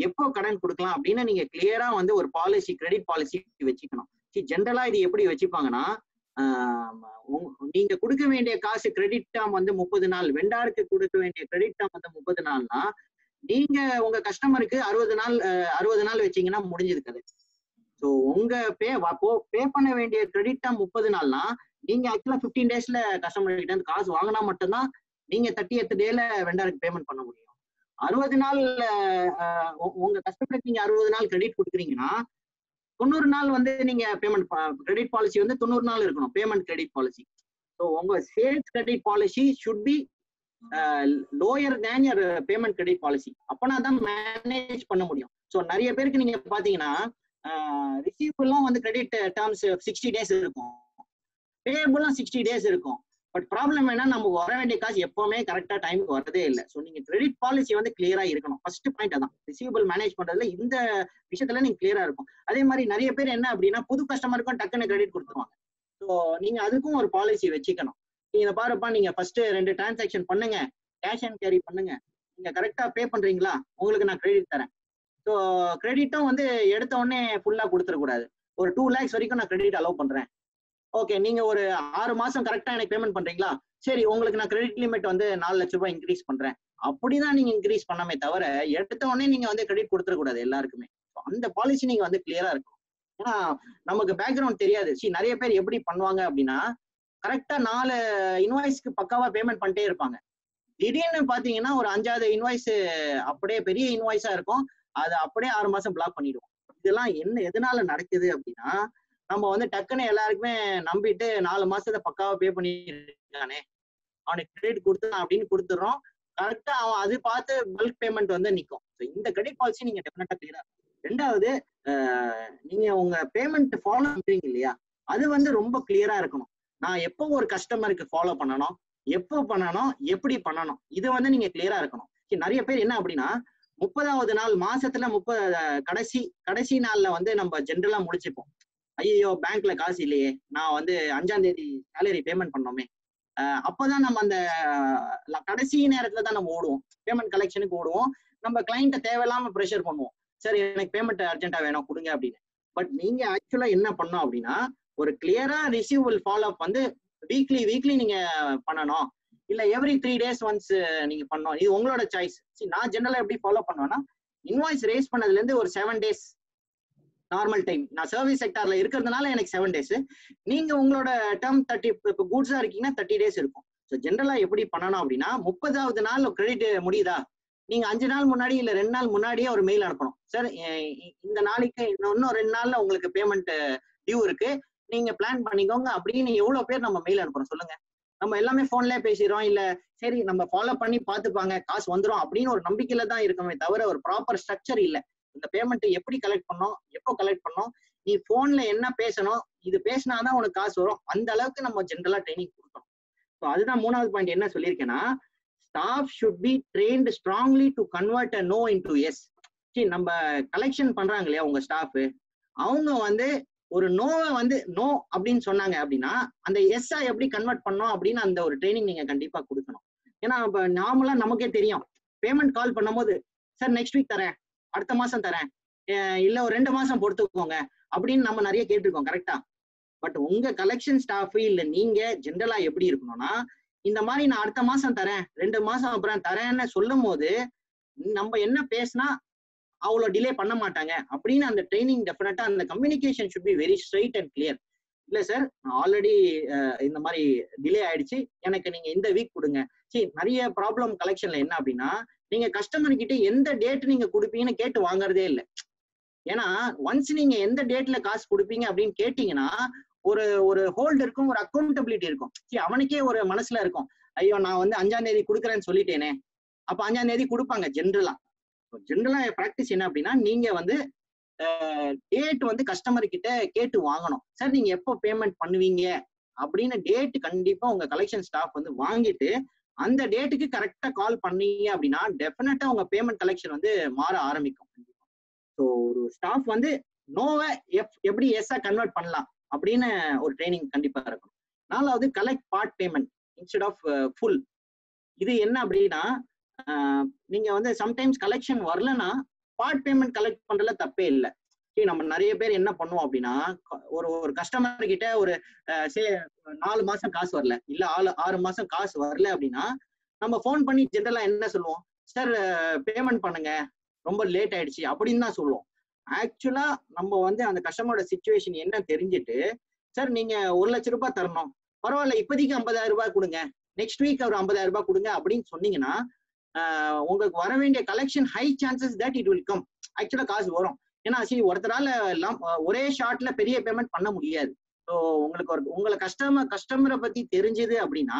எப்போ கடன் கொடுக்கலாம் அப்படின்னு நீங்க கிளியரா வந்து ஒரு பாலிசி கிரெடிட் பாலிசி வச்சுக்கணும். சரி ஜென்ரலா இது எப்படி வச்சுப்பாங்கன்னா நீங்க கொடுக்க வேண்டிய காசு கிரெடிட் டேம் வந்து முப்பது நாள். வெண்டாருக்கு கொடுக்க வேண்டிய கிரெடிட் டேம் வந்து முப்பது நாள்னா நீங்க உங்க கஸ்டமருக்கு அறுபது நாள் அறுபது நாள் வச்சீங்கன்னா முடிஞ்சது கதை. ஸோ உங்க பே பே பண்ண வேண்டிய கிரெடிட் டேம் முப்பது நாள்னா நீங்க ஆக்சுவலா ஃபிஃப்டீன் டேஸ்ல கஸ்டமர் கிட்ட காசு வாங்கினா மட்டும்தான் நீங்க தேர்ட்டி எத்து டேல வெண்டாருக்கு பேமெண்ட் பண்ண முடியும். அறுபது நாள் உ- உங்க கஸ்டமருக்கு நீங்க அறுபது நாள் கிரெடிட் கொடுக்குறீங்கன்னா தொண்ணூறு நாள் வந்து நீங்க பேமெண்ட் கிரெடிட் பாலிசி வந்து தொண்ணூறு நாள் இருக்கணும் பேமெண்ட் கிரெடிட் பாலிசி ஸோ உங்க sales credit policy should be lower than your payment credit policy அப்போனா தான் மேனேஜ் பண்ண முடியும். ஸோ நிறைய பேருக்கு நீங்க பாத்தீங்கன்னா ரிசீவபிளும் வந்து கிரெடிட் டேர்ம்ஸ் சிக்ஸ்டி டேஸ் இருக்கும். பேபிளும் சிக்ஸ்டி டேஸ் இருக்கும். பட் ப்ராப்ளம் என்ன நமக்கு வர வேண்டிய காசு எப்பவுமே கரெக்டா டைமுக்கு வரதே இல்லை. ஸோ நீங்க கிரெடிட் பாலிசி வந்து கிளியரா இருக்கணும். ஃபர்ஸ்ட் பாயிண்ட் அதான். ரிசீவபிள் மேனேஜ் பண்றதுல இந்த விஷயத்துல நீங்க கிளியரா இருக்கும் அதே மாதிரி நிறைய பேர் என்ன அப்படின்னா புது கஸ்டமருக்கும் டக்குன்னு கிரெடிட் கொடுத்துருவாங்க. ஸோ நீங்க அதுக்கும் ஒரு பாலிசி வச்சுக்கணும். நீங்க பாருப்பா நீங்க ஃபர்ஸ்ட் ரெண்டு டிரான்சாக்ஷன் பண்ணுங்க. கேஷ் அண்ட் கேரி பண்ணுங்க. நீங்க கரெக்டா பே பண்றீங்களா? உங்களுக்கு நான் கிரெடிட் தரேன். ஸோ கிரெடிட்டும் வந்து எடுத்த உடனே ஃபுல்லா கொடுத்துடக்கூடாது. ஒரு டூ லேக்ஸ் வரைக்கும் நான் கிரெடிட் அலோவ் பண்றேன். ஓகே நீங்க ஒரு ஆறு மாசம் கரெக்டா எனக்கு பேமெண்ட் பண்றீங்களா? சரி உங்களுக்கு நான் கிரெடிட் லிமிட் வந்து நாலு லட்ச ரூபாய் இன்க்ரீஸ் பண்றேன். அப்படிதான் நீங்க இன்க்ரீஸ் பண்ணாமே தவிர எடுத்த உடனே நீங்க வந்து கிரெடிட் கொடுத்துடக்கூடாது எல்லாருக்குமே. அந்த பாலிசி நீங்க வந்து கிளியரா இருக்கும் ஏன்னா நமக்கு பேக்ரவுண்ட் தெரியாது. சி நிறைய பேர் எப்படி பண்ணுவாங்க அப்படின்னா கரெக்டா நாலு இன்வாய்ஸ்க்கு பக்காவா பேமெண்ட் பண்ணிட்டே இருப்பாங்க. திடீர்னு பாத்தீங்கன்னா ஒரு அஞ்சாவது இன்வாய்ஸ் அப்படியே பெரிய இன்வாய்ஸா இருக்கும். அது அப்படியே ஆறு மாசம் பிளாக் பண்ணிடுவோம். இதெல்லாம் என்ன எதனால நடக்குது அப்படின்னா நம்ம வந்து டக்குன்னு எல்லாருக்குமே நம்பிட்டு நாலு மாசத்தை பக்காவா பே பண்ணிருக்கானே. அவனுக்கு கிரெடிட் கொடுத்தான் அப்படின்னு கொடுத்துறோம் கரெக்டா அவன் அது பார்த்து பல்க் பேமெண்ட் வந்து நிக்கும். இந்த கிரெடிட் பாலிசி நீங்க டெஃபினட்டா கிளியரா ரெண்டாவது நீங்க உங்க பேமெண்ட் ஃபாலோ பண்றீங்க இல்லையா? அது வந்து ரொம்ப கிளியரா இருக்கணும். நான் எப்போ ஒரு கஸ்டமருக்கு ஃபாலோ பண்ணணும் எப்போ பண்ணணும் எப்படி பண்ணணும் இது வந்து நீங்க கிளியரா இருக்கணும். நிறைய பேர் என்ன அப்படின்னா முப்பதாவது நாள் மாசத்துல முப்பது கடைசி கடைசி நாள்ல வந்து நம்ம ஜென்ரலா முடிச்சுப்போம். ஐயோ பேங்க்ல காசு இல்லையே. நான் வந்து அஞ்சாம் தேதி சேலரி பேமெண்ட் பண்ணோமே. அப்போதான் நம்ம அந்த கடைசி நேரத்துல தான் நம்ம ஓடுவோம். பேமெண்ட் கலெக்ஷனுக்கு ஓடுவோம். நம்ம கிளைண்ட்டை தேவையில்லாம ப்ரெஷர் பண்ணுவோம். சரி எனக்கு பேமெண்ட் அர்ஜென்ட்டா வேணும் கொடுங்க அப்படின்னு. பட் நீங்க ஆக்சுவலா என்ன பண்ணோம் அப்படின்னா ஒரு கிளியரா ரிசீவபிள் ஃபாலோ அப் வந்து வீக்லி வீக்லி நீங்க பண்ணணும். இல்ல எவ்ரி த்ரீ டேஸ் ஒன்ஸ் நீங்க பண்ணணும். இது உங்களோட சாய்ஸ் நான் ஜென்ரலா எப்படி ஃபாலோ பண்ணுவேன்னா இன்வாய்ஸ் ரேஸ் பண்ணதுல இருந்து ஒரு செவன் டேஸ் நார்மல் டைம் நான் சர்வீஸ் செக்டார்ல இருக்கிறதுனால எனக்கு செவன் டேஸ் நீங்க உங்களோட டேர்ம் தேர்ட்டி இப்போ கூட்ஸா இருக்கீங்கன்னா தேர்ட்டி டேஸ் இருக்கும். ஸோ ஜென்ரலா எப்படி பண்ணணும் அப்படின்னா முப்பதாவது நாள் கிரெடிட் முடியுதா? நீங்க அஞ்சு நாள் முன்னாடி இல்ல ரெண்டு நாள் முன்னாடியே ஒரு மெயில் அனுப்பணும். சார் இந்த நாளைக்கு இன்னும் இன்னும் ரெண்டு நாள்ல உங்களுக்கு பேமெண்ட் டியூ இருக்கு. நீங்க பிளான் பண்ணிக்கோங்க. அப்படின்னு எவ்வளவு பேர் நம்ம மெயில் அனுப்புறோம் சொல்லுங்க. நம்ம எல்லாமே போன்ல பேசிடுறோம். இல்ல சரி நம்ம ஃபாலோ பண்ணி பார்த்துப்பாங்க. காசு வந்துடும் அப்படின்னு ஒரு நம்பிக்கையில தான் இருக்கமே தவிர ஒரு ப்ராப்பர் ஸ்ட்ரக்சர் இல்லை. இந்த பேமெண்ட் எப்படி கலெக்ட் பண்ணோம் எப்போ கலெக்ட் பண்ணோம் நீ போன்ல என்ன பேசணும் இது பேசினாதான் உனக்கு காசு வரும். அந்த அளவுக்கு நம்ம ஜென்ரலா ட்ரைனிங் கொடுக்கணும். ஸோ அதுதான் மூணாவது பாயிண்ட் என்ன சொல்லியிருக்கேன்னா staff should be trained strongly to convert a no into yes சரி நம்ம கலெக்ஷன் பண்றாங்க இல்லையா உங்க ஸ்டாஃப் அவங்க வந்து ஒரு நோவை வந்து நோ அப்படின்னு சொன்னாங்க அப்படின்னா அந்த எஸ்ஸா எப்படி கன்வெர்ட் பண்ணோம் அப்படின்னு அந்த ஒரு ட்ரைனிங் நீங்க கண்டிப்பா கொடுக்கணும். ஏன்னா இப்போ நார்மலா நமக்கே தெரியும். பேமெண்ட் கால் பண்ணும்போது சார் நெக்ஸ்ட் வீக் தரேன். அடுத்த மாசம் தரேன். இல்ல ஒரு ரெண்டு மாசம் பொறுத்துக்கோங்க. அப்படின்னு நம்ம நிறைய கேட்டிருக்கோம் கரெக்டா பட் உங்க கலெக்ஷன் ஸ்டாஃப் இல்ல நீங்க ஜென்ரலா எப்படி இருக்கணும்னா இந்த மாதிரி நான் அடுத்த மாசம் தரேன் ரெண்டு மாசம் அப்புறம் தரேன்னு சொல்லும் போது நம்ம என்ன பேசினா அவ்வளோ டிலே பண்ண மாட்டாங்க. அப்படின்னு அந்த ட்ரைனிங் டெஃபினட்டா அந்த communication should be very straight and clear இல்ல சார் நான் ஆல்ரெடி இந்த மாதிரி டிலே ஆயிடுச்சு. எனக்கு நீங்க இந்த வீக் கொடுங்க. சரி நிறைய ப்ராப்ளம் கலெக்ஷன்ல என்ன அப்படின்னா நீங்க கஸ்டமர் கிட்ட எந்த டேட் நீங்க கொடுப்பீங்கன்னு கேட்டு வாங்குறதே இல்லை. ஏன்னா ஒன்ஸ் நீங்க எந்த டேட்ல காசு கொடுப்பீங்க அப்படின்னு கேட்டீங்கன்னா ஒரு ஒரு ஹோல்டு இருக்கும் ஒரு அக்கௌண்டபிலிட்டி இருக்கும். சரி அவனுக்கே ஒரு மனசுல இருக்கும். ஐயோ நான் வந்து அஞ்சாம் தேதி கொடுக்குறேன்னு சொல்லிட்டேனே. அப்ப அஞ்சாம் தேதி கொடுப்பாங்க ஜென்ரலா ஜென்ரலா ப்ராக்டிஸ் என்ன அப்படின்னா நீங்க வந்து டேட் வந்து கஸ்டமர் கிட்ட கேட்டு வாங்கணும். சார் நீங்க எப்போ பேமெண்ட் பண்ணுவீங்க? அப்படின்னு டேட் கண்டிப்பா உங்க கலெக்ஷன் ஸ்டாஃப் வந்து வாங்கிட்டு அந்த டேட்டுக்கு கரெக்டா கால் பண்ணீங்க அப்படின்னா டெஃபினட்டா உங்க பேமெண்ட் கலெக்ஷன் வந்து மாற ஆரம்பிக்கும். ஸோ ஒரு ஸ்டாஃப் வந்து நோவை எப் எப்படி எஸ்ஸா கன்வெர்ட் பண்ணலாம்? அப்படின்னு ஒரு ட்ரைனிங் கண்டிப்பா இருக்கும் நாலாவது collect part payment instead of full இது என்ன அப்படின்னா நீங்க வந்து சம்டைம்ஸ் கலெக்ஷன் வரலன்னா பார்ட் பேமெண்ட் கலெக்ட் பண்றதுல தப்பே இல்லை. நம்ம நிறைய பேர் என்ன பண்ணுவோம் அப்படின்னா ஒரு ஒரு கஸ்டமர் கிட்ட ஒரு சே நாலு மாசம் காசு வரல. இல்ல ஆறு ஆறு மாசம் காசு வரல அப்படின்னா நம்ம ஃபோன் பண்ணி ஜென்ரலா என்ன சொல்லுவோம்? சார் பேமெண்ட் பண்ணுங்க. ரொம்ப லேட் ஆயிடுச்சு. அப்படின்னு தான் சொல்லுவோம். ஆக்சுவலா நம்ம வந்து அந்த கஸ்டமரோட சுச்சுவேஷன் என்ன தெரிஞ்சுட்டு சார் நீங்க ஒரு லட்ச ரூபாய் தரணும். பரவாயில்ல இப்போதைக்கு ஐம்பதாயிரம் ரூபாய் கொடுங்க. நெக்ஸ்ட் வீக் ஒரு ஐம்பதாயிரம் ரூபாய் கொடுங்க. அப்படின்னு சொன்னீங்கன்னா உங்களுக்கு வர வேண்டிய collection high chances that it will come ஆக்சுவலா காசு வரும். ஏன்னா சரி ஒருத்தரால எல்லாம் ஒரே ஷார்ட்ல பெரிய பேமெண்ட் பண்ண முடியாது. ஸோ உங்களுக்கு ஒரு உங்களை கஸ்டமர் கஸ்டமரை பத்தி தெரிஞ்சது அப்படின்னா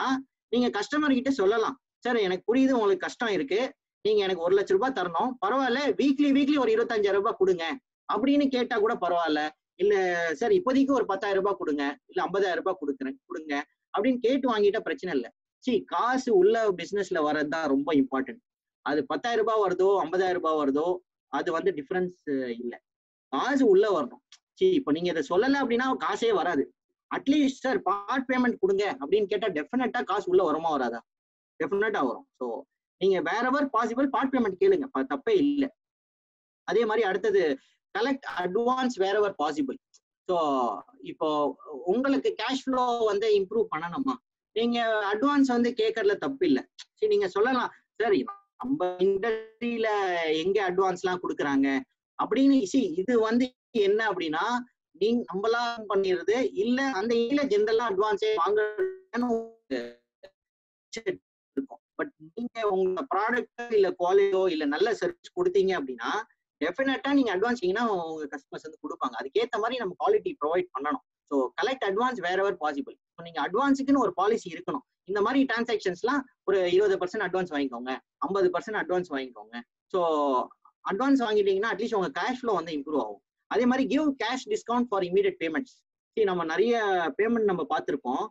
நீங்க கஸ்டமர் கிட்ட சொல்லலாம். சார் எனக்கு புரியுது உங்களுக்கு கஷ்டம் இருக்கு. நீங்க எனக்கு ஒரு லட்ச ரூபாய் தரணும். பரவாயில்ல வீக்லி வீக்லி ஒரு இருபத்தஞ்சாயிரம் ரூபாய் கொடுங்க. அப்படின்னு கேட்டா கூட பரவாயில்ல. இல்ல சார் இப்போதைக்கு ஒரு பத்தாயிரம் ரூபாய் கொடுங்க. இல்ல ஐம்பதாயிரம் ரூபாய் கொடுக்குறேன் கொடுங்க. அப்படின்னு கேட்டு வாங்கிட்டா பிரச்சனை இல்லை. சி காசு உள்ள பிசினஸ்ல வர்றது தான் ரொம்ப இம்பார்ட்டன்ட் அது பத்தாயிரம் ரூபாய் வருதோ ஐம்பதாயிரம் ரூபாய் வருதோ அது வந்து டிஃபரன்ஸ் இல்லை. காசு உள்ள வரணும். சரி இப்போ நீங்க இதை சொல்லலை அப்படின்னா காசே வராது. அட்லீஸ்ட் சார் பார்ட் பேமெண்ட் கொடுங்க அப்படின்னு கேட்டா டெஃபினட்டா காசு உள்ள வருமா வராதா? டெஃபினட்டா வரும். ஸோ நீங்க வேற எவர் பாசிபிள் பார்ட் பேமெண்ட் கேளுங்க. தப்பே இல்லை. அதே மாதிரி அடுத்தது கலெக்ட் அட்வான்ஸ் வேற எவர் பாசிபிள் ஸோ இப்போ உங்களுக்கு கேஷ் ஃப்ளோ வந்து இம்ப்ரூவ் பண்ணணுமா? நீங்க அட்வான்ஸ் வந்து கேட்கறதுல தப்பு இல்லை. சரி நீங்க சொல்லலாம். சரி நம்ம இண்டஸ்ட்ரியில எங்க அட்வான்ஸ்லாம் கொடுக்குறாங்க? அப்படின்னு இது வந்து என்ன அப்படின்னா நீங்க நம்மளாம் பண்ணிடுறது இல்ல அந்த இதுல ஜென்ரலா அட்வான்ஸே வாங்க இருக்கும். பட் நீங்க உங்க ப்ராடக்டோ இல்ல குவாலிட்டியோ இல்ல நல்ல சர்வீஸ் கொடுத்தீங்க அப்படின்னா டெஃபினட்டா நீங்க அட்வான்ஸ் உங்க கஸ்டமர்ஸ் வந்து கொடுப்பாங்க. அதுக்கேத்த மாதிரி நம்ம குவாலிட்டி ப்ரொவைட் பண்ணணும். So collect advance whatever possible நீங்க அட்வான்ஸுக்குன்னு ஒரு பாலிசி இருக்கணும். இந்த மாதிரி டிரான்சாக்ஷன்ஸ்லாம் ஒரு இருபது பர்சன்ட் அட்வான்ஸ் வாங்கிக்கோங்க. ஐம்பது பர்சன்ட் அட்வான்ஸ் வாங்கிக்கோங்க. ஸோ அட்வான்ஸ் வாங்கிட்டீங்கன்னா அட்லீஸ்ட் உங்க கேஷ் ஃப்ளோ வந்து இம்ப்ரூவ் ஆகும். அதே மாதிரி give cash discount for immediate payments சரி நம்ம நிறைய பேமெண்ட் நம்ம பார்த்துருப்போம்.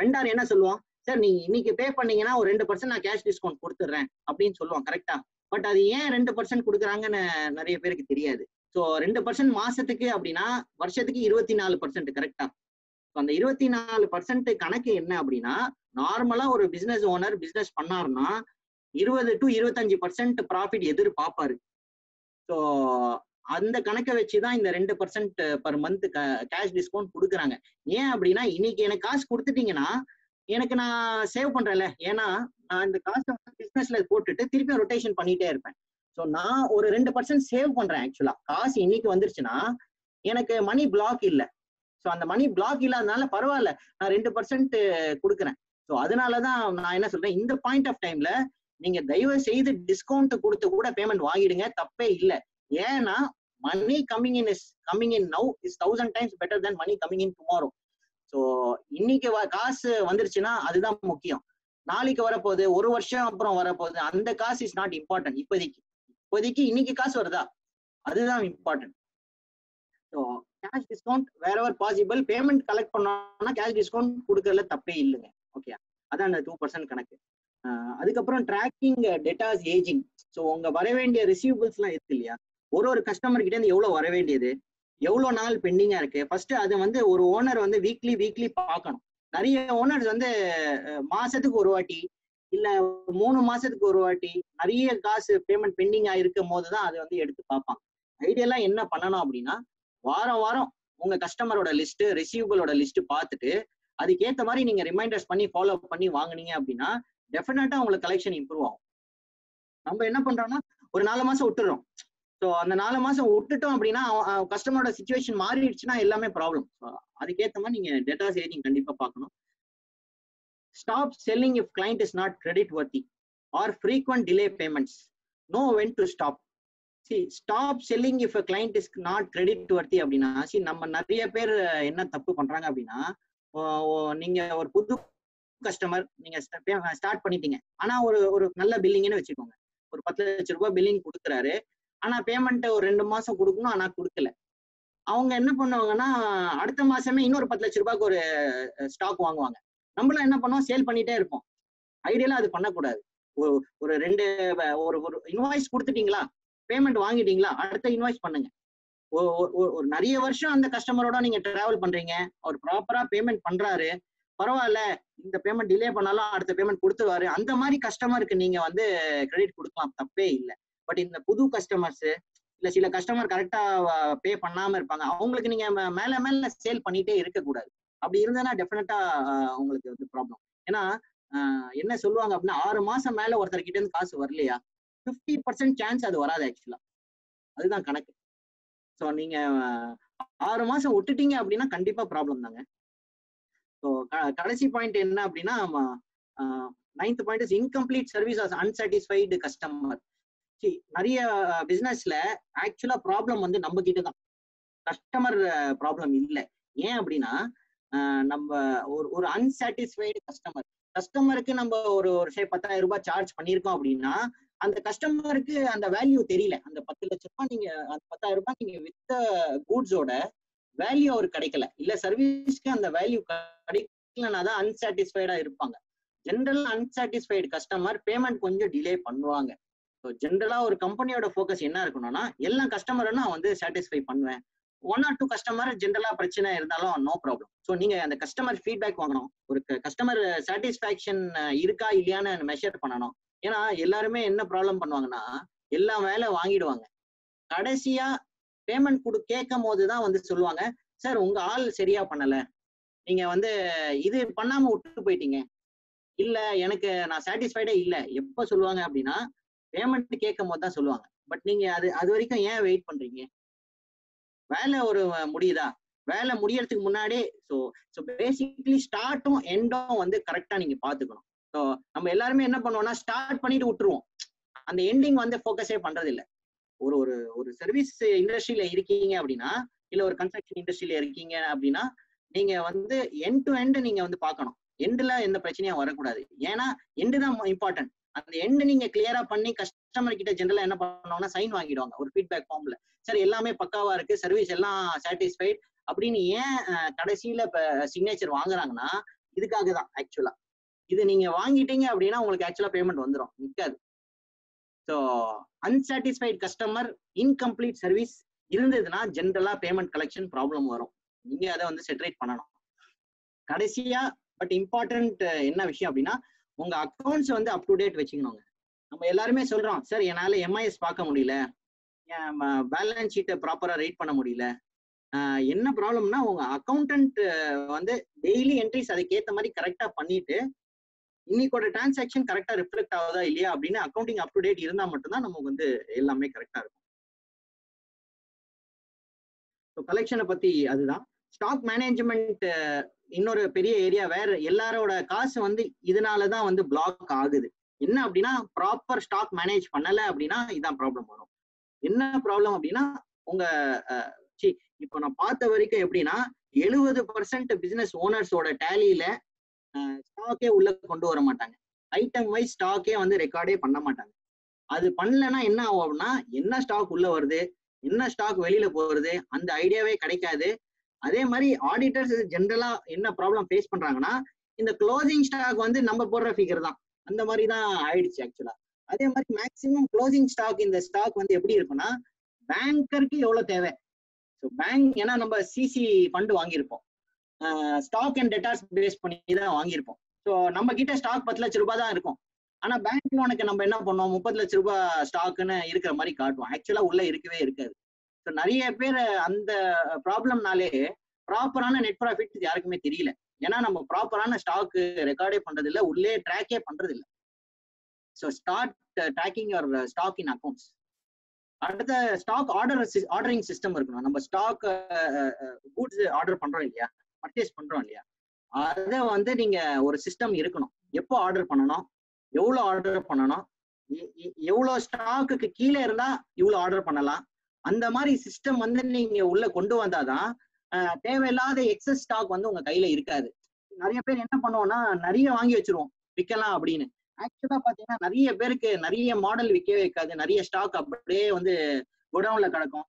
வெண்டார் என்ன சொல்லுவோம் சார் நீங்க இன்னைக்கு பே பண்ணீங்கன்னா ஒரு ரெண்டு பர்சன்ட் நான் கேஷ் டிஸ்கவுண்ட் கொடுத்துட்றேன் அப்படின்னு சொல்லுவோம் கரெக்டா பட் அது ஏன் ரெண்டு பர்சன்ட் கொடுக்குறாங்கன்னு நிறைய பேருக்கு தெரியாது. ஸோ ரெண்டு பர்சன்ட் மாசத்துக்கு அப்படின்னா வருஷத்துக்கு இருபத்தி நாலு பர்சன்ட் கரெக்டா அந்த இருபத்தி நாலு பர்சன்ட் கணக்கு என்ன அப்படின்னா நார்மலா ஒரு பிசினஸ் ஓனர் பிசினஸ் பண்ணாருன்னா இருபது டு இருபத்தஞ்சு பர்சன்ட் ப்ராஃபிட் எதிர்பார்ப்பாரு ஸோ அந்த கணக்கை வச்சு தான் இந்த ரெண்டு percent per month cash discount கொடுக்குறாங்க. ஏன் அப்படின்னா இன்னைக்கு எனக்கு காசு கொடுத்துட்டீங்கன்னா எனக்கு நான் சேவ் பண்றேன்ல. ஏன்னா நான் இந்த காசை வந்து பிசினஸ்ல போட்டுட்டு திருப்பி ரொட்டேஷன் பண்ணிட்டே இருப்பேன். ஸோ நான் ஒரு ரெண்டு பர்சன்ட் சேவ் பண்றேன் ஆக்சுவலா காசு இன்னைக்கு வந்துருச்சுன்னா எனக்கு மணி பிளாக் இல்லை. ஸோ அந்த மணி பிளாக் இல்லாதனால பரவாயில்ல நான் ரெண்டு பர்சன்ட் கொடுக்குறேன். ஸோ அதனாலதான் நான் என்ன சொல்றேன் இந்த பாயிண்ட் ஆஃப் டைம்ல நீங்க தயவு செய்து டிஸ்கவுண்ட் கொடுத்து கூட பேமெண்ட் வாங்கிடுங்க. தப்பே இல்லை. ஏன்னா money coming in is coming in now is thousand times better than money coming in tomorrow so இன்னைக்கு வ- காசு வந்துருச்சுன்னா அதுதான் முக்கியம். நாளைக்கு வரப்போகுது ஒரு வருஷம் அப்புறம் வரப்போகுது அந்த காசு இஸ் நாட் இம்பார்ட்டன்ட் இப்போதைக்கு. இப்போதைக்கு இன்னைக்கு காசு வருதா? அதுதான் important so cash discount whatever possible payment collect பண்ணோம்னா கேஷ் டிஸ்கவுண்ட் கொடுக்கறதுல தப்பே இல்லைங்க. ஓகே அதான் அந்த டூ பர்சன்ட் கணக்கு. அதுக்கப்புறம் ட்ராக்கிங் டெட்டாஸ் ஏஜிங் ஸோ உங்க வர வேண்டிய ரிசீவபிள்ஸ்லாம் இருக்கு இல்லையா? ஒரு ஒரு கஸ்டமர் கிட்ட இருந்து எவ்வளவு வர வேண்டியது எவ்வளவு நாள் பெண்டிங்கா இருக்கு? ஃபர்ஸ்ட் அது வந்து ஒரு ஓனர் வந்து வீக்லி வீக்லி பார்க்கணும். நிறைய ஓனர்ஸ் வந்து மாசத்துக்கு ஒரு வாட்டி இல்ல மூணு மாசத்துக்கு ஒரு வாட்டி நிறைய காசு பேமெண்ட் பெண்டிங் ஆயிருக்கும் போது தான் அதை வந்து எடுத்து பார்ப்பாங்க. ஐடியெல்லாம் என்ன பண்ணணும் அப்படின்னா வாரம் வாரம் உங்க கஸ்டமரோட லிஸ்ட் ரிசீவபிளோட லிஸ்ட் பார்த்துட்டு அதுக்கேற்ற மாதிரி நீங்க ரிமைண்டர்ஸ் பண்ணி ஃபாலோ பண்ணி வாங்குனீங்க அப்படின்னா டெஃபினட்டா உங்களுக்கு கலெக்ஷன் இம்ப்ரூவ் ஆகும். நம்ம என்ன பண்றோம்னா ஒரு நாலு மாசம் விட்டுறோம். ஸோ அந்த நாலு மாசம் விட்டுட்டோம் அப்படின்னா கஸ்டமரோட சுச்சுவேஷன் மாறிடுச்சுன்னா எல்லாமே ப்ராப்ளம் அதுக்கேற்ற மாதிரி நீங்க டேட்டா சேவிங் கண்டிப்பா பார்க்கணும். Stop selling if client is not creditworthy or frequent delay payments no when to stop see stop selling if client is not creditworthy அப்படின்னா சி நம்ம நிறைய பேர் என்ன தப்பு பண்றாங்க அப்படின்னா நீங்க ஒரு புது கஸ்டமர் நீங்க ஸ்டார்ட் பண்ணிட்டீங்க. ஆனா ஒரு ஒரு நல்ல பில்லிங்னு வச்சுக்கோங்க. ஒரு பத்து லட்ச ரூபாய் பில்லிங் கொடுக்குறாரு. ஆனா பேமெண்ட் ஒரு ரெண்டு மாசம் கொடுக்கணும் ஆனா கொடுக்கல. அவங்க என்ன பண்ணுவாங்கன்னா அடுத்த மாசமே இன்னொரு பத்து லட்ச ரூபாய்க்கு ஒரு ஸ்டாக் வாங்குவாங்க. நம்மளும் என்ன பண்ணுவோம்? சேல் பண்ணிட்டே இருப்போம். ஐடியலா அது பண்ணக்கூடாது. ஒரு ஒரு ரெண்டு ஒரு ஒரு இன்வாய்ஸ் கொடுத்துட்டீங்களா? பேமெண்ட் வாங்கிட்டீங்களா? அடுத்த இன்வாய்ஸ் பண்ணுங்க. ஒரு நிறைய வருஷம் அந்த கஸ்டமரோட நீங்க டிராவல் பண்றீங்க. அவர் ப்ராப்பரா பேமெண்ட் பண்றாரு. பரவாயில்ல இந்த பேமெண்ட் டிலே பண்ணாலும் அடுத்த பேமெண்ட் கொடுத்துருவாரு. அந்த மாதிரி கஸ்டமருக்கு நீங்க வந்து கிரெடிட் கொடுக்கலாம். தப்பே இல்லை. பட் இந்த புது கஸ்டமர்ஸ் இல்ல சில கஸ்டமர் கரெக்டா பே பண்ணாம இருப்பாங்க. அவங்களுக்கு நீங்க மேல மேல சேல் பண்ணிட்டே இருக்கக்கூடாது. அப்படி இருந்ததுன்னா டெஃபினட்டா உங்களுக்கு வந்து ப்ராப்ளம் ஏன்னா என்ன சொல்லுவாங்க அப்படின்னா ஆறு மாசம் மேல ஒருத்தர் கிட்ட இருந்து காசு வரலையா? ஃபிஃப்டி பர்சன்ட் சான்ஸ் அது வராது ஆக்சுவலா அதுதான் கணக்கு. ஸோ நீங்க ஆறு மாசம் விட்டுட்டீங்க அப்படின்னா கண்டிப்பா ப்ராப்ளம் தாங்க. ஸோ கடைசி பாயிண்ட் என்ன அப்படின்னா ninth point is incomplete service as unsatisfied customer நிறைய பிசினஸ்ல ஆக்சுவலா ப்ராப்ளம் வந்து நம்ம கிட்ட தான் கஸ்டமர் ப்ராப்ளம் இல்லை. ஏன் அப்படின்னா ஆஹ் நம்ம ஒரு ஒரு அன்சாட்டிஸ்ஃபைடு கஸ்டமர் கஸ்டமருக்கு நம்ம ஒரு ஒரு சே பத்தாயிரம் ரூபாய் சார்ஜ் பண்ணியிருக்கோம் அப்படின்னா அந்த கஸ்டமருக்கு அந்த வேல்யூ தெரியல. அந்த பத்து லட்ச ரூபாய் நீங்க அந்த பத்தாயிரம் ரூபாய் நீங்க வித்த கூட்ஸோட வேல்யூ அவருக்கு கிடைக்கல. இல்ல சர்வீஸ்க்கு அந்த வேல்யூ கிடைக்கலன்னா தான் அன்சாட்டிஸ்ஃபைடா இருப்பாங்க. ஜென்ரல் அன்சாட்டிஸ்ஃபைடு கஸ்டமர் பேமெண்ட் கொஞ்சம் டிலே பண்ணுவாங்க. ஸோ ஜென்ரலா ஒரு கம்பெனியோட ஃபோக்கஸ் என்ன இருக்கணும்னா எல்லா கஸ்டமரும் நான் வந்து சாட்டிஸ்ஃபை பண்ணுவேன். ஒன் ஆர் டூ கஸ்டமர் ஜென்ரலா பிரச்சனை இருந்தாலும் நோ ப்ராப்ளம் ஸோ நீங்க அந்த கஸ்டமர் ஃபீட்பேக் வாங்கணும். ஒரு கஸ்டமர் சாட்டிஸ்ஃபேக்ஷன் இருக்கா இல்லையான்னு மெஷர் பண்ணணும். ஏன்னா எல்லாருமே என்ன ப்ராப்ளம் பண்ணுவாங்கன்னா எல்லா வேலை வாங்கிடுவாங்க. கடைசியா பேமெண்ட் கொடு கேட்கும் தான் வந்து சொல்லுவாங்க சார் உங்க ஆள் சரியா பண்ணல. நீங்க வந்து இது பண்ணாம விட்டு போயிட்டீங்க. இல்ல எனக்கு நான் சாட்டிஸ்ஃபைடே இல்லை. எப்ப சொல்லுவாங்க அப்படின்னா பேமெண்ட் கேட்கும் போது தான் சொல்லுவாங்க. பட் நீங்க அது அது வரைக்கும் ஏன் வெயிட் பண்றீங்க? வேலை ஒரு முடியுதா? வேலை முடியறதுக்கு முன்னாடியே ஸோ ஸோ பேசிக்லி ஸ்டார்ட்டும் எண்டும் வந்து கரெக்டா நீங்க பாத்துக்கணும் நம்ம எல்லாருமே என்ன பண்ணுவோம்னா ஸ்டார்ட் பண்ணிட்டு விட்டுருவோம். அந்த எண்டிங் வந்து ஃபோக்கஸே பண்றது இல்ல ஒரு ஒரு ஒரு சர்வீஸ் இண்டஸ்ட்ரியில இருக்கீங்க அப்படின்னா இல்ல ஒரு கன்ஸ்ட்ரக்ஷன் இண்டஸ்ட்ரியில இருக்கீங்க அப்படின்னா நீங்க வந்து எண்ட் டு எண்ட் நீங்க வந்து பார்க்கணும். எண்ட்ல எந்த பிரச்சனையும் வரக்கூடாது. ஏன்னா எண்டு தான் இம்பார்ட்டன்ட் அந்த எண்டு நீங்க கிளியரா பண்ணி கஸ்டமர் கிட்ட ஜென்ரலா என்ன பண்ணோம்னா சைன் வாங்கிடுவாங்க. ஒரு ஃபீட்பேக் ஃபார்ம்ல சார் எல்லாமே பக்காவா இருக்கு. சர்வீஸ் எல்லாம் சாட்டிஸ்ஃபைட் அப்படின்னு ஏன் கடைசியில இப்ப சிக்னேச்சர் வாங்குறாங்கன்னா இதுக்காக தான் ஆக்சுவலா இது நீங்க வாங்கிட்டீங்க அப்படின்னா உங்களுக்கு ஆக்சுவலா பேமெண்ட் வந்துடும் நிக்காது. So unsatisfied customer incomplete service இருந்ததுன்னா ஜென்ரலா பேமெண்ட் கலெக்ஷன் ப்ராப்ளம் வரும். நீங்க அதை வந்து செட்ரேட் பண்ணணும். கடைசியா பட் இம்பார்ட்டன்ட் என்ன விஷயம் அப்படின்னா உங்க அக்கௌண்ட்ஸ் வந்து அப் டு டேட் வச்சுக்கணுங்க. நம்ம எல்லாருமே சொல்றோம் சார் என்னால எம்ஐஎஸ் பார்க்க முடியல. பேலன்ஸ் ஷீட்டை ப்ராப்பரா ரைட் பண்ண முடியல. என்ன ப்ராப்ளம்னா உங்க அக்கௌண்டன்ட் வந்து டெய்லி என்ட்ரிஸ் அதுக்கேற்ற மாதிரி கரெக்டா பண்ணிட்டு இன்னைக்கோட டிரான்சாக்ஷன் கரெக்டா ரிஃப்ளெக்ட் ஆகுதா இல்லையா அப்படின்னு அக்கௌண்டிங் அப் டு டேட் இருந்தா மட்டும்தான் நமக்கு வந்து எல்லாமே கரெக்டா இருக்கும். ஸோ கலெக்ஷனை பத்தி அதுதான். ஸ்டாக் மேனேஜ்மெண்ட் இன்னொரு பெரிய ஏரியா வேற எல்லாரோட காசு வந்து இதனாலதான் வந்து பிளாக் ஆகுது. என்ன அப்படின்னா ப்ராப்பர் ஸ்டாக் மேனேஜ் பண்ணல அப்படின்னா இதான் ப்ராப்ளம் வரும். என்ன ப்ராப்ளம் அப்படின்னா உங்க சி இப்போ நான் பார்த்த வரைக்கும் எப்படின்னா எழுபது பர்சன்ட் பிசினஸ் ஓனர்ஸோட டேலியில ஸ்டாக்கே உள்ள கொண்டு வர மாட்டாங்க. ஐட்டம் வைஸ் ஸ்டாக்கே வந்து ரெக்கார்டே பண்ண மாட்டாங்க. அது பண்ணலன்னா என்ன ஆகும் அப்படின்னா என்ன ஸ்டாக் உள்ள வருது என்ன ஸ்டாக் வெளியில போறது அந்த ஐடியாவே கிடைக்காது. அதே மாதிரி ஆடிட்டர்ஸ் ஜென்ரலா என்ன ப்ராப்ளம் ஃபேஸ் பண்றாங்கன்னா இந்த க்ளோசிங் ஸ்டாக் வந்து நம்ம போடுற ஃபிகர் தான். அந்த மாதிரி தான் ஆயிடுச்சு ஆக்சுவலா அதே மாதிரி மேக்சிமம் க்ளோசிங் ஸ்டாக் இந்த ஸ்டாக் வந்து எப்படி இருக்குன்னா பேங்கருக்கு எவ்வளவு தேவை? ஸோ பேங்க் ஏன்னா நம்ம சிசி ஃபண்ட் வாங்கியிருப்போம். ஸ்டாக் அண்ட் டெட்டாஸ் பேஸ் பண்ணி தான் வாங்கியிருப்போம். ஸோ நம்ம கிட்ட ஸ்டாக் பத்து லட்ச ரூபாய் தான் இருக்கும். ஆனா பேங்க் லோனுக்கு நம்ம என்ன பண்ணுவோம்? முப்பது லட்ச ரூபாய் ஸ்டாக்குன்னு இருக்கிற மாதிரி காட்டுவோம். ஆக்சுவலா உள்ள இருக்கவே இருக்காது. ஸோ நிறைய பேர் அந்த ப்ராப்ளம்னாலே ப்ராப்பரான நெட் ப்ராஃபிட் யாருக்குமே தெரியல. ஏன்னா நம்ம ப்ராப்பரான ஸ்டாக் ரெக்கார்டே பண்றது இல்லை உள்ளே ட்ராக்கே பண்றது இல்லை so start tracking your stock in accounts அடுத்த ஸ்டாக் ஆர்டர் ஆர்டரிங் சிஸ்டம் இருக்கணும். நம்ம ஸ்டாக் கூட்ஸ் ஆர்டர் பண்றோம் இல்லையா? பர்ச்சேஸ் பண்றோம் இல்லையா? அதை வந்து நீங்க ஒரு சிஸ்டம் இருக்கணும். எப்போ ஆர்டர் பண்ணணும்? எவ்வளோ ஆர்டர் பண்ணணும்? எ- எ- எவ்வளோ ஸ்டாக்குக்கு கீழே இருந்தா இவ்வளோ ஆர்டர் பண்ணலாம்? அந்த மாதிரி சிஸ்டம் வந்து நீங்க உள்ள கொண்டு வந்தாதான் தேவையில்லாத எக்ஸஸ் ஸ்டாக் வந்து உங்க கையில இருக்காது. நிறைய பேர் என்ன பண்ணுவோம்னா நிறைய வாங்கி வச்சிருவோம். விற்கலாம் அப்படின்னு. ஆக்சுவலா பாத்தீங்கன்னா நிறைய பேருக்கு நிறைய மாடல் விற்கவே வைக்காது நிறைய ஸ்டாக் அப்படியே வந்து குடவுன்ல கிடக்கும்.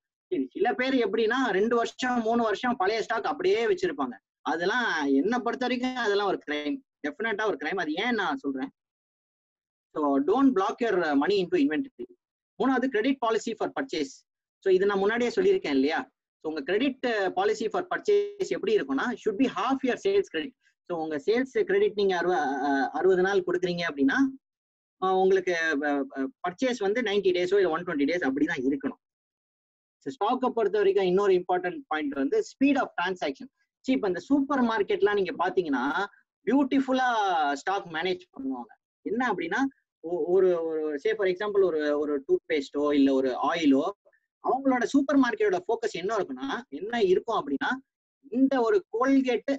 சில பேர் எப்படின்னா ரெண்டு வருஷம் மூணு வருஷம் பழைய ஸ்டாக் அப்படியே வச்சிருப்பாங்க. அதெல்லாம் என்ன பொறுத்த வரைக்கும் அதெல்லாம் ஒரு கிரைம் டெஃபினட்டா ஒரு கிரைம் அது ஏன் நான் சொல்றேன்? So don't block your money into inventory மூணாவது credit policy for purchase so இது நான் முன்னாடியே சொல்லியிருக்கேன் இல்லையா? ஸோ உங்க கிரெடிட் பாலிசி ஃபார் பர்ச்சேஸ் எப்படி இருக்கும்னா should be half year sales credit so உங்க சேல்ஸ் கிரெடிட் நீங்க அறுவ அறுபது நாள் கொடுக்குறீங்க அப்படின்னா உங்களுக்கு பர்ச்சேஸ் வந்து நைன்டி டேஸோ இல்லை ஒன் டுவெண்ட்டி டேஸ் அப்படிதான் இருக்கணும். ஸ்டாக்கை பொறுத்த வரைக்கும் இன்னொரு இம்பார்ட்டன்ட் பாயிண்ட் வந்து ஸ்பீட் ஆஃப் டிரான்சாக்ஷன் சி இப்போ இந்த சூப்பர் மார்க்கெட்லாம் நீங்க பாத்தீங்கன்னா பியூட்டிஃபுல்லா ஸ்டாக் மேனேஜ் பண்ணுவாங்க. என்ன அப்படின்னா ஒ- ஒரு ஒரு சே ஃபார் எக்ஸாம்பிள் ஒரு ஒரு டூத் பேஸ்ட்டோ இல்லை ஒரு ஆயிலோ அவங்களோட சூப்பர் மார்க்கெட்டோட ஃபோக்கஸ் என்ன இருக்குன்னா என்ன இருக்கும் அப்படின்னா இந்த ஒரு கோல்கேட்டு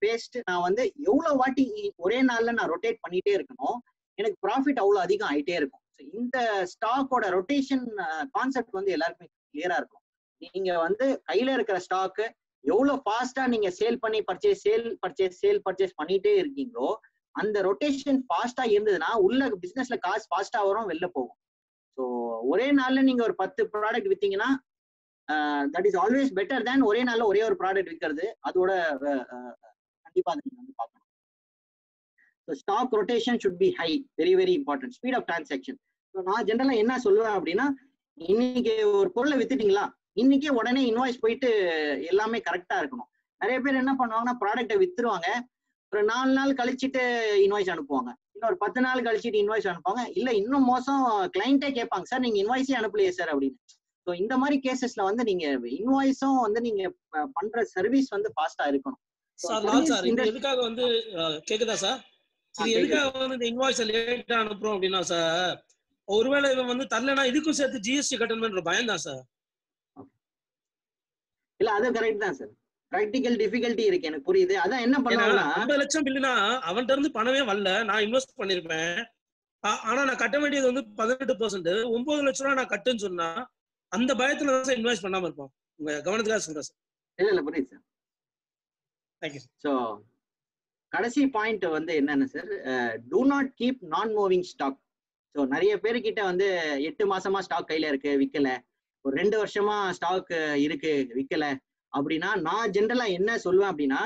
பேஸ்ட் நான் வந்து எவ்வளோ வாட்டி ஒரே நாளில் நான் ரொட்டேட் பண்ணிட்டே இருக்கணும் எனக்கு ப்ராஃபிட் அவ்வளோ அதிகம் ஆகிட்டே இருக்கும். ஸோ இந்த ஸ்டாக்கோட ரொட்டேஷன் கான்செப்ட் வந்து எல்லாருக்குமே கிளியரா இருக்கும். நீங்க வந்து கையில இருக்கிற ஸ்டாக்கு எவ்வளவு ஃபாஸ்டா நீங்க சேல் பண்ணி purchase sale purchase sale purchase பண்ணிட்டே இருக்கீங்களோ அந்த ரொட்டேஷன் ஃபாஸ்டா இருந்ததுன்னா உள்ள பிசினஸ்ல காசு ஃபாஸ்டா வரும் வெளில போகும். ஸோ ஒரே நாள்ல நீங்க ஒரு பத்து product வித்தீங்கன்னா that is always better than ஒரே நாள்ல ஒரே ஒரு ப்ராடக்ட் விற்கிறது அதோட கண்டிப்பா அதை நீங்க வந்து பார்க்கணும். So stock rotation should be high very very important speed of transaction so நான் ஜென்ரலா என்ன சொல்லுவேன் அப்படின்னா இன்னைக்கு ஒரு பொருளை வித்துட்டீங்களா? இன்னைக்கே உடனே இன்வாய்ஸ் போயிட்டு எல்லாமே கரெக்டா இருக்கணும். நிறைய பேர் என்ன பண்ணுவாங்கன்னா ப்ராடக்ட்டை வித்துருவாங்க. ஒரு நாலு நாள் கழிச்சிட்டு இன்வாய்ஸ் அனுப்புவாங்க. இன்னொரு பத்து நாள் கழிச்சிட்டு இன்வாய்ஸ் அனுப்புவாங்க. இல்ல இன்னும் மோசம் கிளைண்டே கேட்பாங்க சார் நீங்க இன்வாய்ஸே அனுப்பலையே சார் அப்படின்னு. ஸோ இந்த மாதிரி கேசஸ்ல வந்து நீங்க இன்வாய்ஸும் வந்து நீங்க பண்ற சர்வீஸ் வந்து ஃபாஸ்டா இருக்கணும். சார் இது எதுக்காக வந்து கேக்குதா சார்? இது. எதுக்காக வந்து இந்த இன்வாய்ஸ் லேட்டா அனுப்புறோம் அப்படின்னா சார் ஒருவேளை இவன் வந்து தரலனா இதுக்கும் சேர்த்து ஜிஎஸ்டி கட்டணும்ன்ற பயம் தான் சார் இல்ல அது கரெக்ட் தான் சார் ப்ராக்டிக்கல் டிஃபிகல்ட்டி இருக்கு எனக்கு புரியுது. அதான் என்ன பண்ணுவாங்கன்னா ஐம்பது லட்சம் பில்லுனா அவன்கிட்ட இருந்து பணமே வரல. நான் இன்வெஸ்ட் பண்ணிருப்பேன். ஆனா நான் கட்ட வேண்டியது வந்து பதினெட்டு பர்சன்ட் ஒன்பது லட்ச ரூபா நான் கட்டுன்னு சொன்னா அந்த பயத்துல தான் சார் இன்வெஸ்ட் பண்ணாம இருப்போம். உங்க கவனத்துக்காக சொல்றேன் சார் இல்ல இல்ல புரியுது சார் தேங்க்யூ ஸோ கடைசி பாயிண்ட் வந்து என்னன்னு sir do not keep non moving stock so நிறைய பேர்கிட்ட வந்து எட்டு மாசமா ஸ்டாக் கையில இருக்கு விற்கல ஒரு ரெண்டு வருஷமா ஸ்டாக் இருக்கு விற்கல அப்படின்னா நான் ஜென்ரலா என்ன சொல்லுவேன் அப்படின்னா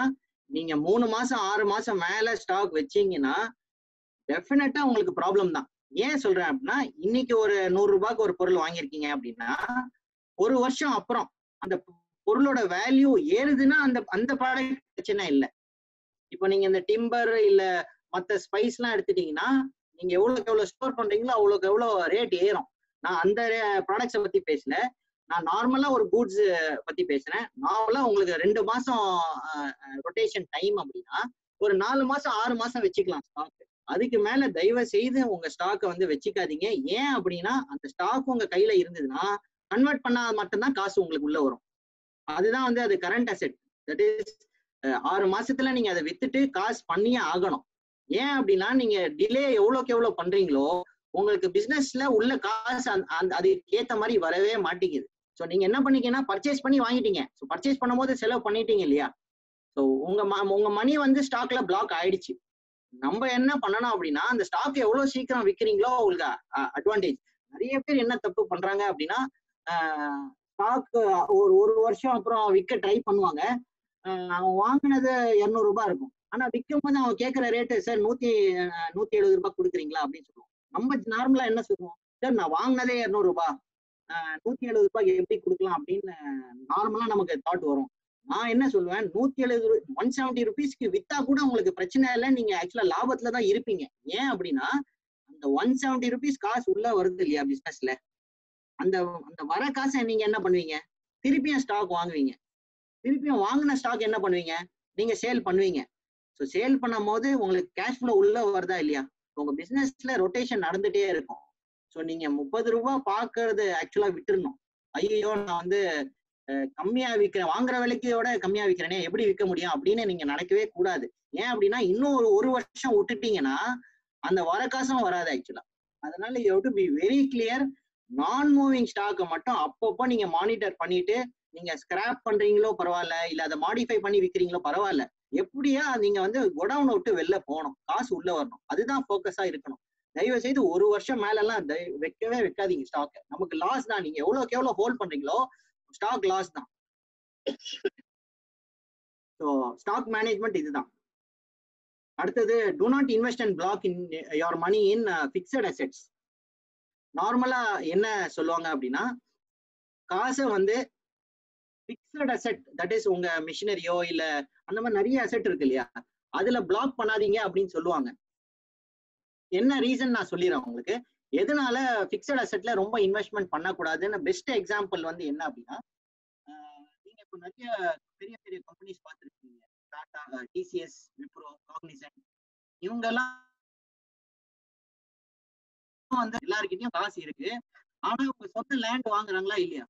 நீங்க மூணு மாசம் ஆறு மாசம் மேல ஸ்டாக் வச்சீங்கன்னா டெஃபினட்டா உங்களுக்கு ப்ராப்ளம் தான். ஏன் சொல்றேன் அப்படின்னா இன்னைக்கு ஒரு நூறு ரூபாய்க்கு ஒரு பொருள் வாங்கியிருக்கீங்க அப்படின்னா ஒரு வருஷம் அப்புறம் அந்த பொருளோட வேல்யூ ஏறுதுன்னா அந்த அந்த ப்ராடக்ட் பிரச்சனை இல்லை. இப்போ நீங்க இந்த டிம்பர் இல்ல மத்த ஸ்பைஸ் எல்லாம் எடுத்துட்டீங்கன்னா நீங்க எவ்வளவுக்கு எவ்வளவு ஸ்டோர் பண்றீங்களோ அவ்வளவுக்கு எவ்வளவு ரேட் ஏறும். நான் அந்த ப்ராடக்ட்ஸை பத்தி பேசல. நான் நார்மலா ஒரு கூட்ஸ் பத்தி பேசுறேன். நார்மலா உங்களுக்கு ரெண்டு மாசம் ரொட்டேஷன் டைம் அப்படின்னா ஒரு நாலு மாசம் ஆறு மாசம் வச்சுக்கலாம் ஸ்டாக் அதுக்கு மேல தயவு செய்து உங்க ஸ்டாக்கை வந்து வச்சுக்காதீங்க. ஏன் அப்படின்னா அந்த ஸ்டாக் உங்க கையில இருந்ததுன்னா கன்வெர்ட் பண்ணா மட்டும்தான் காசு உங்களுக்கு உள்ள வரும். அதுதான் வந்து அது கரண்ட் அசெட் தட் இஸ் ஆறு மாசத்துல நீங்க அதை வித்துட்டு காசு பண்ணியே ஆகணும். ஏன் அப்படின்னா நீங்க டிலே எவ்வளோக்கு எவ்வளவு பண்றீங்களோ உங்களுக்கு பிசினஸ்ல உள்ள காசு அந்த- அந்த அதுக்கு ஏத்த மாதிரி வரவே மாட்டேங்குது. ஸோ நீங்க என்ன பண்ணீங்கன்னா பர்ச்சேஸ் பண்ணி வாங்கிட்டீங்க. ஸோ பர்ச்சேஸ் பண்ணும்போது செலவு பண்ணிட்டீங்க இல்லையா? ஸோ உங்க ம- உங்க மணி வந்து ஸ்டாக்ல பிளாக் ஆயிடுச்சு. நம்ம என்ன பண்ணணும் அப்படின்னா அந்த ஸ்டாக் எவ்வளவு சீக்கிரம் விற்கிறீங்களோ உங்களுக்கு அட்வான்டேஜ் நிறைய பேர் என்ன தப்பு பண்றாங்க அப்படின்னா ஸ்டாக் ஒரு ஒரு வருஷம் அப்புறம் விற்க ட்ரை பண்ணுவாங்க. அவங்க அவன் வாங்கினது இரநூறுபா இருக்கும். ஆனா விற்கும் போது அவன் கேட்கிற ரேட்டு சார் நூத்தி நூத்தி எழுபது ரூபாய் கொடுக்குறீங்களா? அப்படின்னு சொல்லுவோம். நம்ம நார்மலா என்ன சொல்லுவோம்? சார் நான் வாங்கினதே இரநூறு ரூபாய். நூத்தி எழுபது ரூபாய் எப்படி கொடுக்கலாம்? அப்படின்னு நார்மலா நமக்கு தாட் வரும். நான் என்ன சொல்லுவேன்? நூத்தி எழுபது ஒன் செவன்டி ருபீஸ்க்கு வித்தா கூட உங்களுக்கு பிரச்சனை இல்லை. நீங்க ஆக்சுவலா லாபத்துல தான் இருப்பீங்க. ஏன் அப்படின்னா அந்த ஒன் செவன்டி ருபீஸ் காசு உள்ள வருது இல்லையா பிசினஸ்ல அந்த அந்த வர காசை நீங்க என்ன பண்ணுவீங்க? திருப்பியும் ஸ்டாக் வாங்குவீங்க. திருப்பியும் வாங்கின ஸ்டாக் என்ன பண்ணுவீங்க? நீங்க சேல் பண்ணுவீங்க. ஸோ சேல் பண்ணும் போது உங்களுக்கு கேஷ் ஃப்ளோ உள்ள வருதா இல்லையா? உங்க பிசினஸ்ல ரொட்டேஷன் நடந்துட்டே இருக்கும். ஸோ நீங்க முப்பது ரூபாய் பார்க்கறது ஆக்சுவலா விட்டுருணும் ஐயோ நான் வந்து கம்மியா விற்கிறேன் வாங்குற விலைக்கோட கம்மியா விற்கிறேனே எப்படி விற்க முடியும் அப்படின்னு நீங்க நினைக்கவே கூடாது. ஏன் அப்படின்னா இன்னும் ஒரு ஒரு வருஷம் விட்டுட்டீங்கன்னா அந்த வர காசும் வராது ஆக்சுவலா அதனால you to be very clear non moving ஸ்டாக்கை மட்டும் அப்பப்போ நீங்க மானிட்டர் பண்ணிட்டு நீங்க ஸ்கிராப் பண்றீங்களோ பரவாயில்ல இல்ல அதை மாடிஃபை பண்ணி விற்கிறீங்களோ பரவாயில்ல. எப்படியா நீங்க வந்து குடவுனை விட்டு வெளில போகணும் காசு உள்ள வரணும். அதுதான் போக்கஸா இருக்கணும். தயவு செய்து ஒரு வருஷம் மேல எல்லாம் வைக்கவே வைக்காதீங்க ஸ்டாக் நமக்கு லாஸ் தான். நீங்க எவ்வளவுக்கு எவ்வளவு ஹோல்ட் பண்றீங்களோ ஸ்டாக் லாஸ் தான். ஸோ ஸ்டாக் மேனேஜ்மெண்ட் இதுதான். அடுத்தது do not invest and block in your money in fixed assets நார்மலா என்ன சொல்லுவாங்க அப்படின்னா காசை வந்து பிக்சட் அசெட் தட் இஸ் உங்க மிஷினரியோ இல்ல அந்த மாதிரி நிறைய அசெட் இருக்கு இல்லையா? அதுல பிளாக் பண்ணாதீங்க அப்படின்னு சொல்லுவாங்க. என்ன ரீசன் நான் சொல்லிடுறேன் உங்களுக்கு? எதனால ஃபிக்ஸட் அசெட்ல ரொம்ப இன்வெஸ்ட்மெண்ட் பண்ணக்கூடாதுன்னு பெஸ்ட் எக்ஸாம்பிள் வந்து என்ன அப்படின்னா நீங்க இப்போ நிறைய பெரிய பெரிய கம்பெனிஸ் பார்த்துருக்கீங்க. டாடா டிசிஎஸ் விப்ரோ காக்னிசன் இவங்கெல்லாம் வந்து எல்லாருக்கிட்டையும் காசு இருக்கு. ஆனா உங்க சொந்த லேண்ட் வாங்குறாங்களா இல்லையா?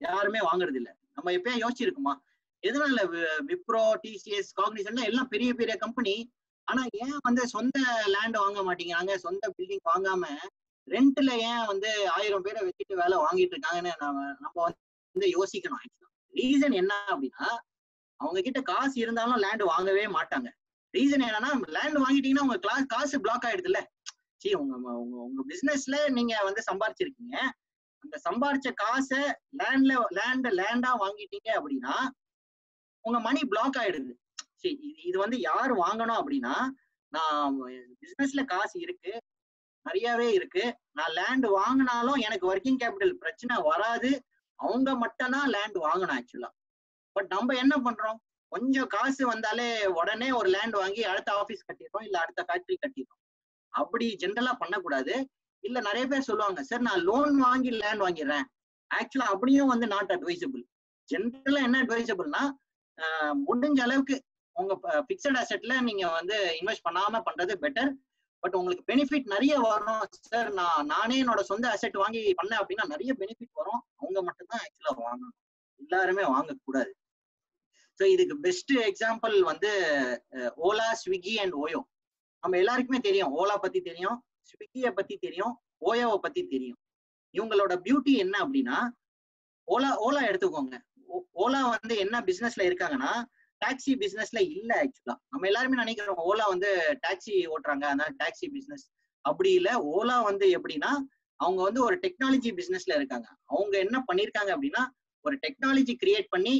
யாருமே வாங்குறது இல்லை நம்ம எப்பயும் யோசிச்சிருக்குமா? எதனால வி- விப்ரோ டிசிஎஸ் காக்னிசன் எல்லாம் பெரிய பெரிய கம்பெனி ஆனா ஏன் வந்து சொந்த லேண்ட் வாங்க மாட்டேங்கிறாங்க? சொந்த பில்டிங் வாங்காம ரெண்ட்ல ஏன் வந்து ஆயிரம் பேரை வச்சுட்டு வேலை வாங்கிட்டு இருக்காங்கன்னு நம்ம நம்ம வந்து யோசிக்கணும் ஆக்சுவலா ரீசன் என்ன அப்படின்னா அவங்க கிட்ட காசு இருந்தாலும் லேண்ட் வாங்கவே மாட்டாங்க. ரீசன் என்னன்னா லேண்ட் வாங்கிட்டீங்கன்னா உங்க கிளாஸ் காசு பிளாக் ஆயிடுதுல்ல. சரி உங்க உங்க உங்க பிசினஸ்ல நீங்க வந்து சம்பாரிச்சிருக்கீங்க. அந்த சம்பாரிச்ச காசை லேண்ட்ல லேண்ட லேண்டா வாங்கிட்டீங்க அப்படின்னா உங்க மணி பிளாக் ஆயிடுது. சரி இது இது வந்து யார் வாங்கணும் அப்படின்னா நான் பிசினஸ்ல காசு இருக்கு நிறையவே இருக்கு. நான் லேண்ட் வாங்கினாலும் எனக்கு ஒர்க்கிங் கேபிட்டல் பிரச்சனை வராது. அவங்க மட்டும்தான் லேண்ட் வாங்கணும் ஆக்சுவலா பட் நம்ம என்ன பண்றோம்? கொஞ்சம் காசு வந்தாலே உடனே ஒரு லேண்ட் வாங்கி அடுத்த ஆபீஸ் கட்டிடுறோம் இல்ல அடுத்த ஃபேக்டரி கட்டிடுறோம். அப்படி ஜென்ரலா பண்ணக்கூடாது. இல்ல நிறைய பேர் சொல்லுவாங்க சார் நான் லோன் வாங்கி லேண்ட் வாங்கிடுறேன் ஆக்சுவலா அப்படியும் வந்து நாட் அட்வைசபிள் ஜென்ரலா என்ன அட்வைசபிள்னா முடிஞ்ச அளவுக்கு உங்க பிக்சட் அசெட்ல நீங்க வந்து இன்வெஸ்ட் பண்ணாம பண்றது பெட்டர் பட் உங்களுக்கு பெனிஃபிட் நிறைய வரும் சார் நான் நானே என்னோட சொந்த அசெட் வாங்கி பண்ணேன் அப்படின்னா நிறைய பெனிஃபிட் வரும். அவங்க மட்டும்தான் ஆக்சுவலா வாங்கணும். எல்லாருமே வாங்கக்கூடாது. ஸோ இதுக்கு பெஸ்ட் எக்ஸாம்பிள் வந்து ஓலா ஸ்விக்கி அண்ட் ஓயோ நம்ம எல்லாருக்குமே தெரியும். ஓலா பத்தி தெரியும். ஸ்விக்கிய பத்தி தெரியும் ஓயோவை பத்தி தெரியும். இவங்களோட பியூட்டி என்ன அப்படின்னா ஓலா ஓலா எடுத்துக்கோங்க. ஓலா வந்து என்ன பிசினஸ்ல இருக்காங்கன்னா டாக்ஸி பிசினஸ்ல இல்ல ஆக்சுவலா நம்ம எல்லாருமே நினைக்கிறோம் ஓலா வந்து டாக்ஸி ஓட்டுறாங்க அதனால டாக்ஸி பிசினஸ் அப்படி இல்ல ஓலா வந்து எப்படின்னா அவங்க வந்து ஒரு டெக்னாலஜி பிசினஸ்ல இருக்காங்க. அவங்க என்ன பண்ணிருக்காங்க அப்படின்னா ஒரு டெக்னாலஜி கிரியேட் பண்ணி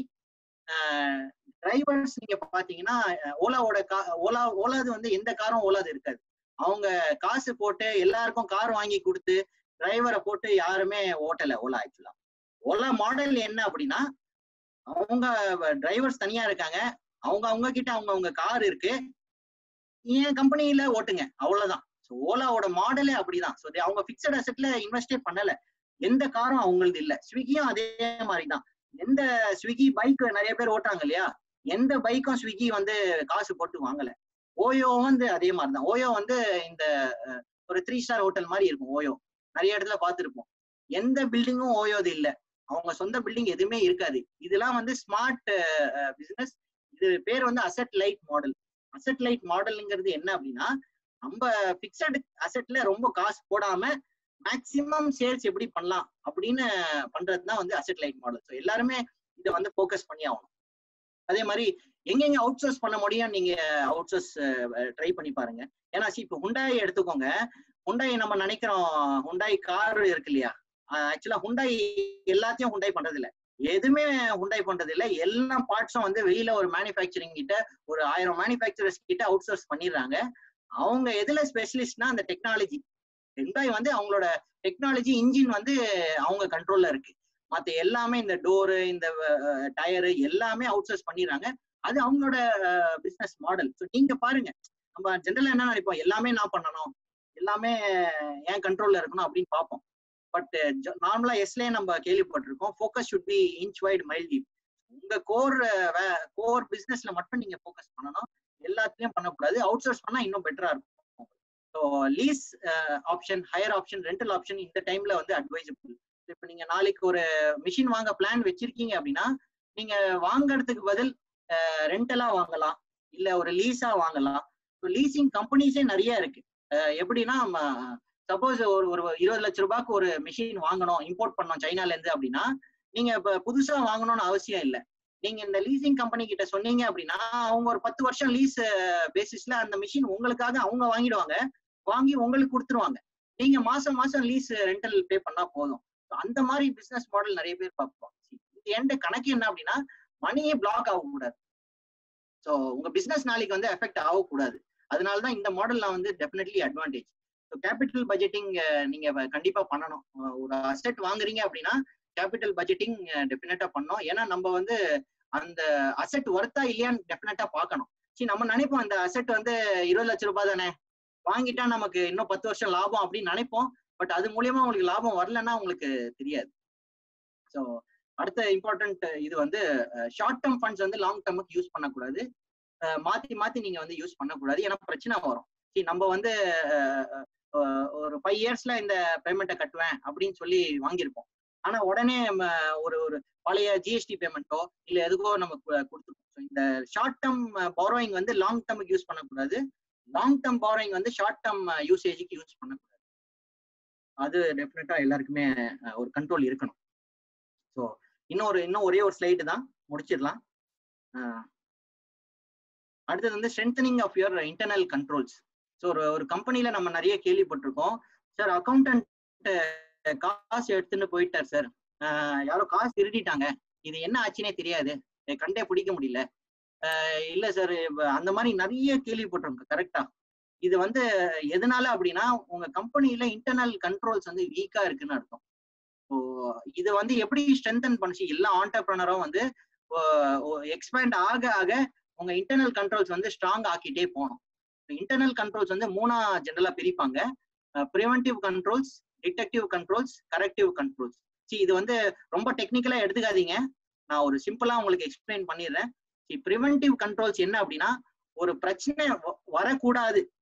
டிரைவர்ஸ் நீங்க பாத்தீங்கன்னா ஓலாவோட கா ஓலா ஓலாது வந்து எந்த காரும் ஓலாது இருக்காது. அவங்க காசு போட்டு எல்லாருக்கும் கார் வாங்கி கொடுத்து டிரைவரை போட்டு யாருமே ஓட்டல ஓலா ஆக்சுவலா ஓலா மாடல் என்ன அப்படின்னா அவங்க டிரைவர்ஸ் தனியா இருக்காங்க. அவங்க அவங்க கிட்ட அவங்க அவங்க கார் இருக்கு. என் கம்பெனியில ஓட்டுங்க. அவ்வளவுதான். ஸோ ஓலாவோட மாடலே அப்படிதான். ஸோ அவங்க பிக்சட் அசெட்ல இன்வெஸ்டே பண்ணல. எந்த காரும் அவங்களது இல்ல. ஸ்விக்கியும் அதே மாதிரி தான் எந்த ஸ்விக்கி பைக் நிறைய பேர் ஓட்டுறாங்க இல்லையா? எந்த பைக்கும் ஸ்விக்கி வந்து காசு போட்டு வாங்கல. ஓயோ வந்து அதே மாதிரி தான் ஓயோ வந்து இந்த ஒரு த்ரீ ஸ்டார் ஹோட்டல் மாதிரி இருக்கும் ஓயோ. நிறைய இடத்துல பார்த்துருப்போம். எந்த பில்டிங்கும் ஓயோது இல்லை. அவங்க சொந்த பில்டிங் எதுவுமே இருக்காது. இதெல்லாம் வந்து ஸ்மார்ட் பிசினஸ் இது பேர் வந்து asset light model asset light மாடலுங்கிறது என்ன அப்படின்னா நம்ம பிக்சட் அசெட்ல ரொம்ப காசு போடாம மேக்சிமம் சேல்ஸ் எப்படி பண்ணலாம் அப்படின்னு பண்றது தான் வந்து அசெட் லைட் மாடல் ஸோ எல்லாருமே இதை வந்து ஃபோக்கஸ் பண்ணி ஆகணும். அதே மாதிரி எங்கெங்க அவுட் சோர்ஸ் பண்ண முடியும் நீங்க அவுட் சோர்ஸ் ட்ரை பண்ணி பாருங்க. ஏன்னா இப்போ ஹுண்டாய் எடுத்துக்கோங்க. ஹுண்டாய் நம்ம நினைக்கிறோம் ஹுண்டாய் கார் இருக்கு இல்லையா? ஆக்சுவலா ஹுண்டாய் எல்லாத்தையும் ஹுண்டாய் பண்றது இல்ல எதுவுமே ஹுண்டாய் பண்றது இல்ல எல்லா பார்ட்ஸும் வந்து வெளியில ஒரு மேனுஃபேக்சரிங் கிட்ட ஒரு ஆயிரம் மேனுஃபேக்சரர்ஸ் கிட்ட அவுட் சோர்ஸ் பண்ணிடுறாங்க. அவங்க எதுல ஸ்பெஷலிஸ்ட்னா அந்த டெக்னாலஜி ஹுண்டாய் வந்து அவங்களோட டெக்னாலஜி இன்ஜின் வந்து அவங்க கண்ட்ரோல்ல இருக்கு. மத்த எல்லாமே இந்த டோரு இந்த டயரு எல்லாமே அவுட் சோர்ஸ் பண்ணிடுறாங்க. அது அவங்களோட பிசினஸ் மாடல் ஸோ நீங்க பாருங்க. நம்ம ஜென்ரலா என்ன நினைப்போம்? எல்லாமே நான் பண்ணணும். எல்லாமே என் கண்ட்ரோல்ல இருக்கணும் அப்படின்னு பார்ப்போம். பட் நார்மலா எஸ்லயே நம்ம கேள்விப்பட்டிருக்கோம். Focus should be inch wide mile deep உங்க கோர் கோர் பிசினஸ்ல மட்டும் நீங்க ஃபோக்கஸ் பண்ணணும். எல்லாத்துலயும் பண்ணக்கூடாது. அவுட் சோர்ஸ் பண்ணா இன்னும் பெட்டரா இருக்கும். So lease option hire option rental option இந்த டைம்ல வந்து அட்வைசபிள் இப்போ நீங்க நாளைக்கு ஒரு மிஷின் வாங்க பிளான் வச்சிருக்கீங்க அப்படின்னா நீங்க வாங்கறதுக்கு பதில் ரெண்டலா வாங்கலாம். இல்ல ஒரு லீஸா வாங்கலாம். லீசிங் கம்பெனிஸே நிறைய இருக்கு. எப்படின்னா சப்போஸ் ஒரு ஒரு இருபது லட்ச ரூபாய்க்கு ஒரு மிஷின் வாங்கணும் இம்போர்ட் பண்ணோம் சைனால இருந்து அப்படின்னா நீங்க இப்ப புதுசா வாங்கணும்னு அவசியம் இல்லை. நீங்க இந்த லீசிங் கம்பெனி கிட்ட சொன்னீங்க அப்படின்னா அவங்க ஒரு பத்து வருஷம் லீஸ் பேசிஸ்ல அந்த மிஷின் உங்களுக்காக அவங்க வாங்கிடுவாங்க. வாங்கி உங்களுக்கு கொடுத்துருவாங்க. நீங்க மாசம் மாசம் லீஸ் ரெண்டல் பே பண்ணா போதும். அந்த மாதிரி பிசினஸ் மாடல் நிறைய பேர் பார்ப்போம் இந்த எண்ட் கணக்கு என்ன அப்படின்னா மணியே பிளாக் ஆகக்கூடாது. ஸோ உங்க பிசினஸ் நாளைக்கு வந்து எஃபெக்ட் ஆகக்கூடாது. அதனால தான் இந்த மாடல்லாம் வந்து definitely advantage so capital budgeting நீங்க கண்டிப்பா பண்ணணும். ஒரு அசெட் வாங்குறீங்க அப்படின்னா கேபிட்டல் பட்ஜெட்டிங் டெஃபினட்டா பண்ணோம் ஏன்னா நம்ம வந்து அந்த அசெட் ஒர்த்தா இல்லையான்னு டெஃபினட்டா பார்க்கணும். சரி நம்ம நினைப்போம் அந்த அசெட் வந்து இருபது லட்ச ரூபாய் தானே. வாங்கிட்டா நமக்கு இன்னும் பத்து வருஷம் லாபம் அப்படின்னு நினைப்போம். பட் அது மூலியமா உங்களுக்கு லாபம் வரலன்னா உங்களுக்கு தெரியாது. ஸோ அடுத்த இம்பார்ட்டன்ட் இது வந்து ஷார்ட் டேர்ம் ஃபண்ட்ஸ் வந்து லாங் டேர்முக்கு யூஸ் பண்ணக்கூடாது. மாத்தி மாத்தி நீங்க வந்து யூஸ் பண்ணக்கூடாது. ஏன்னா பிரச்சனை வரும். சரி நம்ம வந்து ஒரு ஃபைவ் இயர்ஸ்ல இந்த பேமெண்ட்டை கட்டுவேன் அப்படின்னு சொல்லி வாங்கியிருப்போம். ஆனா உடனே நம்ம ஒரு ஒரு பழைய ஜிஎஸ்டி பேமெண்ட்டோ இல்ல எதுக்கோ நம்ம கொடுத்துருக்கோம் இந்த ஷார்ட் டேர்ம் பாரோயிங் வந்து லாங் டேர்முக்கு யூஸ் பண்ணக்கூடாது. லாங் டேர்ம் பாரோயிங் வந்து ஷார்ட் டேர்ம் யூசேஜுக்கு யூஸ் பண்ணக்கூடாது. அது டெஃபினட்டா எல்லாருக்குமே ஒரு கண்ட்ரோல் இருக்கணும். ஸோ இன்னொரு இன்னும் ஒரே ஒரு ஸ்லைடு தான். முடிச்சிடலாம். அடுத்தது வந்து strengthening of your internal controls so ஒரு ஒரு கம்பெனியில நம்ம நிறைய கேள்விப்பட்டிருக்கோம். சார் அக்கௌண்டன்ட் காசு எடுத்துன்னு போயிட்டார் சார் யாரோ காசு திருடிட்டாங்க. இது என்ன ஆச்சுன்னே தெரியாது. கண்டே பிடிக்க முடியல. இல்ல சார் அந்த மாதிரி நிறைய கேள்விப்பட்டிருக்கோம் கரெக்டா இது வந்து எதனால அப்படின்னா உங்க கம்பெனில இன்டர்னல் கண்ட்ரோல்ஸ் வந்து வீக்கா இருக்குன்னு அர்த்தம். ஸோ இது வந்து எப்படி ஸ்ட்ரென்தன் பண்ணுச்சு? எல்லா ஆண்டர்பிரனரும் வந்து எக்ஸ்பேண்ட் ஆக ஆக உங்க இன்டர்னல் கண்ட்ரோல்ஸ் வந்து ஸ்ட்ராங் ஆக்கிட்டே போகணும். இன்டர்னல் கண்ட்ரோல்ஸ் வந்து மூணா ஜென்ரலா பிரிப்பாங்க. Preventive controls detective controls corrective controls see இது வந்து ரொம்ப டெக்னிக்கலா எடுத்துக்காதீங்க. நான் ஒரு சிம்பிளா உங்களுக்கு எக்ஸ்பிளைன் பண்ணிடுறேன். சி ப்ரிவென்டிவ் கண்ட்ரோல்ஸ் என்ன அப்படின்னா ஒரு பிரச்சனை வ- வரக்கூடாது.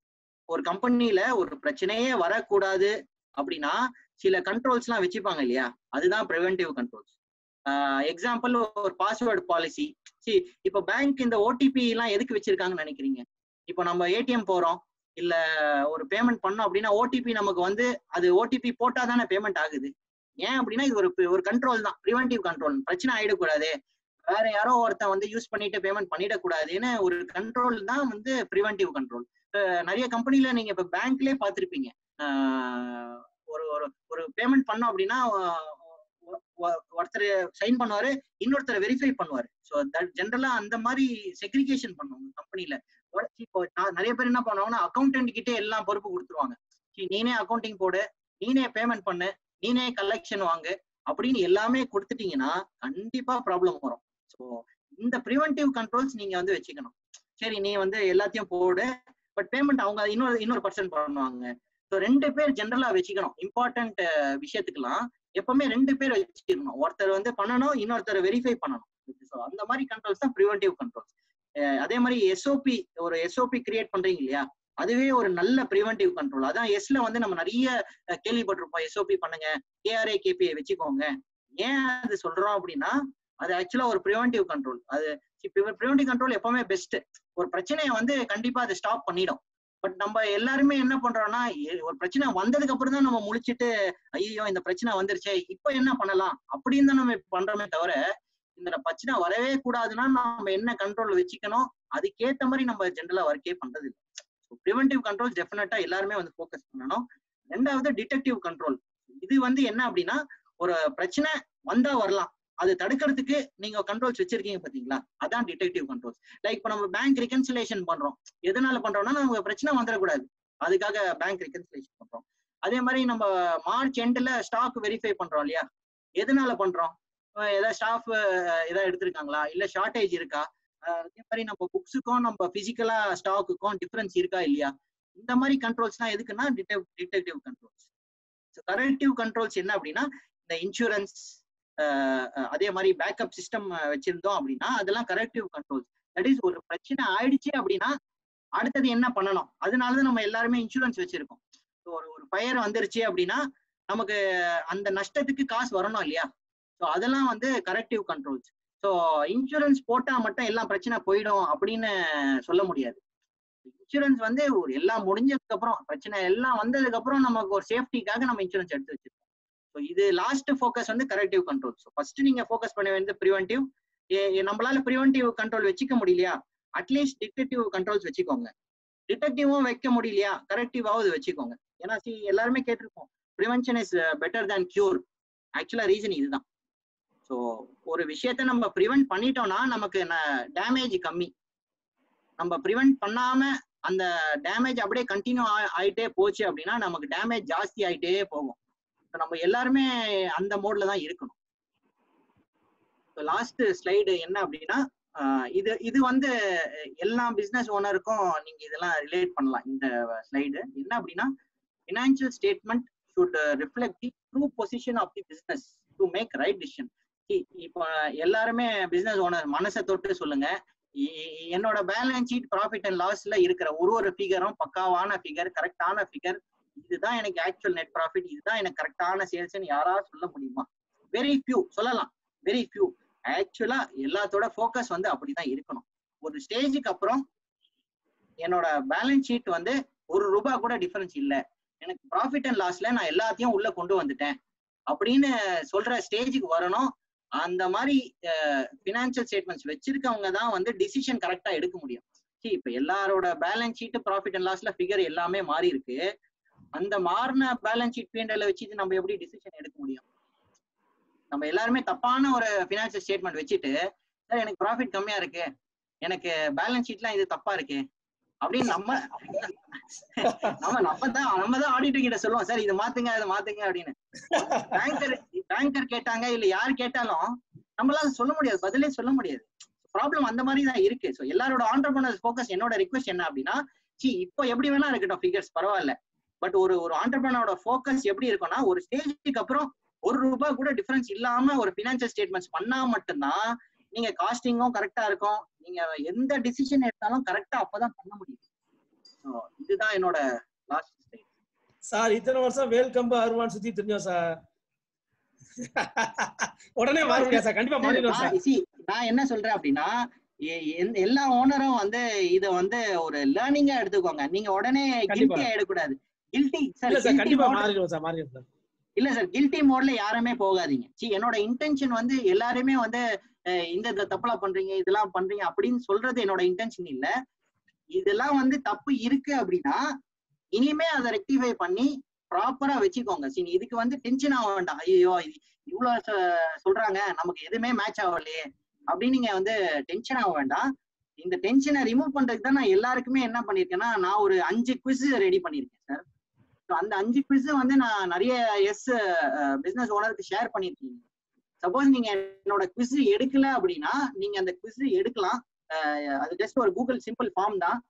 ஒரு கம்பெனில ஒரு பிரச்சனையே வரக்கூடாது அப்படின்னா சில கண்ட்ரோல்ஸ் எல்லாம் வச்சுப்பாங்க இல்லையா? அதுதான் ப்ரிவென்டிவ் கண்ட்ரோல்ஸ் எக்ஸாம்பிள் ஒரு பாஸ்வேர்டு பாலிசி சி இப்போ பேங்க் இந்த ஓடிபி எல்லாம் எதுக்கு வச்சிருக்காங்கன்னு நினைக்கிறீங்க? இப்போ நம்ம ஏடிஎம் போறோம். இல்ல ஒரு பேமெண்ட் பண்ணோம் அப்படின்னா ஓடிபி நமக்கு வந்து அது ஓடிபி போட்டா தானே பேமெண்ட் ஆகுது. ஏன் அப்படின்னா இது ஒரு ஒரு கண்ட்ரோல் தான். ப்ரிவென்டிவ் கண்ட்ரோல் பிரச்சனை ஆயிடக்கூடாது. வேற யாரோ ஒருத்தன் வந்து யூஸ் பண்ணிட்டு பேமெண்ட் பண்ணிடக்கூடாதுன்னு ஒரு கண்ட்ரோல் தான் வந்து ப்ரிவென்டிவ் கண்ட்ரோல் நிறைய கம்பெனில நீங்க இப்ப பேங்க்லயே பார்த்துருப்பீங்க. ஒரு ஒரு ஒரு பேமெண்ட் பண்ணோம் அப்படின்னா ஒருத்தர் சைன் பண்ணுவாரு இன்னொருத்தர் வெரிஃபை பண்ணுவாரு. ஸோ ஜென்ரலா அந்த மாதிரி செக்ரிகேஷன் பண்ணுவாங்க கம்பெனில இப்போ நான் நிறைய பேர் என்ன பண்ணுவாங்கன்னா அக்கௌண்டன்ட் கிட்டே எல்லாம் பொறுப்பு கொடுத்துருவாங்க. சரி, நீனே அக்கௌண்டிங் போடு நீனே பேமெண்ட் பண்ணு நீனே கலெக்ஷன் வாங்கு அப்படின்னு எல்லாமே கொடுத்துட்டீங்கன்னா கண்டிப்பா ப்ராப்ளம் வரும். ஸோ இந்த ப்ரிவென்டிவ் கண்ட்ரோல்ஸ் நீங்க வந்து வச்சுக்கணும். சரி நீ வந்து எல்லாத்தையும் போடு பட் பேமெண்ட் அவங்க இன்னொரு இன்னொரு பர்சன் பண்ணுவாங்க. ஸோ ரெண்டு பேர் ஜென்ரலா வச்சுக்கணும். இம்பார்ட்டன்ட் விஷயத்துக்கெல்லாம் எப்பவுமே ரெண்டு பேர் வச்சுக்கணும். ஒருத்தர் வந்து பண்ணணும் இன்னொருத்தர் வெரிஃபை பண்ணணும். ஸோ அந்த மாதிரி கண்ட்ரோல்ஸ் தான் ப்ரிவென்டிவ் கண்ட்ரோல்ஸ் அதே மாதிரி எஸ்ஓபி ஒரு எஸ்ஓபி கிரியேட் பண்றீங்க இல்லையா? அதுவே ஒரு நல்ல ப்ரிவென்டிவ் கண்ட்ரோல் அதான் எஸ்ல வந்து நம்ம நிறைய கேள்விப்பட்டிருப்போம். எஸ்ஓபி பண்ணுங்க கேஆர்ஏ கேபிஐ வச்சுக்கோங்க. ஏன் அது சொல்றோம் அப்படின்னா அது ஆக்சுவலா ஒரு ப்ரிவென்டிவ் கண்ட்ரோல் அது ப்ரிவென்டிவ் கண்ட்ரோல் எப்பவுமே பெஸ்ட் ஒரு பிரச்சனையை வந்து கண்டிப்பா அதை ஸ்டாப் பண்ணிடும். பட் நம்ம எல்லாருமே என்ன பண்றோம்னா ஒரு பிரச்சனை வந்ததுக்கு அப்புறம் தான் நம்ம முழிச்சிட்டு ஐயோ இந்த பிரச்சனை வந்துருச்சே இப்போ என்ன பண்ணலாம்? அப்படின்னு தான் நம்ம பண்றோமே தவிர இந்த பிரச்சனை வரவே கூடாதுன்னா நம்ம என்ன கண்ட்ரோல் வச்சுக்கணும்? அதுக்கேத்த மாதிரி நம்ம ஜென்ரலா ஒர்க்கே பண்றது இல்லை. ப்ரிவென்டிவ் கண்ட்ரோல் டெஃபினட்டா எல்லாருமே வந்து ஃபோக்கஸ் பண்ணணும். ரெண்டாவது டிடெக்டிவ் கண்ட்ரோல் இது வந்து என்ன அப்படின்னா ஒரு பிரச்சனை வந்தா வரலாம். அது தடுக்கிறதுக்கு நீங்க கண்ட்ரோல்ஸ் வச்சிருக்கீங்க பாத்தீங்களா? அதான் டிடெக்டிவ் கண்ட்ரோல்ஸ் லைக் இப்போ நம்ம பேங்க் ரிகன்சிலேஷன் பண்றோம். எதனால பண்றோம்னா நமக்கு பிரச்சனை வந்துடக்கூடாது. அதுக்காக பேங்க் ரிகன்சிலேஷன் பண்றோம். அதே மாதிரி நம்ம மார்ச் எண்ட்ல ஸ்டாக் வெரிஃபை பண்றோம் இல்லையா? எதனால பண்றோம்? ஏதாவது ஸ்டாஃப் ஏதாவது எடுத்திருக்காங்களா? இல்ல ஷார்டேஜ் இருக்கா? அதே மாதிரி நம்ம புக்ஸுக்கும் நம்ம பிசிக்கலா ஸ்டாக்குக்கும் டிஃபரன்ஸ் இருக்கா இல்லையா? இந்த மாதிரி கண்ட்ரோல்ஸ்லாம் எதுக்குன்னா டிடெக்டிவ் கண்ட்ரோல்ஸ் கரெக்டிவ் கண்ட்ரோல்ஸ் என்ன அப்படின்னா இந்த இன்சூரன்ஸ் அதே மாதிரி பேக்கப் சிஸ்டம் வச்சிருந்தோம் அப்படின்னா அதெல்லாம் கரெக்டிவ் கண்ட்ரோல்ஸ் தட் இஸ் ஒரு பிரச்சனை ஆயிடுச்சு அப்படின்னா அடுத்தது என்ன பண்ணணும்? அதனாலதான் நம்ம எல்லாருமே இன்சூரன்ஸ் வச்சிருக்கோம். ஒரு ஒரு ஃபயர் வந்துருச்சு அப்படின்னா நமக்கு அந்த நஷ்டத்துக்கு காசு வரணும் இல்லையா? ஸோ அதெல்லாம் வந்து கரெக்டிவ் கண்ட்ரோல்ஸ் ஸோ இன்சூரன்ஸ் போட்டா மட்டும் எல்லாம் பிரச்சனை போயிடும் அப்படின்னு சொல்ல முடியாது. இன்சூரன்ஸ் வந்து ஒரு எல்லாம் முடிஞ்சதுக்கு அப்புறம் பிரச்சனை எல்லாம் வந்ததுக்கு அப்புறம் நமக்கு ஒரு சேஃப்டிக்காக நம்ம இன்சூரன்ஸ் எடுத்து வச்சிருக்கோம். ஸோ இது லாஸ்ட் ஃபோக்கஸ் வந்து கரெக்டிவ் கண்ட்ரோல் ஸோ ஃபர்ஸ்ட் நீங்க ஃபோக்கஸ் பண்ண வேண்டியது ப்ரிவென்டிவ் நம்மளால ப்ரிவென்டிவ் கண்ட்ரோல் வச்சுக்க முடியலையா? அட்லீஸ்ட் டிடெக்டிவ் கண்ட்ரோல்ஸ் வச்சுக்கோங்க. டிடெக்டிவும் வைக்க முடியலையா? கரெக்டிவாவது வச்சுக்கோங்க. ஏன்னா சி எல்லாருமே கேட்டிருக்கோம் prevention is better than cure ஆக்சுவலா ரீசன் இதுதான். ஸோ ஒரு விஷயத்த நம்ம ப்ரிவென்ட் பண்ணிட்டோம்னா நமக்கு டேமேஜ் கம்மி. நம்ம ப்ரிவென்ட் பண்ணாம அந்த டேமேஜ் அப்படியே கண்டினியூ ஆயிட்டே போச்சு அப்படின்னா நமக்கு டேமேஜ் ஜாஸ்தி ஆயிட்டே போகும். So, நம்ம எல்லாருமே அந்த மோட்ல தான் இருக்கணும். லாஸ்ட் ஸ்லைடு என்ன அப்படின்னா இது இது வந்து எல்லா பிசினஸ் ஓனருக்கும் நீங்க இதெல்லாம் ரிலேட் பண்ணலாம். இந்த ஸ்லைடு என்ன அப்படின்னா financial statement should reflect the true position of the business to make right decision இப்போ எல்லாருமே பிசினஸ் ஓனர் மனசை தொட்டு சொல்லுங்க. என்னோட பேலன்ஸ் ஷீட் ப்ராஃபிட் அண்ட் லாஸ்ல இருக்கிற ஒரு ஒரு ஃபிகரும் பக்காவான ஃபிகர் கரெக்டான ஃபிகர் இதுதான் எனக்கு ஆக்சுவல் நெட் ப்ராஃபிட் இதுதான் எனக்கு கரெக்டான சேல்ஸ்னு யாராவது சொல்ல முடியுமா? வெரி ஃபியூ சொல்லலாம். வெரி ஃபியூ ஆக்சுவலா எல்லாத்தோட ஃபோக்கஸ் வந்து அப்படிதான் இருக்கணும். ஒரு ஸ்டேஜுக்கு அப்புறம் என்னோட பேலன்ஸ் ஷீட் வந்து ஒரு ரூபாய் கூட டிஃபரன்ஸ் இல்ல. எனக்கு ப்ராஃபிட் அண்ட் லாஸ்ல நான் எல்லாத்தையும் உள்ள கொண்டு வந்துட்டேன். அப்படின்னு சொல்ற ஸ்டேஜுக்கு வரணும். அந்த மாதிரி ஃபினான்ஷியல் ஸ்டேட்மெண்ட்ஸ் வச்சிருக்கவங்க தான் வந்து டிசிஷன் கரெக்டா எடுக்க முடியும். See, இப்ப எல்லாரோட பேலன்ஸ் ஷீட் ப்ராஃபிட் அண்ட் லாஸ்ல ஃபிகர் எல்லாமே மாறி இருக்கு அந்த மாறின பேலன்ஸ் ஷீட் பிஎன்எல் வச்சுட்டு நம்ம எப்படி டிசிஷன் எடுக்க முடியும்? நம்ம எல்லாருமே தப்பான ஒரு ஃபினான்சியல் ஸ்டேட்மெண்ட் வச்சுட்டு சார் எனக்கு ப்ராஃபிட் கம்மியா இருக்கு. எனக்கு பேலன்ஸ் ஷீட்லாம் இது தப்பா இருக்கு. அப்படின்னு நம்ம நம்ம நம்ம தான் நம்ம தான் ஆடிட்டர் கிட்ட சொல்லுவோம் சார் இது மாத்துங்க இதை மாத்துங்க அப்படின்னு. பேங்கர் பேங்கர் கேட்டாங்க இல்ல யார் கேட்டாலும் நம்மளால சொல்ல முடியாது பதிலே சொல்ல முடியாது. ப்ராப்ளம் அந்த மாதிரி தான் இருக்கு. ஸோ எல்லாரோட ஆண்டர்பனர்ஸ் ஃபோக்கஸ் என்னோட ரிக்வெஸ்ட் என்ன அப்படின்னா சி இப்போ எப்படி வேணா இருக்கட்டும் ஃபிகர்ஸ் பரவாயில்ல. பட் ஒரு ஒரு ஆண்டர்பனரோட ஃபோக்கஸ் எப்படி இருக்கும்னா ஒரு ஸ்டேஜுக்கு அப்புறம் ஒரு ரூபாய் கூட டிஃபரன்ஸ் இல்லாம ஒரு பினான்சியல் ஸ்டேட்மெண்ட்ஸ் பண்ணா மட்டும்தான் நீங்க காஸ்டிங்கும் கரெக்டா இருக்கும். நீங்க எந்த டிசிஷன் எடுத்தாலும் கரெக்டா அப்பதான் பண்ண முடியும். இதுதான் என்னோட லாஸ்ட் ஸ்டேஜ் சார் இத்தனை வருஷம் வேல் கம்பு அருவான் சுத்தி தெரிஞ்சோம் சார் உடனே மாற முடியாது சார் கண்டிப்பா மாறிடுவோம் சார் See, நான் என்ன சொல்றேன் அப்படின்னா எல்லா ஓனரும் வந்து இத வந்து ஒரு லேர்னிங்கா எடுத்துக்கோங்க. நீங்க உடனே. கில்ட்டியா எடுக்கக்கூடாது கில்ட்டி இல்ல சார் கண்டிப்பா மாறிடுவோம் சார் மாறிடுவோம் சார் இல்ல சார் கில்ட்டி மோட்ல யாருமே போகாதீங்க. சி என்னோட இன்டென்ஷன் வந்து எல்லாருமே வந்து இந்த இந்த தப்புலாம் பண்றீங்க இதெல்லாம் பண்றீங்க அப்படின்னு சொல்றது என்னோட இன்டென்ஷன் இல்ல. இதெல்லாம் வந்து தப்பு இருக்கு அப்படின்னா இனிமே அதை ரெக்டிஃபை பண்ணி ப்ராப்பரா வச்சுக்கோங்க. சரி இதுக்கு வந்து டென்ஷன் ஆக வேண்டாம். ஐயோ இது இவ்வளவு சொல்றாங்க நமக்கு எதுவுமே மேட்ச் ஆகலையே அப்படின்னு நீங்க வந்து டென்ஷன் ஆக வேண்டாம். இந்த டென்ஷனை ரிமூவ் பண்றதுக்கு தான் நான் எல்லாருக்குமே என்ன பண்ணிருக்கேன்னா நான் ஒரு அஞ்சு குவிஸ் ரெடி பண்ணிருக்கேன் சார் அந்த அஞ்சு குவிஸ் வந்து நான் நிறைய எஸ் பிசினஸ் ஓனருக்கு ஷேர் பண்ணிருக்கீங்க சப்போஸ் நீங்க என்னோட குவிஸ் எடுக்கல அப்படின்னா நீங்க அந்த குவிஸ் எடுக்கலாம். அது ஜஸ்ட் ஒரு கூகுள் சிம்பிள் ஃபார்ம் தான்.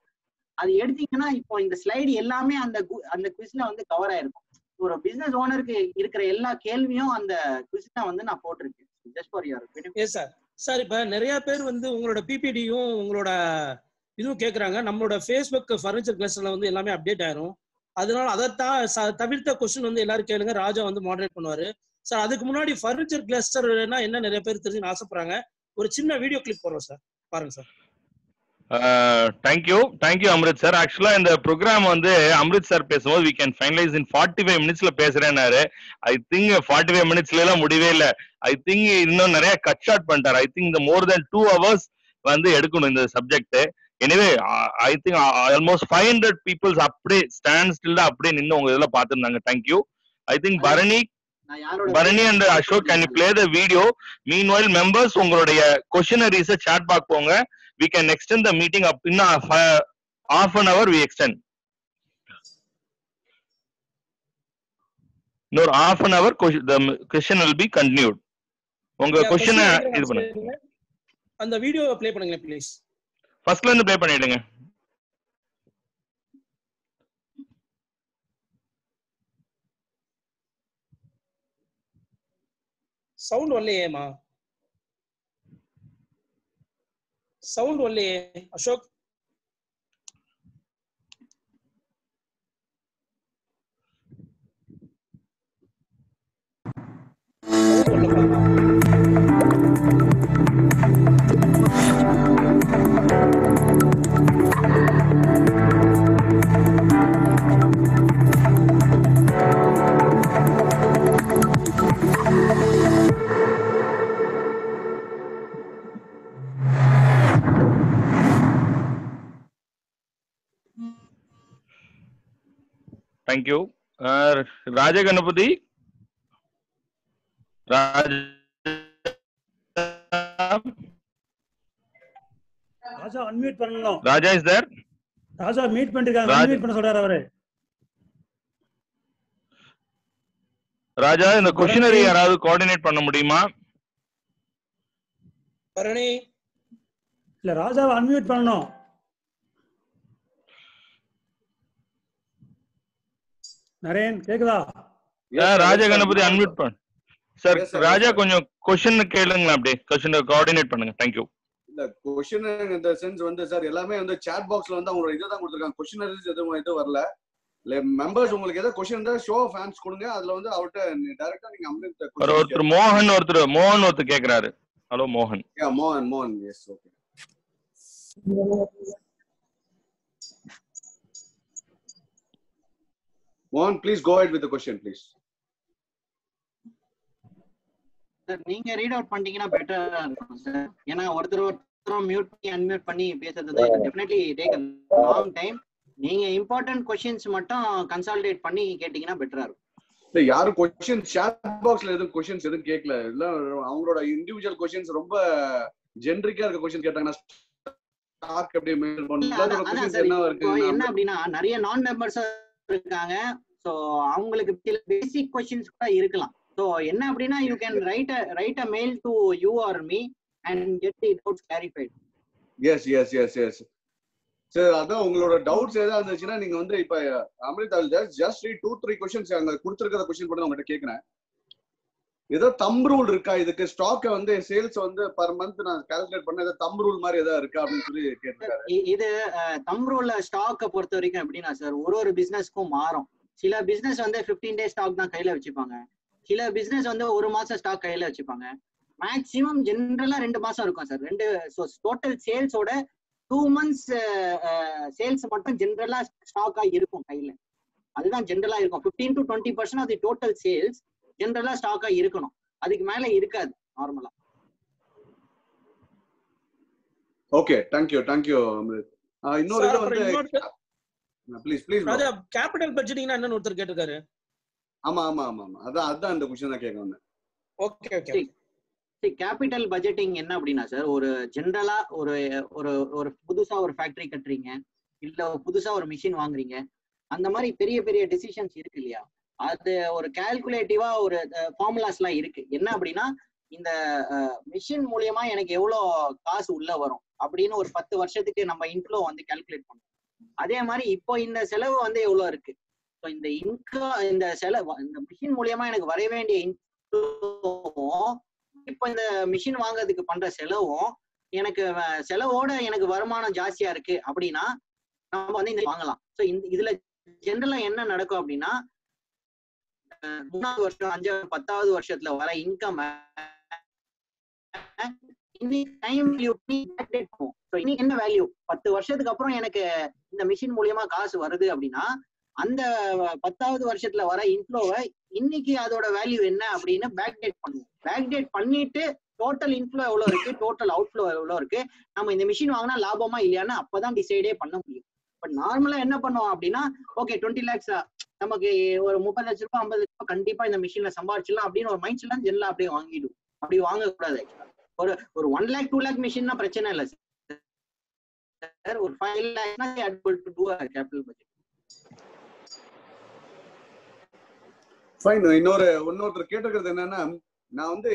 அது எடுத்தீங்கன்னா இப்போ இந்த ஸ்லைடு எல்லாமே அந்த கு- அந்த குவிஸ்ல வந்து கவர் ஆயிருக்கும். ஒரு பிசினஸ் ஓனருக்கு இருக்கிற எல்லா கேள்வியும் அந்த குவிஸ்ல வந்து நான் போட்டிருக்கேன். Just for your yes sir sir இப்ப நிறைய பேர் வந்து உங்களோட பிபிடியும் உங்களோட இதுவும் கேக்குறாங்க. நம்மளோட ஃபேஸ்புக் ஃபர்னிச்சர் கிளஸ்டர்ல வந்து எல்லாமே அப்டேட் ஆயிரும். அதனால அதை தவிர்த்த கொஸ்டின் வந்து எல்லாரும் கேளுங்க. ராஜா வந்து மாடரேட் பண்ணுவாரு. சார் அதுக்கு முன்னாடி ஃபர்னிச்சர் கிளஸ்டர்னா என்ன நிறைய பேர் தெரிஞ்சுன்னு ஆசைப்படுறாங்க. ஒரு சின்ன வீடியோ கிளிப் போடுறோம் சார் பாருங்க sir thank you thank you Amrit sir ஆக்சுவலா இந்த ப்ரோக்ராம் வந்து அம்ரித் சார் பேசும்போது we can finalize in forty five மினிட்ஸ்ல பேசுறேன்னாரு. ஐ திங்க் ஃபார்ட்டி ஃபைவ் மினிட்ஸ்ல எல்லாம் முடியவே இல்லை. ஐ திங்க் இன்னும் நிறைய கட் ஷார்ட் பண்ணிட்டாரு. ஐ திங்க் இந்த மோர் தென் டூ ஹவர்ஸ் வந்து எடுக்கணும் இந்த subject anyway I think almost five hundred peoples அப்படியே ஸ்டாண்ட் ஸ்டில்ல அப்படியே நின்று உங்க இதெல்லாம் பார்த்துருந்தாங்க. Thank you I think Bharani Bharani and Ashok can you play the video meanwhile members உங்களுடைய கொஷினரிஸ சாட் பாக் போங்க. We can extend the meeting up in a fi- half an hour we extend. இன்னொரு half an hour ques- the question will be continued. உங்க question question இது பண்ணுங்க. அந்த video play பண்ணுங்களேன் please ஃபர்ஸ்ட்ல இருந்து ப்ளே பண்ணிடுங்க சவுண்ட் வரலையேமா சவுண்ட் வரலையே Ashok Thank you. Thank you Raja Ganapathi Raja Raja unmute பண்ணணும். Raja is there Raja mute பண்ணிருக்காங்க. அன்மியூட் பண்ண சொல்றாரு அவரு. ராஜா இந்த கொஷினரி யாராவது கோஆர்டினேட் பண்ண முடியுமா? பரணி. இல்ல ராஜாவை அன்மியூட் பண்ணணும். நரேன் கேக்குதா? ஆ, ராஜ கணபதி அன்மியூட் பண்ண. சார். ராஜா கொஞ்சம் கொஸ்டின் கேளுங்களேன் அப்படியே. கொஸ்டின் கோஆர்டினேட் பண்ணுங்க. தேங்க்யூ இல்ல கொஸ்டின் இந்த சென்ஸ் வந்து சார் எல்லாமே வந்து சாட் பாக்ஸ்ல வந்து அவங்களோட இதுதான் கொடுத்துருக்காங்க. கொஸ்டின் எதுவும் இது வரல. இல்ல மெம்பர்ஸ் உங்களுக்கு ஏதாவது கொஸ்டின் இருந்தா ஷோ ஹேண்ட்ஸ் கொடுங்க. அதுல வந்து அவர்கிட்ட டைரக்டா நீங்க அமிர்த ஒரு ஒருத்தர் மோகன் ஒருத்தர் மோகன் ஒருத்தர் கேக்குறாரு. ஹலோ மோகன். மோகன் மோகன். எஸ் ஓகே மோகன் please go at with question please நீங்க ரீட் அவுட் பண்ணிட்டீங்கன்னா பெட்டரா இருக்கும் சார் ஏன்னா ஒருத்தர் ஒருத்தரும் மியூட் பண்ணி அன்மியூட் பண்ணி பேசுறது டெஃபினெட்லி டேக் லாங் டைம் நீங்க இம்பார்ட்டன்ட் கொஸ்டின்ஸ் மட்டும் கன்சாலிடேட் பண்ணி கேட்டீங்கன்னா பெட்டரா இருக்கும். இல்ல யாரும் கொஸ்டின் chat பாக்ஸ்ல எதுவும் கொஸ்டின்ஸ் எதுவும் கேட்கல இல்ல அவங்களோட இண்டிவிஜுவல் கொஸ்டின்ஸ் ரொம்ப ஜென்ரிக்கா இருக்க கொஸ்டின் கேட்டாங்கன்னா என்ன அப்படின்னா நிறைய நான் மெம்பர்ஸ் இருக்காங்க. ஸோ அவங்களுக்கு சில பேசிக் கொஸ்டின்ஸ் கூட இருக்கலாம். ஸோ என்ன அப்படின்னா you can write write a mail to you or me and get the doubts clarified yes yes yes yes sir அதான் உங்களோட டவுட்ஸ் ஏதாவது இருந்துச்சுன்னா நீங்க வந்து இப்ப Amritha just just two three questions அங்க கொடுத்துருக்கிற கொஸ்டின் பண்ணி உங்ககிட்ட கேட்கிறேன் ஏதோ தம் ரூல் இருக்கா? இதுக்கு ஸ்டாக் வந்து சேல்ஸ் வந்து பர் மந்த் நான் கால்குலேட் பண்ண ஏதோ தம் ரூல் மாதிரி ஏதாவது இருக்கா? அப்படின்னு சொல்லி கேட்டிருக்காரு. இது இது ரூல்ல ஸ்டாக்க பொறுத்த வரைக்கும் எப்படின்னா சார் ஒரு ஒரு பிசினஸ்க்கும் மாறும். சில பிசினஸ் வந்து 15 டேஸ் ஸ்டாக் தான் கையில வச்சுப்பாங்க. சில பிசினஸ் வந்து ஒரு மாசம் ஸ்டாக் கையில வச்சுப்பாங்க. மேக்ஸிமம் ஜென்ரலா ரெண்டு மாசம் இருக்கும் சார் ரெண்டு டோட்டல் சேல்ஸோட டூ மந்த்ஸ் சேல்ஸ் மட்டும் ஜென்ரலா ஸ்டாக்கா இருக்கும் கையில. அதுதான் ஜென்ரலா இருக்கும். 15 டு டுவெண்ட்டி பர்சன்ட் அது டோட்டல் சேல்ஸ் ஜென்ரலா ஸ்டாக்கா இருக்கணும். அதுக்கு மேல இருக்காது நார்மலா okay thank you thank you Amrit ஆஹ் இன்னொரு Sir, இது வந்து இன்னொரு ப்ளீஸ் ப்ளீஸ் ராஜா கேபிட்டல் பட்ஜெட்டிங்னா என்னன்னு ஒருத்தர் கேட்டிருக்காரு. ஆமா ஆமா ஆமா ஆமா. அதான் அதான் இந்த கொஸ்டின் தான் கேட்க வந்தேன் ஓகே ஓகே கேபிட்டல் பட்ஜெட்டிங் என்ன அப்படின்னா சார் ஒரு ஜென்ரலா ஒரு ஒரு ஒரு புதுசா ஒரு ஃபேக்டரி கட்டுறீங்க இல்ல புதுசா ஒரு மிஷின் வாங்குறீங்க அந்த மாதிரி பெரிய பெரிய டெசிஷன்ஸ் இருக்கு இல்லையா? அது ஒரு கால்குலேட்டிவா ஒரு ஃபார்முலாஸ் எல்லாம் இருக்கு. என்ன அப்படின்னா இந்த மிஷின் மூலியமா எனக்கு எவ்வளவு காசு உள்ள வரும் அப்படின்னு ஒரு பத்து வருஷத்துக்கு நம்ம இன்ஃப்ளோ வந்து கால்குலேட் பண்ணோம் அதே மாதிரி இப்போ இந்த செலவு வந்து எவ்வளவு இருக்கு? ஸோ இந்த இன்கம் இந்த செலவு இந்த மிஷின் மூலியமா எனக்கு வர வேண்டிய இன்ஃப்ளோவும் இப்போ இந்த மிஷின் வாங்குறதுக்கு பண்ற செலவும் எனக்கு செலவோட எனக்கு வருமானம் ஜாஸ்தியா இருக்கு அப்படின்னா நம்ம வந்து இந்த வாங்கலாம். ஸோ இந்த இதுல ஜென்ரலா என்ன நடக்கும் அப்படின்னா மூணாவது வருஷம் அஞ்சாவது பத்தாவது வருஷத்துல வர இன்கம் டைம் என்ன வேல்யூ பத்து வருஷத்துக்கு அப்புறம் எனக்கு இந்த மிஷின் மூலியமா காசு வருது அப்படின்னா அந்த பத்தாவது வருஷத்துல வர இன்ஃப்ளோவை இன்னைக்கு அதோட வேல்யூ என்ன அப்படின்னு பேக் டேட் பண்ணுவோம். பேக் டேட் பண்ணிட்டு டோட்டல் இன்ஃப்ளோ எவ்வளவு இருக்கு? டோட்டல் அவுட்ஃப்ளோ எவ்வளவு இருக்கு? நம்ம இந்த மிஷின் வாங்கினா லாபமா இல்லையான்னு அப்பதான் டிசைடே பண்ண முடியும். பட் நார்மலா என்ன பண்ணுவோம் அப்படின்னா ஓகே டுவெண்ட்டி லேக்ஸ் நமக்கு ஒரு முப்பது லட்ச ரூபாய் ஐம்பது லட்ச ரூபாய் கண்டிப்பா இந்த மிஷின்ல சம்பாதிச்சிடலாம் அப்படின்னு ஒரு மைண்ட் செட் ஜென்ல அப்படியே வாங்கிடுவோம். அப்படி வாங்கக்கூடாது ஒரு ஒரு ஒன் லேக் டூ லேக் மிஷின்னா பிரச்சனை இல்லை சார் ஒரு ஃபைவ் லேக்னா கேபிட்டல் பட்ஜெட் ஃபைன் இன்னொரு இன்னொருத்தர் கேட்டிருக்கிறது என்னன்னா நான் வந்து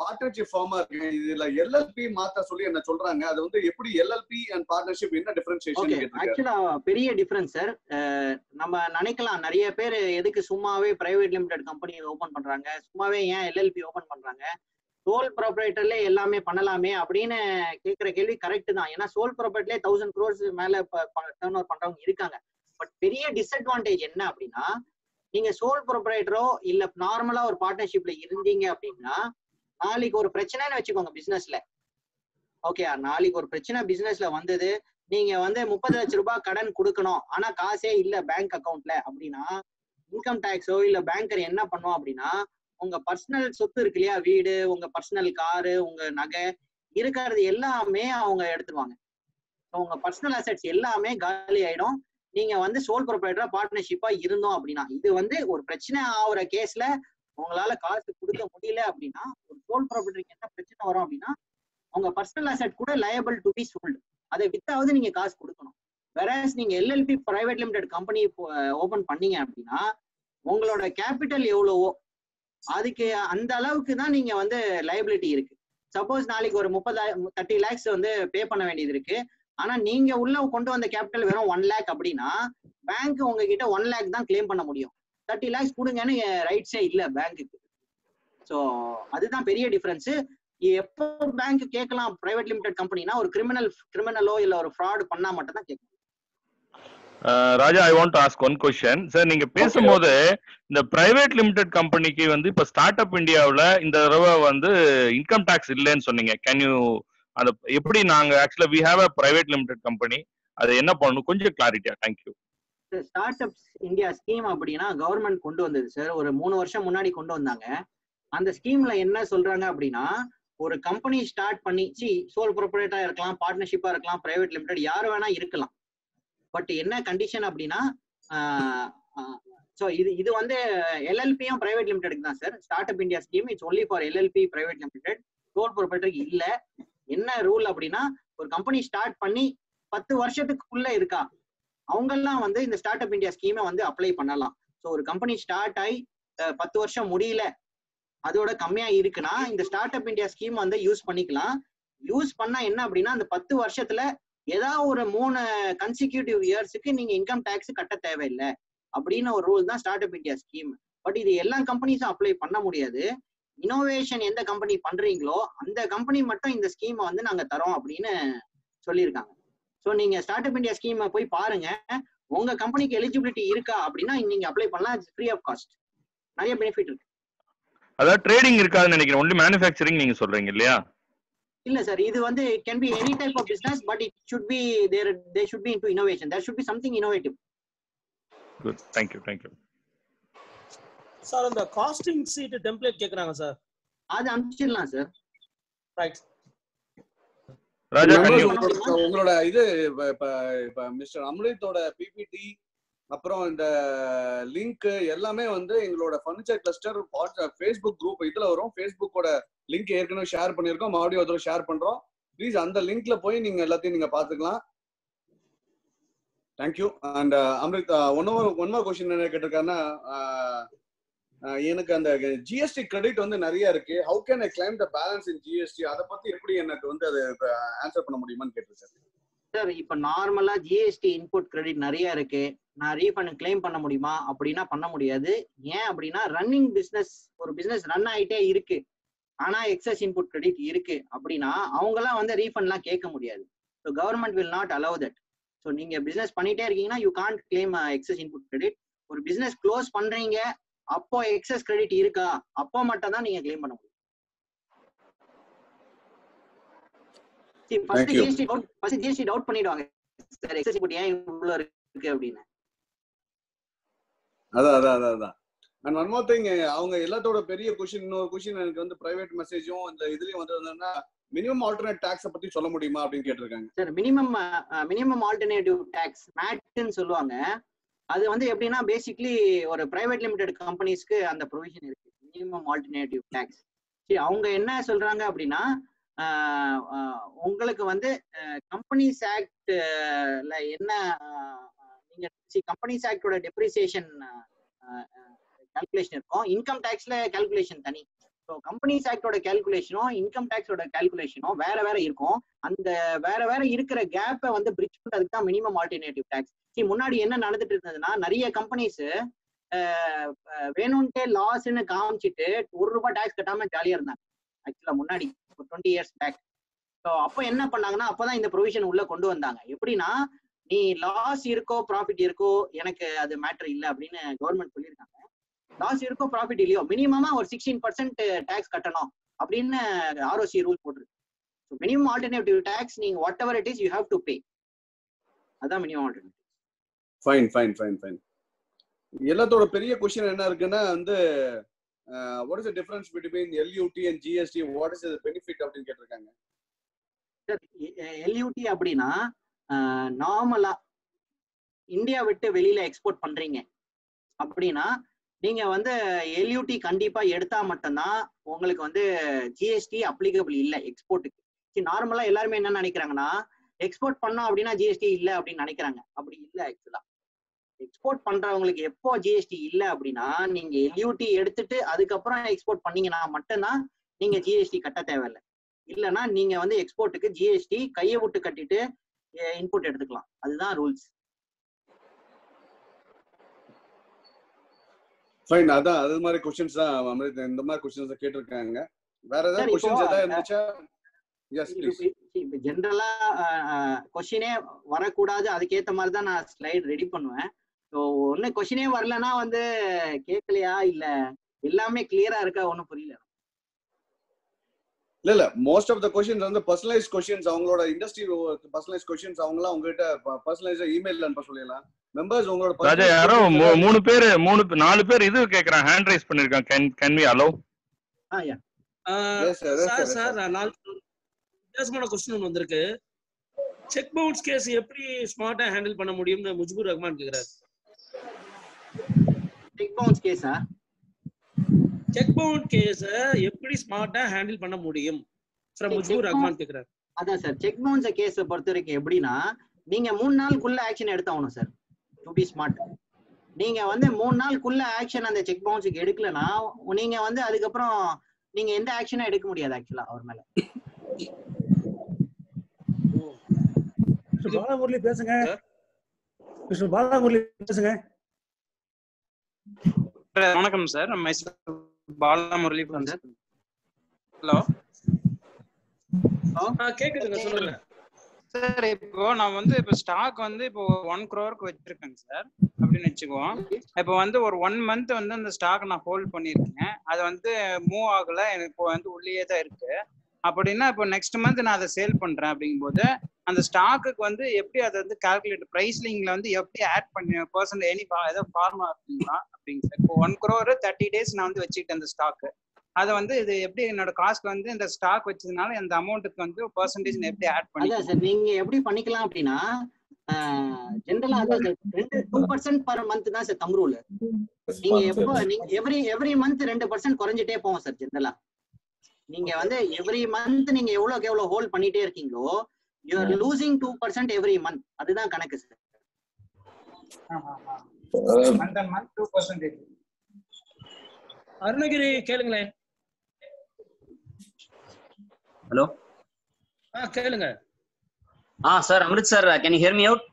பார்ட்னர்ஷிப் ஃபார்மா இருக்கேன். இதுல எல்எல்பி மாத்த சொல்லி என்ன சொல்றாங்க அது வந்து எப்படி எல்எல்பி அண்ட் பார்ட்னர்ஷிப் என்ன டிஃபரன்சியேஷன் ஆக்சுவலா பெரிய டிஃபரன்ஸ் சார் நம்ம நினைக்கலாம் நிறைய பேர் எதுக்கு சும்மாவே பிரைவேட் லிமிடெட் கம்பெனி ஓபன் பண்றாங்க. சும்மாவே ஏன் எல்எல்பி ஓபன் பண்றாங்க? சோல் ப்ராப்பரேட்டர்ல எல்லாமே பண்ணலாமே அப்படின்னு கேட்கிற கேள்வி கரெக்ட் தான். ஏன்னா சோல் ப்ராப்பரேட்லயே தௌசண்ட் க்ரோர்ஸ் மேல டேர்ன் ஓவர் பண்றவங்க இருக்காங்க. பட் பெரிய டிஸ்அட்வான்டேஜ் என்ன அப்படின்னா நீங்க சோல் ப்ரொப்ரைட்டரோ இல்ல நார்மலா ஒரு பார்ட்னர்ஷிப்ல இருந்தீங்க அப்படின்னா நாளைக்கு ஒரு பிரச்சனைன்னு வச்சுக்கோங்க பிசினஸ்ல ஓகே நாளைக்கு ஒரு பிரச்சனை பிசினஸ்ல வந்தது நீங்க வந்து முப்பது லட்ச ரூபாய் கடன் கொடுக்கணும் ஆனா காசே இல்ல பேங்க் அக்கவுண்ட்ல அப்படின்னா இன்கம் டேக்ஸோ இல்ல பேங்கர் என்ன பண்ணுவோம் அப்படின்னா உங்க பர்சனல் சொத்து இருக்கு இல்லையா வீடு உங்க பர்சனல் காரு உங்க நகை இருக்கிறது எல்லாமே அவங்க எடுத்துருவாங்க. உங்க பர்சனல் அசெட்ஸ் எல்லாமே காலி ஆயிடும். நீங்க வந்து சோல் ப்ரொப்ரைட்டரா பார்ட்னர்ஷிப்பா இருந்தோம் அப்படின்னா இது வந்து ஒரு பிரச்சனை ஆகுற கேஸ்ல உங்களால காசு கொடுக்க முடியல அப்படின்னா ஒரு சோல் ப்ராப்பர்ட்டிக்கு என்ன பிரச்சனை வரும் அப்படின்னா உங்க பர்சனல் அசெட் கூட லயபிள் டு பி சோல்டு அதை வித்தாவது நீங்க காசு கொடுக்கணும். வேறஸ் நீங்க LLP private limited company open பண்ணீங்க அப்படின்னா உங்களோட கேபிட்டல் எவ்வளவோ அதுக்கு அந்த அளவுக்கு தான் நீங்க வந்து லைபிலிட்டி இருக்கு. சப்போஸ் நாளைக்கு ஒரு முப்பதாயிரம் தேர்ட்டி லேக்ஸ் வந்து பே பண்ண வேண்டியது இருக்கு. ஆனா நீங்க உள்ள கொண்டு வந்த கேபிட்டல் வெறும் ஒன் லேக் அப்படின்னா பேங்க் உங்ககிட்ட ஒன் லேக் தான் கிளைம் பண்ண முடியும். தேர்ட்டி லேக்ஸ் கொடுங்கன்னு ரைட்ஸே இல்ல பேங்க்குக்கு ஸோ அதுதான் பெரிய டிஃபரன்ஸ் எப்போ பேங்க் கேட்கலாம் பிரைவேட் லிமிடெட் கம்பெனினா ஒரு கிரிமினல் கிரிமினலோ இல்ல ஒரு ஃப்ராட் பண்ணா மட்டும் தான் கேட்கலாம் Raja I want ask one question sir நீங்க பேசும்போது இந்த பிரைவேட் லிமிடெட் கம்பெனிக்கு வந்து இப்ப ஸ்டார்ட் அப் இந்தியாவுல இந்த தடவை வந்து இன்கம் டாக்ஸ் இல்லைன்னு சொன்னீங்க. கேன் யூ அந்த எப்படி நாங்க ஆக்சுவலா we have a private limited company அது என்ன பண்ணணும்? கொஞ்சம் கிளாரிட்டியா thank you start ups India scheme அப்படின்னா கவர்மெண்ட் கொண்டு வந்தது சார் ஒரு மூணு வருஷம் முன்னாடி கொண்டு வந்தாங்க. அந்த ஸ்கீம்ல என்ன சொல்றாங்க அப்படின்னா ஒரு கம்பெனி ஸ்டார்ட் பண்ணி சி சோல் ப்ரொப்ரேட்டா இருக்கலாம் பார்ட்னர்ஷிப்பா இருக்கலாம் பிரைவேட் லிமிடெட் யார் வேணா இருக்கலாம். பட் என்ன கண்டிஷன் அப்படின்னா ஸோ இது இது வந்து எல்எல்பியும் பிரைவேட் லிமிடெடுக்கு தான் sir start up India scheme it's only for LLP private limited sole ப்ரொப்ரேட்டருக்கு இல்ல. என்ன ரூல் அப்படின்னா ஒரு கம்பெனி ஸ்டார்ட் பண்ணி பத்து வருஷத்துக்குள்ள இருக்கா? அவங்கெல்லாம் வந்து இந்த ஸ்டார்ட் அப் இந்தியா ஸ்கீமை வந்து அப்ளை பண்ணலாம். ஸோ ஒரு கம்பெனி ஸ்டார்ட் ஆகி பத்து வருஷம் முடியல அதோட கம்மியா இருக்குன்னா இந்த ஸ்டார்ட் அப் இந்தியா ஸ்கீம் வந்து யூஸ் பண்ணிக்கலாம். யூஸ் பண்ணா என்ன அப்படின்னா அந்த பத்து வருஷத்துல ஏதாவது ஒரு மூணு கன்சிக்யூட்டிவ் இயர்ஸுக்கு நீங்க இன்கம் டேக்ஸ் கட்ட தேவையில்லை அப்படின்னு ஒரு ரூல் தான் start up India scheme but இது எல்லா கம்பெனிஸும் அப்ளை பண்ண முடியாது. இனோவேஷன் எந்த கம்பெனி பண்றீங்களோ அந்த கம்பெனி மட்டும் இந்த ஸ்கீமை வந்து நாங்க தரோம் அப்படின்னு சொல்லியிருக்காங்க. ஸோ நீங்க ஸ்டார்ட் அப் இந்தியா ஸ்கீமை போய் பாருங்க. உங்க கம்பெனிக்கு எலிஜிபிலிட்டி இருக்கா அப்படின்னா நீங்க அப்ளை பண்ணலாம். ஃப்ரீ ஆஃப் காஸ்ட் நிறைய பெனிஃபிட் இருக்கு. அதாவது ட்ரேடிங் இருக்காதுன்னு நினைக்கிறேன். ஒன்லி மேனுஃபேக்சரிங் நீங்க சொல்றீங்க இல்லையா? இல்ல சார் இது வந்து can be any type of business but it should be there they should be into innovation there should be something innovative good thank you thank you sir அந்த costing sheet template கேக்குறாங்க sir. அது அனுப்பிச்சிடலாம் sir. Right ராஜா உங்களோட இது இப்ப mister அம்ரித்தோட PPT அப்புறம் இந்த link எல்லாமே வந்து எங்களோட ஃபர்னிச்சர் கிளஸ்டர் ஃபேஸ்புக் குரூப் இதுல வரும். ஃபேஸ்புக்கோட லிங்க் ஏற்கனவே ஷேர் பண்ணியிருக்கோம். மறுபடியும் ஒரு ஷேர் பண்றோம். ப்ளீஸ் அந்த லிங்க்ல போய் நீங்க எல்லாத்தையும் நீங்க பாத்துக்கலாம் தேங்க்யூ அண்ட் அம்ரித் ஒன்னொரு ஒன்னொரு கொஸ்டின் என்ன கேட்டிருக்காருன்னா எனக்கு அந்த ஜிஎஸ்டி கிரெடிட் வந்து நிறைய இருக்கு. How can I claim the balance in GST அதை பத்தி எப்படி எனக்கு வந்து அது ஆன்சர் பண்ண முடியுமான்னு கேட்டிருக்காரு சார் இப்போ நார்மலா ஜிஎஸ்டி இன்புட் கிரெடிட் நிறைய இருக்கு. நான் ரீஃபண்ட் கிளைம் பண்ண முடியுமா? அப்படின்னா பண்ண முடியாது. ஏன் அப்படின்னா ரன்னிங் பிசினஸ் ஒரு பிசினஸ் ரன் ஆயிட்டே இருக்கு. ஆனா எக்ஸஸ் இன்புட் கிரெடிட் இருக்கு. அப்படின்னா அவங்கெல்லாம் வந்து ரீஃபண்ட்லாம் கேட்க முடியாது. So government will not allow that so நீங்க பிசினஸ் பண்ணிட்டே இருக்கீங்கன்னா you can't claim excess input credit ஒரு பிசினஸ் க்ளோஸ் பண்றீங்க அப்போ எக்ஸஸ் கிரெடிட் இருக்கா? அப்போ மட்டும் தான் நீங்க கிளைம் பண்ண முடியும். First. GST doubt first GST doubt பண்ணிடுவாங்க. சார் எக்ஸஸ் ஏன் இருக்கு? அப்படின்னு. அதான் அதான் அதான் அதான். அண்ட் ஒன் மோர் திங் அவங்க எல்லாத்தோட பெரிய கொஷின் இன்னொரு கொஷின் எனக்கு வந்து பிரைவேட் மெசேஜும் இந்த இதுலயும் வந்து என்னன்னா மினிமம் ஆல்டர்னேட் டாக்ஸ பத்தி சொல்ல முடியுமா? அப்படின்னு கேட்டிருக்காங்க. Sir minimum minimum alternative tax மேட்னு சொல்லுவாங்க. அது வந்து எப்படின்னா பேசிக்லி ஒரு பிரைவேட் லிமிடெட் கம்பெனிஸ்க்கு அந்த ப்ரொவிஷன் இருக்கு. மினிமம் ஆல்டர்னேட்டிவ் டேக்ஸ் சரி அவங்க என்ன சொல்றாங்க அப்படின்னா உங்களுக்கு வந்து கம்பெனிஸ் ஆக்ட்ல என்ன நீங்க கம்பெனிஸ் ஆக்டோட டெப்ரிசியேஷன் கால்குலேஷன் இருக்கும். இன்கம் டேக்ஸ்ல கால்குலேஷன் தனி. ஸோ கம்பெனிஸ் ஆக்டோட கால்குலேஷனும் இன்கம் டேக்ஸோட கால்குலேஷனும் வேற வேற இருக்கும். அந்த வேற வேற இருக்கிற கேப்பை வந்து பிரிட்ஜ் பண்றதுக்கு தான் மினிமம் ஆல்டர்னேட்டிவ் டேக்ஸ் முன்னாடி என்ன நடந்துட்டு இருந்ததுன்னா நிறைய கம்பெனிஸ் வேணும்ட்டே லாஸ்ன்னு காமிச்சிட்டு ஒரு ரூபாய் டேக்ஸ் கட்டாம ஜாலியா இருந்தாங்க. ஆக்சுவலா முன்னாடி ஒரு டுவெண்ட்டி இயர்ஸ் பேக் ஸோ அப்போ என்ன பண்ணாங்கன்னா அப்பதான் இந்த ப்ரொவிஷன் உள்ள கொண்டு வந்தாங்க. எப்படின்னா நீ லாஸ் இருக்கோ ப்ராஃபிட் இருக்கோ எனக்கு அது மேட்டர் இல்லை அப்படின்னு கவர்மெண்ட் சொல்லியிருக்காங்க. லாஸ் இருக்கோ ப்ராஃபிட் இல்லையோ மினிமமா ஒரு சிக்ஸ்டீன் பர்சன்ட் டேக்ஸ் கட்டணும் அப்படின்னு ஆர்ஓசி ரூல் போட்டிருக்கு. ஸோ மினிமம் ஆல்டர்னேட்டிவ் டேக்ஸ் நீங்க whatever it is you have to pay அதான் minimum alternative fine fine fine fine எல்லாத்தோட பெரிய கொஸ்டின் என்ன இருக்குன்னா வந்து what is the difference between LUT and GST what is benefit அப்படின்னு கேட்டிருக்காங்க. எல்யூடி அப்படின்னா நார்மலா இந்தியா விட்டு வெளியில எக்ஸ்போர்ட் பண்றீங்க. அப்படின்னா நீங்க வந்து எல்யூடி கண்டிப்பா எடுத்தா மட்டும்தான் உங்களுக்கு வந்து ஜிஎஸ்டி அப்ளிகபிள் இல்லை எக்ஸ்போர்ட்டுக்கு நார்மலா எல்லாருமே என்ன நினைக்கிறாங்கன்னா எக்ஸ்போர்ட் பண்ணோம் அப்படின்னா ஜிஎஸ்டி இல்லை அப்படின்னு நினைக்கிறாங்க. அப்படி இல்லை ஆக்சுவலா எக்ஸ்போர்ட் பண்றவங்களுக்கு எப்போ ஜிஎஸ்டி இல்லை அப்படின்னா நீங்க எல்யூடி எடுத்துட்டு அதுக்கப்புறம் எக்ஸ்போர்ட் பண்ணீங்கன்னா மட்டும்தான் நீங்க ஜிஎஸ்டி கட்ட தேவையில்லை. இல்லைன்னா நீங்க வந்து எக்ஸ்போர்ட்டுக்கு ஜிஎஸ்டி கையை விட்டு கட்டிட்டு இன்புட் எடுத்துக்கலாம். அதுதான் ரூல்ஸ் ஃபைன் அதான் அது மாதிரி கொஸ்டின்ஸ் தான் அமிர்த் இந்த மாதிரி கொஸ்டின்ஸ் கேட்டிருக்காங்க. வேற ஏதாவது கொஸ்டின்ஸ் ஏதாவது இருந்துச்சா? ஜென்ரலா கொஸ்டினே வரக்கூடாது. அதுக்கேத்த மாதிரி தான் நான் ஸ்லைட் ரெடி பண்ணுவேன். ஸோ ஒண்ணு கொஸ்டினே வரலன்னா வந்து கேட்கலையா? இல்ல எல்லாமே கிளியரா இருக்கா? ஒன்றும் புரியல. இல்ல இல்ல. மோஸ்ட் ஆஃப் த கொஸ்டின்ஸ் வந்து பர்சனலைஸ் கொஸ்டின்ஸ் அவங்களோட இண்டஸ்ட்ரி பர்சனலைஸ் கொஸ்டின்ஸ் அவங்களாம் உங்ககிட்ட பர்சனலைஸ் இமெயில் அனுப்ப சொல்லிடலாம். மெம்பர்ஸ் உங்களோட ராஜா யாரோ மூணு பேர் மூணு நாலு பேர் இது கேக்குறான் ஹேண்ட் ரைஸ் பண்ணிருக்கான் can can we allow sir sir. நாலு வித்தியாசமான கொஸ்டின் ஒன்று வந்திருக்கு. செக் பவுன்ஸ் கேஸ் எப்படி ஸ்மார்ட்டா ஹேண்டில் பண்ண முடியும்னு முஜிபுர் ரஹ்மான் கேக்குறாரு. செக் பவுன்ஸ் கேஸா செக் பவுண்ட் கேஸ எப்படி ஸ்மார்ட்டா ஹேண்டில் பண்ண முடியும்? ஃப்ரம் முஜிபுர் ரஹ்மான் கேக்குறாரு. அதான் சார் செக் பவுன்ஸ் கேஸை பொறுத்த வரைக்கும் எப்படின்னா நீங்க மூணு நாளுக்குள்ள ஆக்ஷன் எடுத்தாகணும் சார் டு பி ஸ்மார்ட் நீங்க வந்து மூணு நாளுக்குள்ள ஆக்ஷன் அந்த செக் பவுன்ஸுக்கு எடுக்கலனா நீங்க வந்து அதுக்கப்புறம் நீங்க எந்த ஆக்ஷனும் எடுக்க முடியாது ஆக்சுவலா அவர் மேல. பாலமுரளி பேசுங்க. பாலமுரளி பேசுங்க. வணக்கம் சார். பாலமுரளி ஹலோ. கேக்குதுங்க சொல்லுங்க. சார் இப்போ நான் வந்து இப்போ ஸ்டாக் வந்து இப்போ ஒன் க்ரோருக்கு வச்சிருக்கேங்க சார். அப்படின்னு வச்சுக்குவோம். இப்போ வந்து ஒரு ஒன் மந்த் வந்து அந்த ஸ்டாக் நான் ஹோல்ட் பண்ணியிருக்கேன். அது வந்து மூவ் ஆகல. எனக்கு இப்போ வந்து உள்ளே தான் இருக்கு. அப்படின்னா இப்போ நெக்ஸ்ட் மந்த் நான் அதை சேல் பண்றேன் அப்படிங்கும்போது அந்த ஸ்டாக்குக்கு வந்து எப்படி அதை வந்து கால்குலேட் ப்ரைஸ்லிங்ல வந்து எப்படி ஆட் பண்ணி பர்சன்ட் எனி ஏதோ ஃபார்மா இருக்குங்களா? அப்படிங்க சார் இப்போ ஒன் க்ரோர் தேர்ட்டி டேஸ் நான் வந்து வச்சுக்கிட்டேன் அந்த ஸ்டாக்கு அதை வந்து இது எப்படி என்னோட காஸ்ட் வந்து இந்த ஸ்டாக் வச்சதுனால அந்த அமௌண்ட்டுக்கு வந்து பர்சன்டேஜ் எப்படி ஆட் பண்ணி சார் நீங்க எப்படி பண்ணிக்கலாம் அப்படின்னா ஜென்ரலா அதான் ரெண்டு டூ பர்சன்ட் பர் மந்த் தான் சார் தம் ரூல் நீங்க எப்போ நீங்க எவ்ரி எவ்ரி மந்த் ரெண்டு பர்சன்ட் குறைஞ்சிட்டே போவோம் சார் ஜென்ரலா நீங்க வந்து எவ்ரி மந்த் நீங்க எவ்வளவுக்கு எவ்வளவு ஹோல்ட் பண்ணிட்டே இருக்கீங்களோ you are losing two percent every month அதுதான் கணக்கு sir month month two percentage Arunagiri கேளுங்களேன். ஹலோ ஆ கேளுங்க. ஆ sir Amrit sir can you hear me out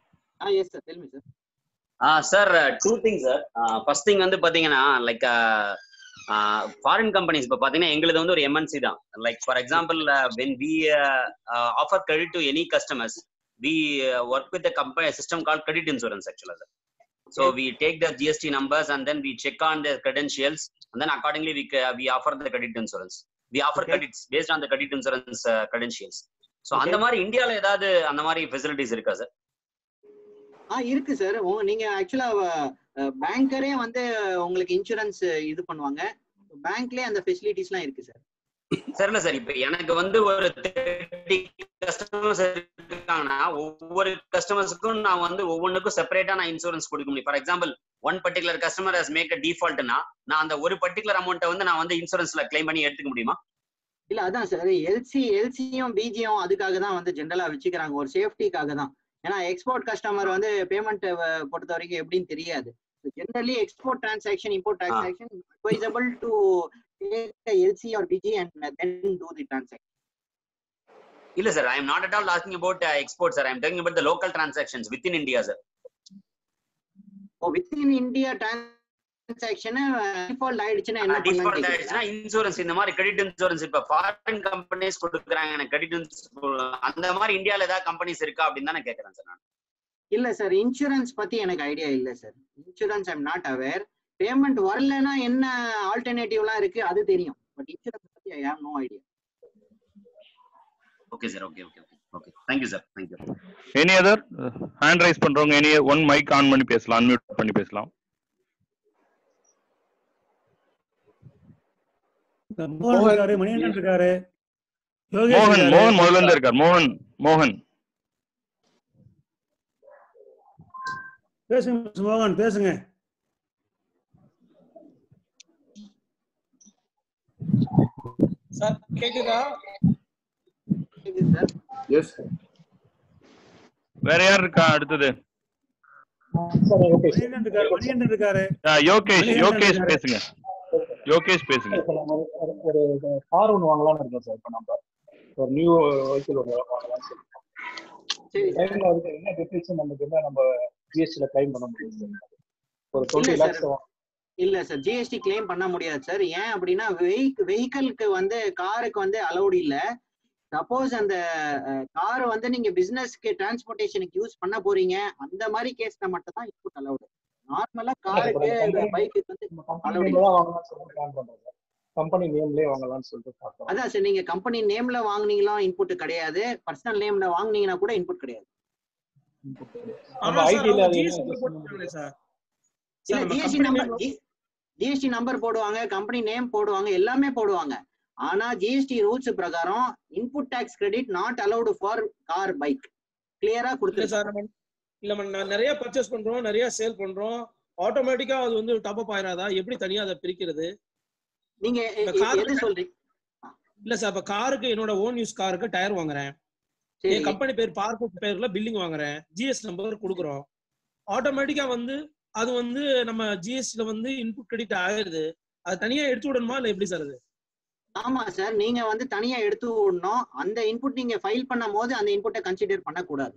ah yes sir tell me sir ah sir two thing sir first thing வந்து பாத்தீங்கன்னா like foreign companies இப்போ பாத்தீங்கன்னா எங்களுது வந்து ஒரு எம்என்சி தான் like for example when we offer credit to any customers we work with company system call credit insurance ஆக்சுவலா sir GST numbers and then we check on their credentials and then accordingly we ca- we offer the credit insurance. We offer Okay. credits based on the credit insurance uh, credentials. So Okay. அந்த மாதிரி இந்தியால ஏதாவது அந்த மாதிரி facilities இருக்கா sir ஆ இருக்கு sir. நீங்க ஆக்சுவலா பேங்கரே வந்து உங்களுக்கு இன்சூரன்ஸ் இது பண்ணுவாங்க. பேங்க்லயே அந்த ஃபெசிலிட்டிஸ்லாம் இருக்கு சார். சார் இல்ல சார். இப்ப எனக்கு வந்து ஒரு தேர்ட்டி கஸ்டமர்ஸ் இருக்காங்கன்னா ஒவ்வொரு கஸ்டமர்ஸுக்கும் நான் வந்து ஒவ்வொன்றுக்கும் செப்பரேட்டா நான் இன்சூரன்ஸ் கொடுக்க முடியும். For example one particular customer has make a டிஃபால்ட்னா நான் அந்த ஒரு பர்டிகுலர் அமௌண்ட்டை வந்து நான் வந்து இன்சூரன்ஸ்ல கிளைம் பண்ணி எடுத்துக்க முடியுமா? இல்ல அதான் சார். எல்சி எல்சியும் பிஜியும் அதுக்காக தான் வந்து ஜென்ரலா வச்சுக்கிறாங்க. ஒரு சேஃப்டிக்காக தான். ஏன்னா எக்ஸ்போர்ட் கஸ்டமர் வந்து பேமெண்ட் பொறுத்த வரைக்கும் எப்படின்னு தெரியாது. Generally export transaction import transaction advisable to LC or BG and then do the transaction இல்ல sir I am not at all asking about export sir I am talking about the local transactions with in India sir oh with in India transaction insurance இந்த மாதிரி credit insurance இப்ப foreign companies கொடுக்குறாங்க எனக்கு credit அந்த மாதிரி இந்தியால ஏதாவது companies இருக்கா அப்படின்னு தான் நான் கேக்குறேன் சார் நான். இல்ல சார் இன்சூரன்ஸ் பத்தி எனக்கு ஐடியா இல்ல sir. Insurance I'm not aware payment வரலன்னா என்ன ஆல்டர்னேட்டிவ்லாம் இருக்கு? அது தெரியும். பட் இன்சூரன்ஸ் பத்தி I have no idea okay sir okay okay okay okay thank you sir thank you any other hand raise பண்றவங்க எனி ஒன் மைக் ஆன் பண்ணி பேசலாம் அன்மியூட் பண்ணி பேசலாம். மோகன் இருக்காரு மணிகண்டன் இருக்காரு மோகன். மோகன் முதல்ல இருந்து இருக்கார். மோகன் மோகன். பேசுங்க மோகன் பேசுங்க. சார் கேக்குதா? எஸ் வேற யார் இருக்கா அடுத்தது? மணிகண்டன் இருக்காரு மணிகண்டன் இருக்காரு. யோகேஷ் யோகேஷ். பேசுங்க. யோகேஷ் பேசுங்க. ஒரு கார் ஒன்று வாங்கலாம்னு இருக்கோம் சார் இப்போ நம்ம ஒரு நியூ வெஹிக்கிள் ஒன்று வாங்கலாம்னு சொல்லி சரி சார். டைம்ல அதுக்கு என்ன டெஃபினேஷன் நமக்கு என்ன நம்ம ஜிஎஸ்டில கிளைம் பண்ண முடியும் ஒரு டுவெண்ட்டி இல்ல லேக்ஸ் சார் இல்ல சார் ஜிஎஸ்டி கிளைம் பண்ண முடியாது சார் ஏன் அப்படின்னா வெஹிக்கிள்க்கு வந்து காருக்கு வந்து அலௌடு இல்ல. சப்போஸ் அந்த கார் வந்து நீங்க பிசினஸ்க்கு டிரான்ஸ்போர்ட்டேஷனுக்கு யூஸ் பண்ண போறீங்க. அந்த மாதிரி கேஸ்ல மட்டும் தான் இன்புட் அலௌடு நார்மலா காருக்கு பைக்கு வந்து கம்பெனி நேம்லயே வாங்கலாம்னு சொல்லிட்டு அதான் சார் நீங்க கம்பெனி நேம்ல வாங்குனீங்களா இன்புட் கிடையாது. பர்சனல் நேம்ல வாங்குனீங்கன்னா கூட இன்புட் கிடையாது. ஜிஎஸ்டி நம்பர் போடுவாங்க கம்பெனி நேம் போடுவாங்க எல்லாமே போடுவாங்க. ஆனா ஜிஎஸ்டி ரூல்ஸ் பிரகாரம் input tax credit not allowed for car bike கிளியரா கொடுத்துருக்கு இல்ல நம்ம நான் நிறைய பர்ச்சேஸ் பண்றோம் நிறைய சேல் பண்றோம். ஆட்டோமேட்டிக்கா அது வந்து டாப் அப் ஆயிராதா? எப்படி தனியா அதை பிரிக்கிறது? நீங்க சொல்றீங்க இல்ல சார் இப்ப காருக்கு என்னோட ஓன் யூஸ் காருக்கு டயர் வாங்குறேன். என் கம்பெனி பேர் பார்க்க பேர்ல பில்லிங் வாங்குறேன். ஜிஎஸ் நம்பர் கொடுக்குறோம். ஆட்டோமேட்டிக்கா வந்து அது வந்து நம்ம ஜிஎஸ்டில வந்து இன்புட் கிரெடிட் ஆயிருது அது தனியா எடுத்து விடணுமா? இல்ல எப்படி சார் அது? ஆமா சார் நீங்க வந்து தனியா எடுத்து விடணும். அந்த இன்புட் நீங்க ஃபைல் பண்ணும் போது அந்த இன்புட்டை கன்சிடர் பண்ணக்கூடாது.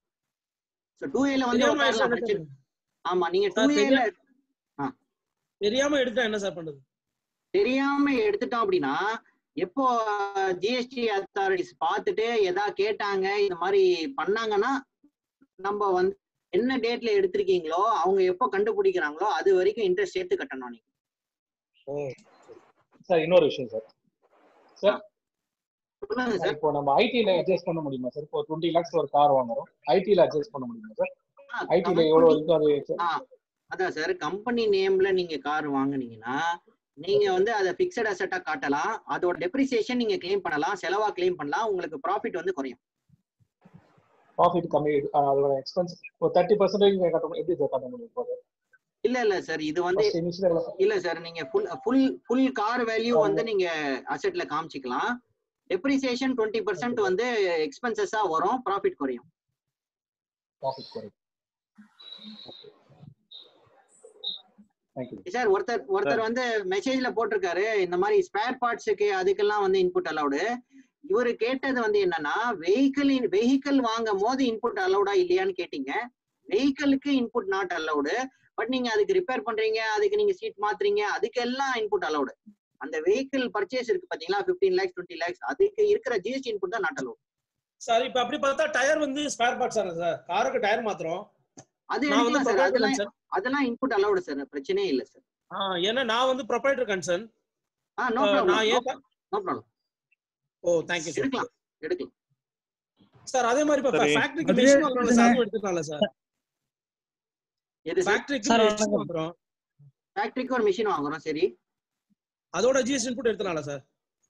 டூ ஏல வந்து தெரியாம உட்காரலாம் ஆமா நீங்க டூ சார், ஏல தெரியா- தெரியாம எடுத்தா என்ன சார் பண்றது? தெரியாம எடுத்துட்டோம் அப்படின்னா எப்போ ஜிஎஸ்டி அத்தாரிட்டிஸ் பார்த்துட்டு எதா கேட்டாங்க இந்த மாதிரி பண்ணாங்கன்னா நம்ம வந்து என்ன டேட்ல எடுத்திருக்கீங்களோ அவங்க எப்போ கண்டுபிடிக்கிறாங்களோ அது வரைக்கும் இன்ட்ரெஸ்ட் சேர்த்து கட்டணும் நீங்க. சார். இன்னொரு விஷயம் சார். சார் இப்போ நம்ம ஐடில அட்ஜஸ்ட் பண்ண முடியுமா சார்? இப்போ டுவெண்ட்டி லேக்ஸ் ஒரு கார் வாங்குறோம். ஐடில அட்ஜஸ்ட் பண்ண முடியுமா சார்? ஐடில எவ்வளவு இருக்கோ அது அதான் சார். கம்பெனி நேம்ல நீங்க கார் வாங்குனீங்கன்னா நீங்க வந்து அதை பிக்சட் அசெட்டா காட்டலாம். அதோட டெப்ரிசியேஷன் நீங்க கிளைம் பண்ணலாம். செலவா கிளைம் பண்ணலாம். உங்களுக்கு ப்ராஃபிட் வந்து குறையும். ப்ராஃபிட் கம்மி. அதோட எக்ஸ்பென்ஸ் ஒரு தேர்ட்டி பர்சன்டேஜ் கட்ட எப்படி சார் கட்ட முடியும் இல்ல இல்ல சார். இது வந்து இல்ல சார். நீங்க full full full car value வந்து நீங்க அசெட்ல காமிச்சிக்கலாம். டெப்ரிசியேஷன் டுவெண்ட்டி பர்சன்ட் வந்து எக்ஸ்பென்சஸா வரும் ப்ராஃபிட் குறையும். ப்ராஃபிட் குறையும். தேங்க்யூ சார் ஒருத்தர் ஒருத்தர் வந்து மெசேஜ்ல போட்டிருக்காரு இந்த மாதிரி ஸ்பேர் பார்ட்ஸுக்கு அதுக்கெல்லாம் வந்து இன்புட் அலௌடு இவரு கேட்டது வந்து என்னன்னா வெஹிக்கிள் வெஹிக்கிள் வாங்கும் போது இன்புட் அலௌடா இல்லையான்னு கேட்டீங்க. வெஹிக்கிளுக்கு இன்புட் நாட் அலௌடு பட் நீங்க அதுக்கு ரிப்பேர் பண்றீங்க அதுக்கு நீங்க சீட் மாத்துறீங்க அதுக்கெல்லாம் இன்புட் அலௌடு அந்த வெஹிக்கிள் பர்ச்சேஸ் இருக்கு பாத்தீங்களா? 15 லேக்ஸ் டுவெண்ட்டி லேக்ஸ் அதுக்கு இருக்கிற ஜிஎஸ்டி இன்புட் தான் நாட் அலௌட் சார் இப்ப அப்படி பார்த்தா டயர் வந்து ஸ்பேர் பார்ட்ஸ் ஆனா சார் காருக்கு டயர் மாத்திரம் அது சார் அதெல்லாம். அதெல்லாம் இன்புட் அலௌடு சார் பிரச்சனையே இல்ல சார் ஆ, ஏன்னா நான் வந்து ப்ரொப்ரைட்டர் கன்சர்ன் ஆ நோ நான் ப்ராப்ளம் ஏன் no problem oh thank you sir எடுக்கலாம். எடுக்கலாம். சார் அதே மாதிரி இப்ப சரி. ஃபேக்டரிக்கு அதுவே மிஷின் வாங்குறோம்ல சார் எது சார் ஃபேக்டரிக்கு சார், மிஷின் வணக்கம். வாங்குறோம்? ஃபேக்டரிக்கு ஒரு மிஷின் வாங்குறோம் சரி. அதோட ஜிஎஸ்டி இன்புட் எடுத்துக்கலாம்ல சார்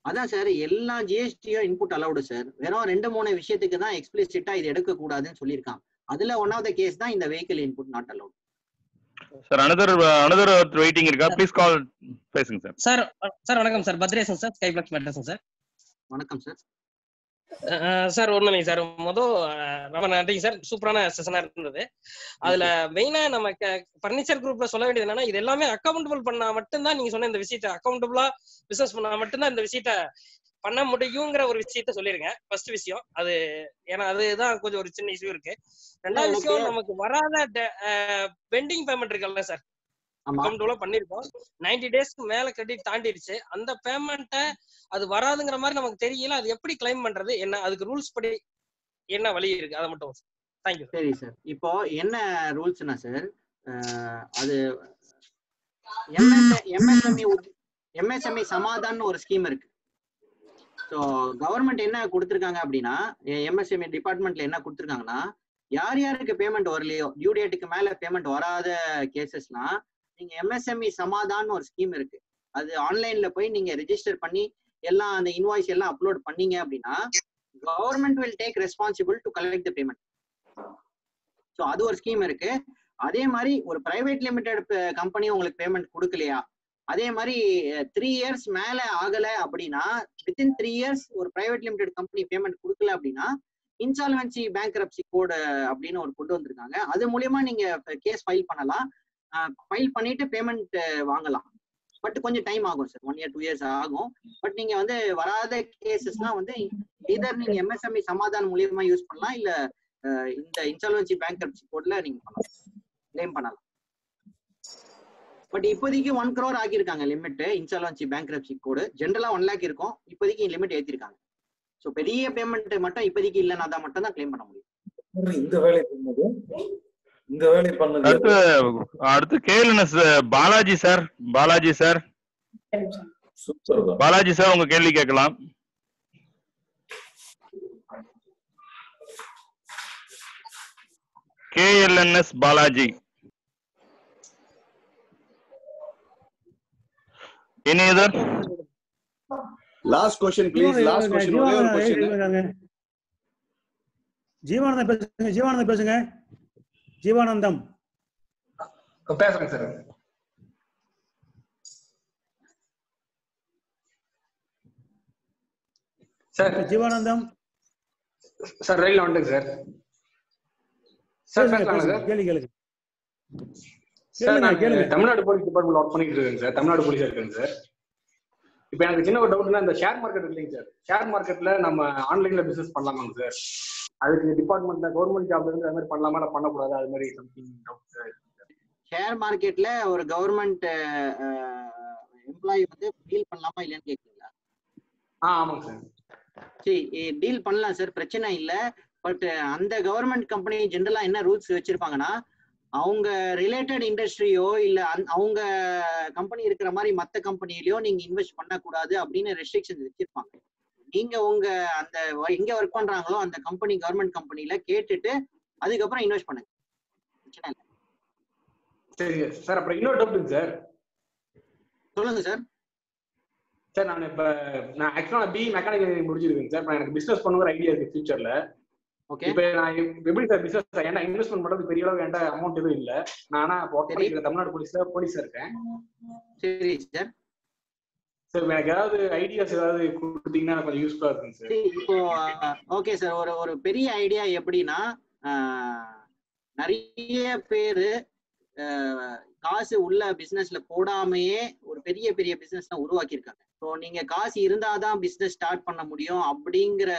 அதான் சார் எல்லா ஜிஎஸ்டியும் இன்புட் அலௌடு சார் வெறும் ரெண்டு மூணு விஷயத்துக்கு தான் எக்ஸ்பிளிசிட்டா இது எடுக்க கூடாதுன்னு சொல்லியிருக்காங்க அதுல ஒன் ஆஃப் த கேஸ் தான் இந்த vehicle input not allowed sir another another waiting இருக்கா? ப்ளீஸ் கால் பேசுங்க சார் சார் சார் வணக்கம் சார் பத்ரேசன் சார் ஸ்கைப்ளக்ஸ் மெட்ரஸன் சார் வணக்கம் சார் சார் ஒண்ணு சார். மொதல் ரொம்ப நன்றிங்க சார். சூப்பரான செஷனா இருந்தது. அதுல மெயினா நம்ம பர்னிச்சர் குரூப்ல சொல்ல வேண்டியது என்னன்னா இது எல்லாமே அக்கௌண்டபிள் பண்ணா மட்டும்தான் நீங்க சொன்ன இந்த விஷயத்த அக்கௌண்டபிளா பிசினஸ் பண்ணா மட்டும்தான் இந்த விஷயத்த பண்ண முடியுங்கிற ஒரு விஷயத்த சொல்லிருங்க. ஃபர்ஸ்ட் விஷயம் அது ஏன்னா அதுதான் கொஞ்சம் ஒரு சின்ன இஷ்யூ இருக்கு. ரெண்டாவது விஷயம் நமக்கு வராத பெண்டிங் பேமெண்ட் இருக்குல்ல சார். ஆமா. அக்கௌண்ட் பண்ணிருக்கோம். நைன்டி டேஸ்க்கு மேல கிரெடிட் தாண்டிடுச்சு அந்த பேமெண்ட்டை அது வராதுங்கிற மாதிரி நமக்கு தெரியல. அது எப்படி கிளைம் பண்றது? என்ன அதுக்கு ரூல்ஸ் படி என்ன வழி இருக்கு? அதை மட்டும் தேங்க்யூ சரி சார் இப்போ என்ன ரூல்ஸ்னா சார் அது எம்எஸ்எம்இ எம்எஸ்எம்இ சமாதான்னு ஒரு ஸ்கீம் இருக்கு. ஸோ கவர்மெண்ட் என்ன கொடுத்துருக்காங்க அப்படின்னா எம்எஸ்எம்இ டிபார்ட்மெண்ட்ல என்ன கொடுத்துருக்காங்கன்னா யார் யாருக்கு பேமெண்ட் வரலையோ டியூ டேட்டுக்கு மேல பேமெண்ட் வராத கேசஸ்லாம் நீங்க எம்எஸ்எம்இ சமாதான்னு ஒரு ஸ்கீம் இருக்கு. அது ஆன்லைன்ல போய் நீங்க ரெஜிஸ்டர் பண்ணி எல்லாம் அந்த இன்வாய்ஸ் எல்லாம் அப்லோட் பண்ணீங்க அப்படின்னா government will take responsible to collect the payment so அது ஒரு ஸ்கீம் இருக்கு. அதே மாதிரி ஒரு பிரைவேட் லிமிடெட் கம்பெனி உங்களுக்கு பேமெண்ட் கொடுக்கலையா? அதே மாதிரி த்ரீ இயர்ஸ் மேல ஆகல அப்படின்னா வித்தின் த்ரீ இயர்ஸ் ஒரு பிரைவேட் லிமிடெட் கம்பெனி பேமெண்ட் கொடுக்கல அப்படின்னா இன்சால்வன்சி பேங்க் கோடு அப்படின்னு ஒரு கொண்டு வந்திருக்காங்க. அது மூலியமா நீங்க கேஸ் ஃபைல் பண்ணலாம். ஃபைல் பண்ணிட்டு பேமெண்ட் வாங்கலாம். பட் கொஞ்சம் டைம் ஆகும் sir one year two years ஆகும். பட் நீங்க வந்து வராத கேசஸ்லாம் வந்து இதர் நீங்க எம்எஸ்எம்இ சமாதானம் மூலியமா யூஸ் பண்ணலாம் இல்ல இந்த இன்சால்வன்சி பேங்க்ரப்சி கோட்ல நீங்க பண்ணலாம். கிளைம் பண்ணலாம். பட் இப்போதைக்கு ஒன் க்ரோர் ஆக்கியிருக்காங்க லிமிட் இன்சால்வன்சி பேங்க்ரப்சி கோடு ஜென்ரலா ஒன் லேக் இருக்கும். இப்போதைக்கு லிமிட் ஏத்திருக்காங்க. ஸோ பெரிய பேமெண்ட் மட்டும் இப்போதைக்கு இல்லைன்னா தான் மட்டும் தான் கிளைம் பண்ண முடியும். இந்த வேலை இந்த வேலை பண்ணது அடுத்து அடுத்து கேளுனஸ் Balaji sir Balaji sir Balaji sir உங்க கேள்வி கேட்கலாம் KLNS Balaji any other last question please last question ஒரே ஒரு கொஸ்டின் ஜீவானந்தம் பேசுங்க ஜீவானந்தம் பேசுங்க ஜீவானந்தம். பேசுறேங்க சார். சார். ஜீவானந்தம். சார் ரயில்ல வந்துங்க சார். சார் கேள்வி கேளுங்க சார். நான் தமிழ்நாடு போலீஸ் டிபார்ட்மெண்ட் ஒர்க் பண்ணிட்டு இருக்கேங்க சார். தமிழ்நாடு போலீஸா இருக்கேங்க சார். இப்போ எனக்கு சின்ன ஒரு டவுட்னா இந்த ஷேர் மார்க்கெட் இல்லைங்க சார். ஷேர் மார்க்கெட்ல நம்ம ஆன்லைன்ல பிசினஸ் பண்ணலாமாங்க சார்? அதுக்கு டிபார்ட்மெண்ட்ல கவர்மெண்ட் ஜாப்ல இருந்து அது மாதிரி பண்ணலாமா இல்லை பண்ணக்கூடாது? அது மாதிரி சம்திங் டவுட் ஷேர் மார்க்கெட்ல ஒரு கவர்மெண்ட் எம்ப்ளாயி வந்து டீல் பண்ணலாமா இல்லையான்னு கேக்குறீங்களா? ஆ ஆமாங்க சார். சரி டீல் பண்ணலாம் சார் பிரச்சனை இல்ல. பட் அந்த கவர்மெண்ட் கம்பெனி ஜென்ரலா என்ன ரூல்ஸ் வச்சிருப்பாங்கன்னா அவங்க ரிலேட்டட் இண்டஸ்ட்ரியோ இல்ல அவங்க கம்பெனி இருக்கிற மாதிரி மத்த கம்பெனிலயோ நீங்க இன்வெஸ்ட் பண்ணக்கூடாது அப்படின்னு ரெஸ்ட்ரிக்ஷன் வச்சிருப்பாங்க. நீங்க உங்க அந்த எங்க ஒர்க் பண்றாங்களோ அந்த கம்பெனி கவர்மெண்ட் கம்பெனில கேட்டுட்டு அதுக்கப்புறம் இன்வெஸ்ட் பண்ணுங்க. பிரச்சனை இல்லை. சரி சார். அப்புறம் இன்னொரு டவுட்டுங்க சார். சொல்லுங்க சார். சார் நான் இப்ப நான் ஆக்சுவலா பி மெக்கானிக்கல் முடிச்சிருக்கேன் சார். எனக்கு பிசினஸ் பண்ணுங்கிற ஐடியா இருக்கு ஃபியூச்சர்ல ஓகே இப்ப நான் எப்- எப்படி சார் பிசினஸ் ஏன்னா இன்வெஸ்ட்மெண்ட் பண்றது பெரிய அளவு என்கிட்ட அமௌண்ட் எதுவும் இல்ல. நான் ஆனா தமிழ்நாடு போலீஸ்ல போலீஸா இருக்கேன். சரி சார். சார் எனக்கு ஏதாவது ஐடியாஸ் ஏதாவது கொடுத்தீங்கன்னா கொஞ்சம் யூஸ்ஃபுல்லா இருக்கும் சார் இப்போ ஓகே சார் ஒரு ஒரு பெரிய ஐடியா எப்படின்னா நிறைய பேரு காசு உள்ள பிசினஸ்ல போடாமையே ஒரு பெரிய பெரிய பிசினஸ் உருவாக்கியிருக்காங்க. ஸோ நீங்க காசு இருந்தாதான் பிசினஸ் ஸ்டார்ட் பண்ண முடியும் அப்படிங்கிற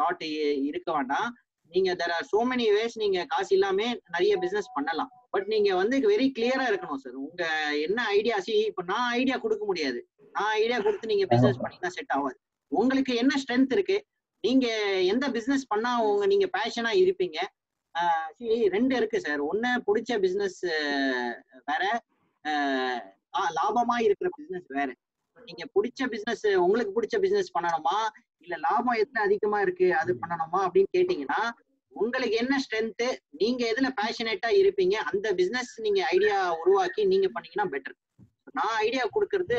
தாட் இருக்க வேண்டாம். நீங்க there are so many ways நீங்க காசு இல்லாம நிறைய பிசினஸ் பண்ணலாம். பட் நீங்க வந்து வெரி கிளியரா இருக்கணும் சார் உங்க என்ன ஐடியாஸ் இப்ப நான் ஐடியா கொடுக்க முடியாது. நான் ஐடியா கொடுத்து நீங்க பிசினஸ் பண்ணீங்கன்னா செட் ஆகாது. உங்களுக்கு என்ன ஸ்ட்ரென்த் இருக்கு? நீங்க எந்த பிசினஸ் பண்ணா உங்க நீங்க பேஷனா இருப்பீங்க? see, ரெண்டு இருக்கு சார் ஒண்ணு பிடிச்ச பிசினஸ் வேற. லாபமா இருக்கிற பிசினஸ் வேற. நீங்க பிடிச்ச பிசினஸ் உங்களுக்கு பிடிச்ச பிசினஸ் பண்ணணுமா? இல்ல லாபம் எதுல அதிகமா இருக்கு? அது பண்ணணுமா? அப்படின்னு கேட்டீங்கன்னா உங்களுக்கு என்ன ஸ்ட்ரென்த் நீங்க எதுல பேஷனேட்டா இருப்பீங்க? அந்த பிசினஸ் நீங்க ஐடியா உருவாக்கி நீங்க பண்ணீங்கன்னா பெட்டர் நான் ஐடியா கொடுக்கறது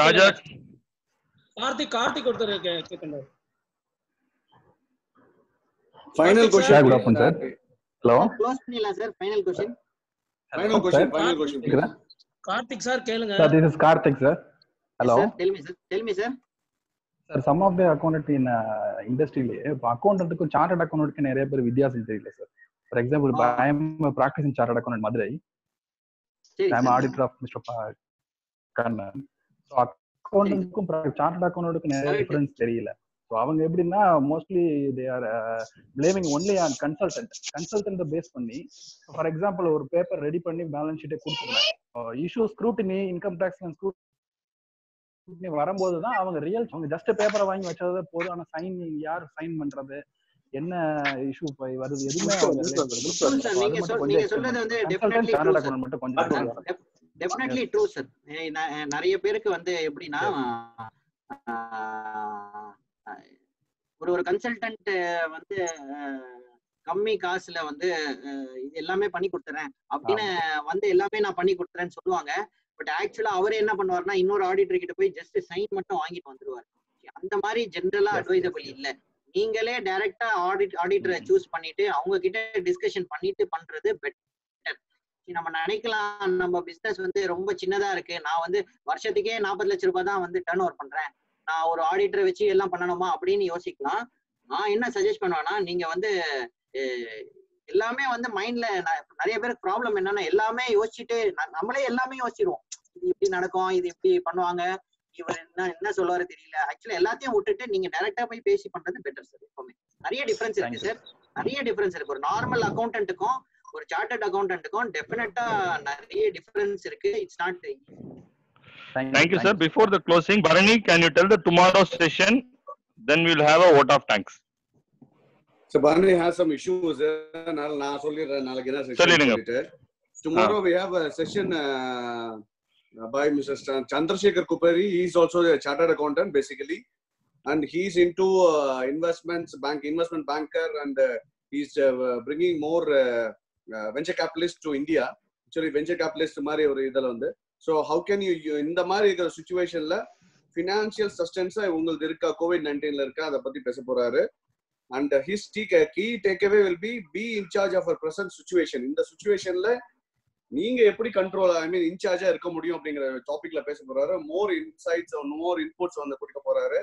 ராஜா. கார்த்திக் கார்த்திக் ஒருத்தர் கேட்கணும் final Karthik sir question good afternoon sir hello close பண்ணிடலாம் sir final question final question final question கேக்குதா? கார்த்திக் சார் கேளுங்க. Sir this is Karthik sir hello sir tell me sir tell me sir sir some of the account in இண்டஸ்ட்ரியிலே இப்போ அக்கௌண்ட்டுக்கும் chartered அக்கௌண்ட்டுக்கு நிறைய பேர் வித்தியாசம் தெரியல sir for example I am practicing chartered account Madurai. சரி I am auditor of mister Kannan. So அக்கௌண்ட்டுக்கும் chartered அக்கௌண்ட்டுக்கும் நிறைய. Difference தெரியல ஸோ அவங்க எப்படின்னா mostly they are blaming only on consultant consultant base பண்ணி ஃபார் எக்ஸாம்பிள் ஒரு பேப்பர் ரெடி பண்ணி balance ஷீட்டை கொடுத்துருந்தாங்க issue scrutiny income tax scrutiny வரும்போது தான் அவங்க ரியல் அவங்க ஜஸ்ட் பேப்பரை வாங்கி வச்சது போதும். ஆனா சைன் யார் சைன் பண்றது? என்ன இஷ்யூ வருது? எதுவுமே அவங்க மட்டும் கொஞ்சம் டெஃபினெட்லி ட்ரூ சார் நிறைய பேருக்கு வந்து எப்படின்னா ஒரு ஒரு கன்சல்டன்ட் வந்து கம்மி காசுல வந்து இது எல்லாமே பண்ணி கொடுத்துறேன். அப்படின்னு வந்து எல்லாமே நான் பண்ணி கொடுத்துறேன்னு சொல்லுவாங்க. பட் ஆக்சுவலா அவரே என்ன பண்ணுவாருன்னா இன்னொரு ஆடிட்டர் கிட்ட போய் ஜஸ்ட் சைன் மட்டும் வாங்கிட்டு வந்துருவாரு. அந்த மாதிரி ஜென்ரலா அட்வைசபிள் இல்ல. நீங்களே டைரக்டா ஆடிட் ஆடிட்டரை சூஸ் பண்ணிட்டு அவங்க கிட்ட டிஸ்கஷன் பண்ணிட்டு பண்றது பெட்டர் நம்ம நினைக்கலாம் நம்ம பிசினஸ் வந்து ரொம்ப சின்னதா இருக்கு. நான் வந்து வருஷத்துக்கே நாற்பது லட்ச ரூபாய் தான் வந்து டர்ன் ஓவர் பண்றேன். நான் ஒரு ஆடிட்டரை வச்சு எல்லாம் பண்ணணுமா அப்படின்னு யோசிக்கலாம். நான் என்ன சஜஸ்ட் பண்ணுவேன்னா நீங்க வந்து எல்லாமே வந்து மைண்ட்ல நிறைய பேருக்கு ப்ராப்ளம் என்னன்னா எல்லாமே யோசிச்சுட்டு நம்மளே எல்லாமே யோசிச்சிருவோம். இது இப்படி நடக்கும் இது இப்படி பண்ணுவாங்க. இவர் என்ன என்ன சொல்லுவாரு தெரியல. ஆக்சுவலா எல்லாத்தையும் விட்டுட்டு நீங்க டைரக்டா போய் பேசி பண்றது பெட்டர் சார் எப்பவுமே. நிறைய டிஃபரன்ஸ் இருக்கு சார் நிறைய டிஃபரன்ஸ் இருக்கு. ஒரு நார்மல் அக்கௌண்டன்ட்டுக்கும் ஒரு சார்ட்டர்ட் அக்கௌண்டன்ட்டுக்கும் டெஃபினட்டா நிறைய டிஃபரன்ஸ் இருக்கு. It's not Thank you, sir. Before the closing, Bharani, can you tell the tomorrow session? Then we'll have a vote of thanks. So Barney has some issues. அதனால நான் சொல்லிடுறேன் நாளைக்கு என்ன session சொல்லிடுங்க. சொல்லிட்டு. Tomorrow we have a session uh, by Mr. Chan- Chandrasekhar Kupari. He is also a chartered accountant basically, and he's into uh, investments, bank investment banker, and uh, he's uh, bringing more uh, uh, venture capitalists to India. Actually, venture capitalist மாதிரி ஒரு இதில் வந்து so how can you இந்த மாதிரி இருக்கிற சுச்சுவேஷன்ல financial சஸ்டன்ஸா உங்களுக்கு இருக்கா? கோவிட் நைன்டீன்ல இருக்கா? அதை பத்தி பேச போறாரு. And his the key take away will be be in charge of our present situation இந்த சுச்சுவேஷன்ல நீங்க எப்படி கண்ட்ரோல் ஐ மீன் இன்சார்ஜா இருக்க முடியும் அப்படிங்கிற டாபிக்ல பேச போறாரு. மோர் இன்சைட்ஸ் மோர் இன்புட்ஸ் வந்து கொடுக்க போறாரு.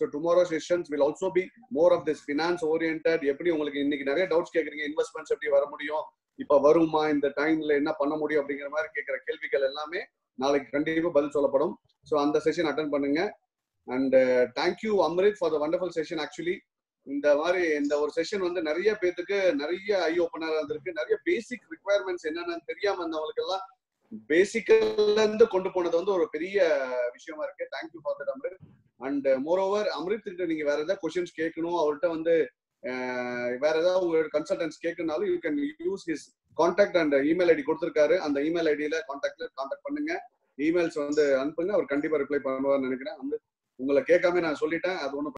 So tomorrow sessions will also be more of this finance orient எப்படி உங்களுக்கு இன்னைக்கு நிறைய டவுட்ஸ் கேட்குறீங்க இன்வெஸ்ட்மெண்ட்ஸ் எப்படி வர முடியும்? இப்ப வருமா? இந்த டைம்ல என்ன பண்ண முடியும் அப்படிங்கிற மாதிரி கேட்கிற கேள்விகள் எல்லாமே நாளைக்கு கண்டிப்பா பதில் சொல்லப்படும். ஸோ அந்த செஷன் அட்டன் பண்ணுங்க. And thank you Amrit for the wonderful session actually இந்த மாதிரி இந்த ஒரு செஷன் வந்து நிறைய பேத்துக்கு நிறைய ஐ ஓப்பனரா இருந்திருக்கு. நிறைய பேசிக் ரிக்குவயர்மெண்ட்ஸ் என்னென்னு தெரியாம இருந்தவங்களுக்கு எல்லாம் பேசிக்கல்ல இருந்து கொண்டு போனது வந்து ஒரு பெரிய விஷயமா இருக்கு. Thank you for that Amrit and moreover Amrit கிட்ட நீங்க வேற ஏதாவது கொஸ்டின்ஸ் கேட்கணும். அவர்கிட்ட வந்து uh, வேற ஏதாவது உங்களோட consultants கேட்கணும்னாலும் you can use his contact and email ID கொடுத்துருக்காரு. அந்த இமெயில் ஐடியில காண்டாக்ட்ல காண்டாக்ட் பண்ணுங்க. இமெயில்ஸ் வந்து அனுப்புங்க. அவர் கண்டிப்பா ரிப்ளை பண்ணுவார்னு நினைக்கிறேன். வந்து உங்களை கேட்காம நான் சொல்லிட்டேன். அது ஒன்றும்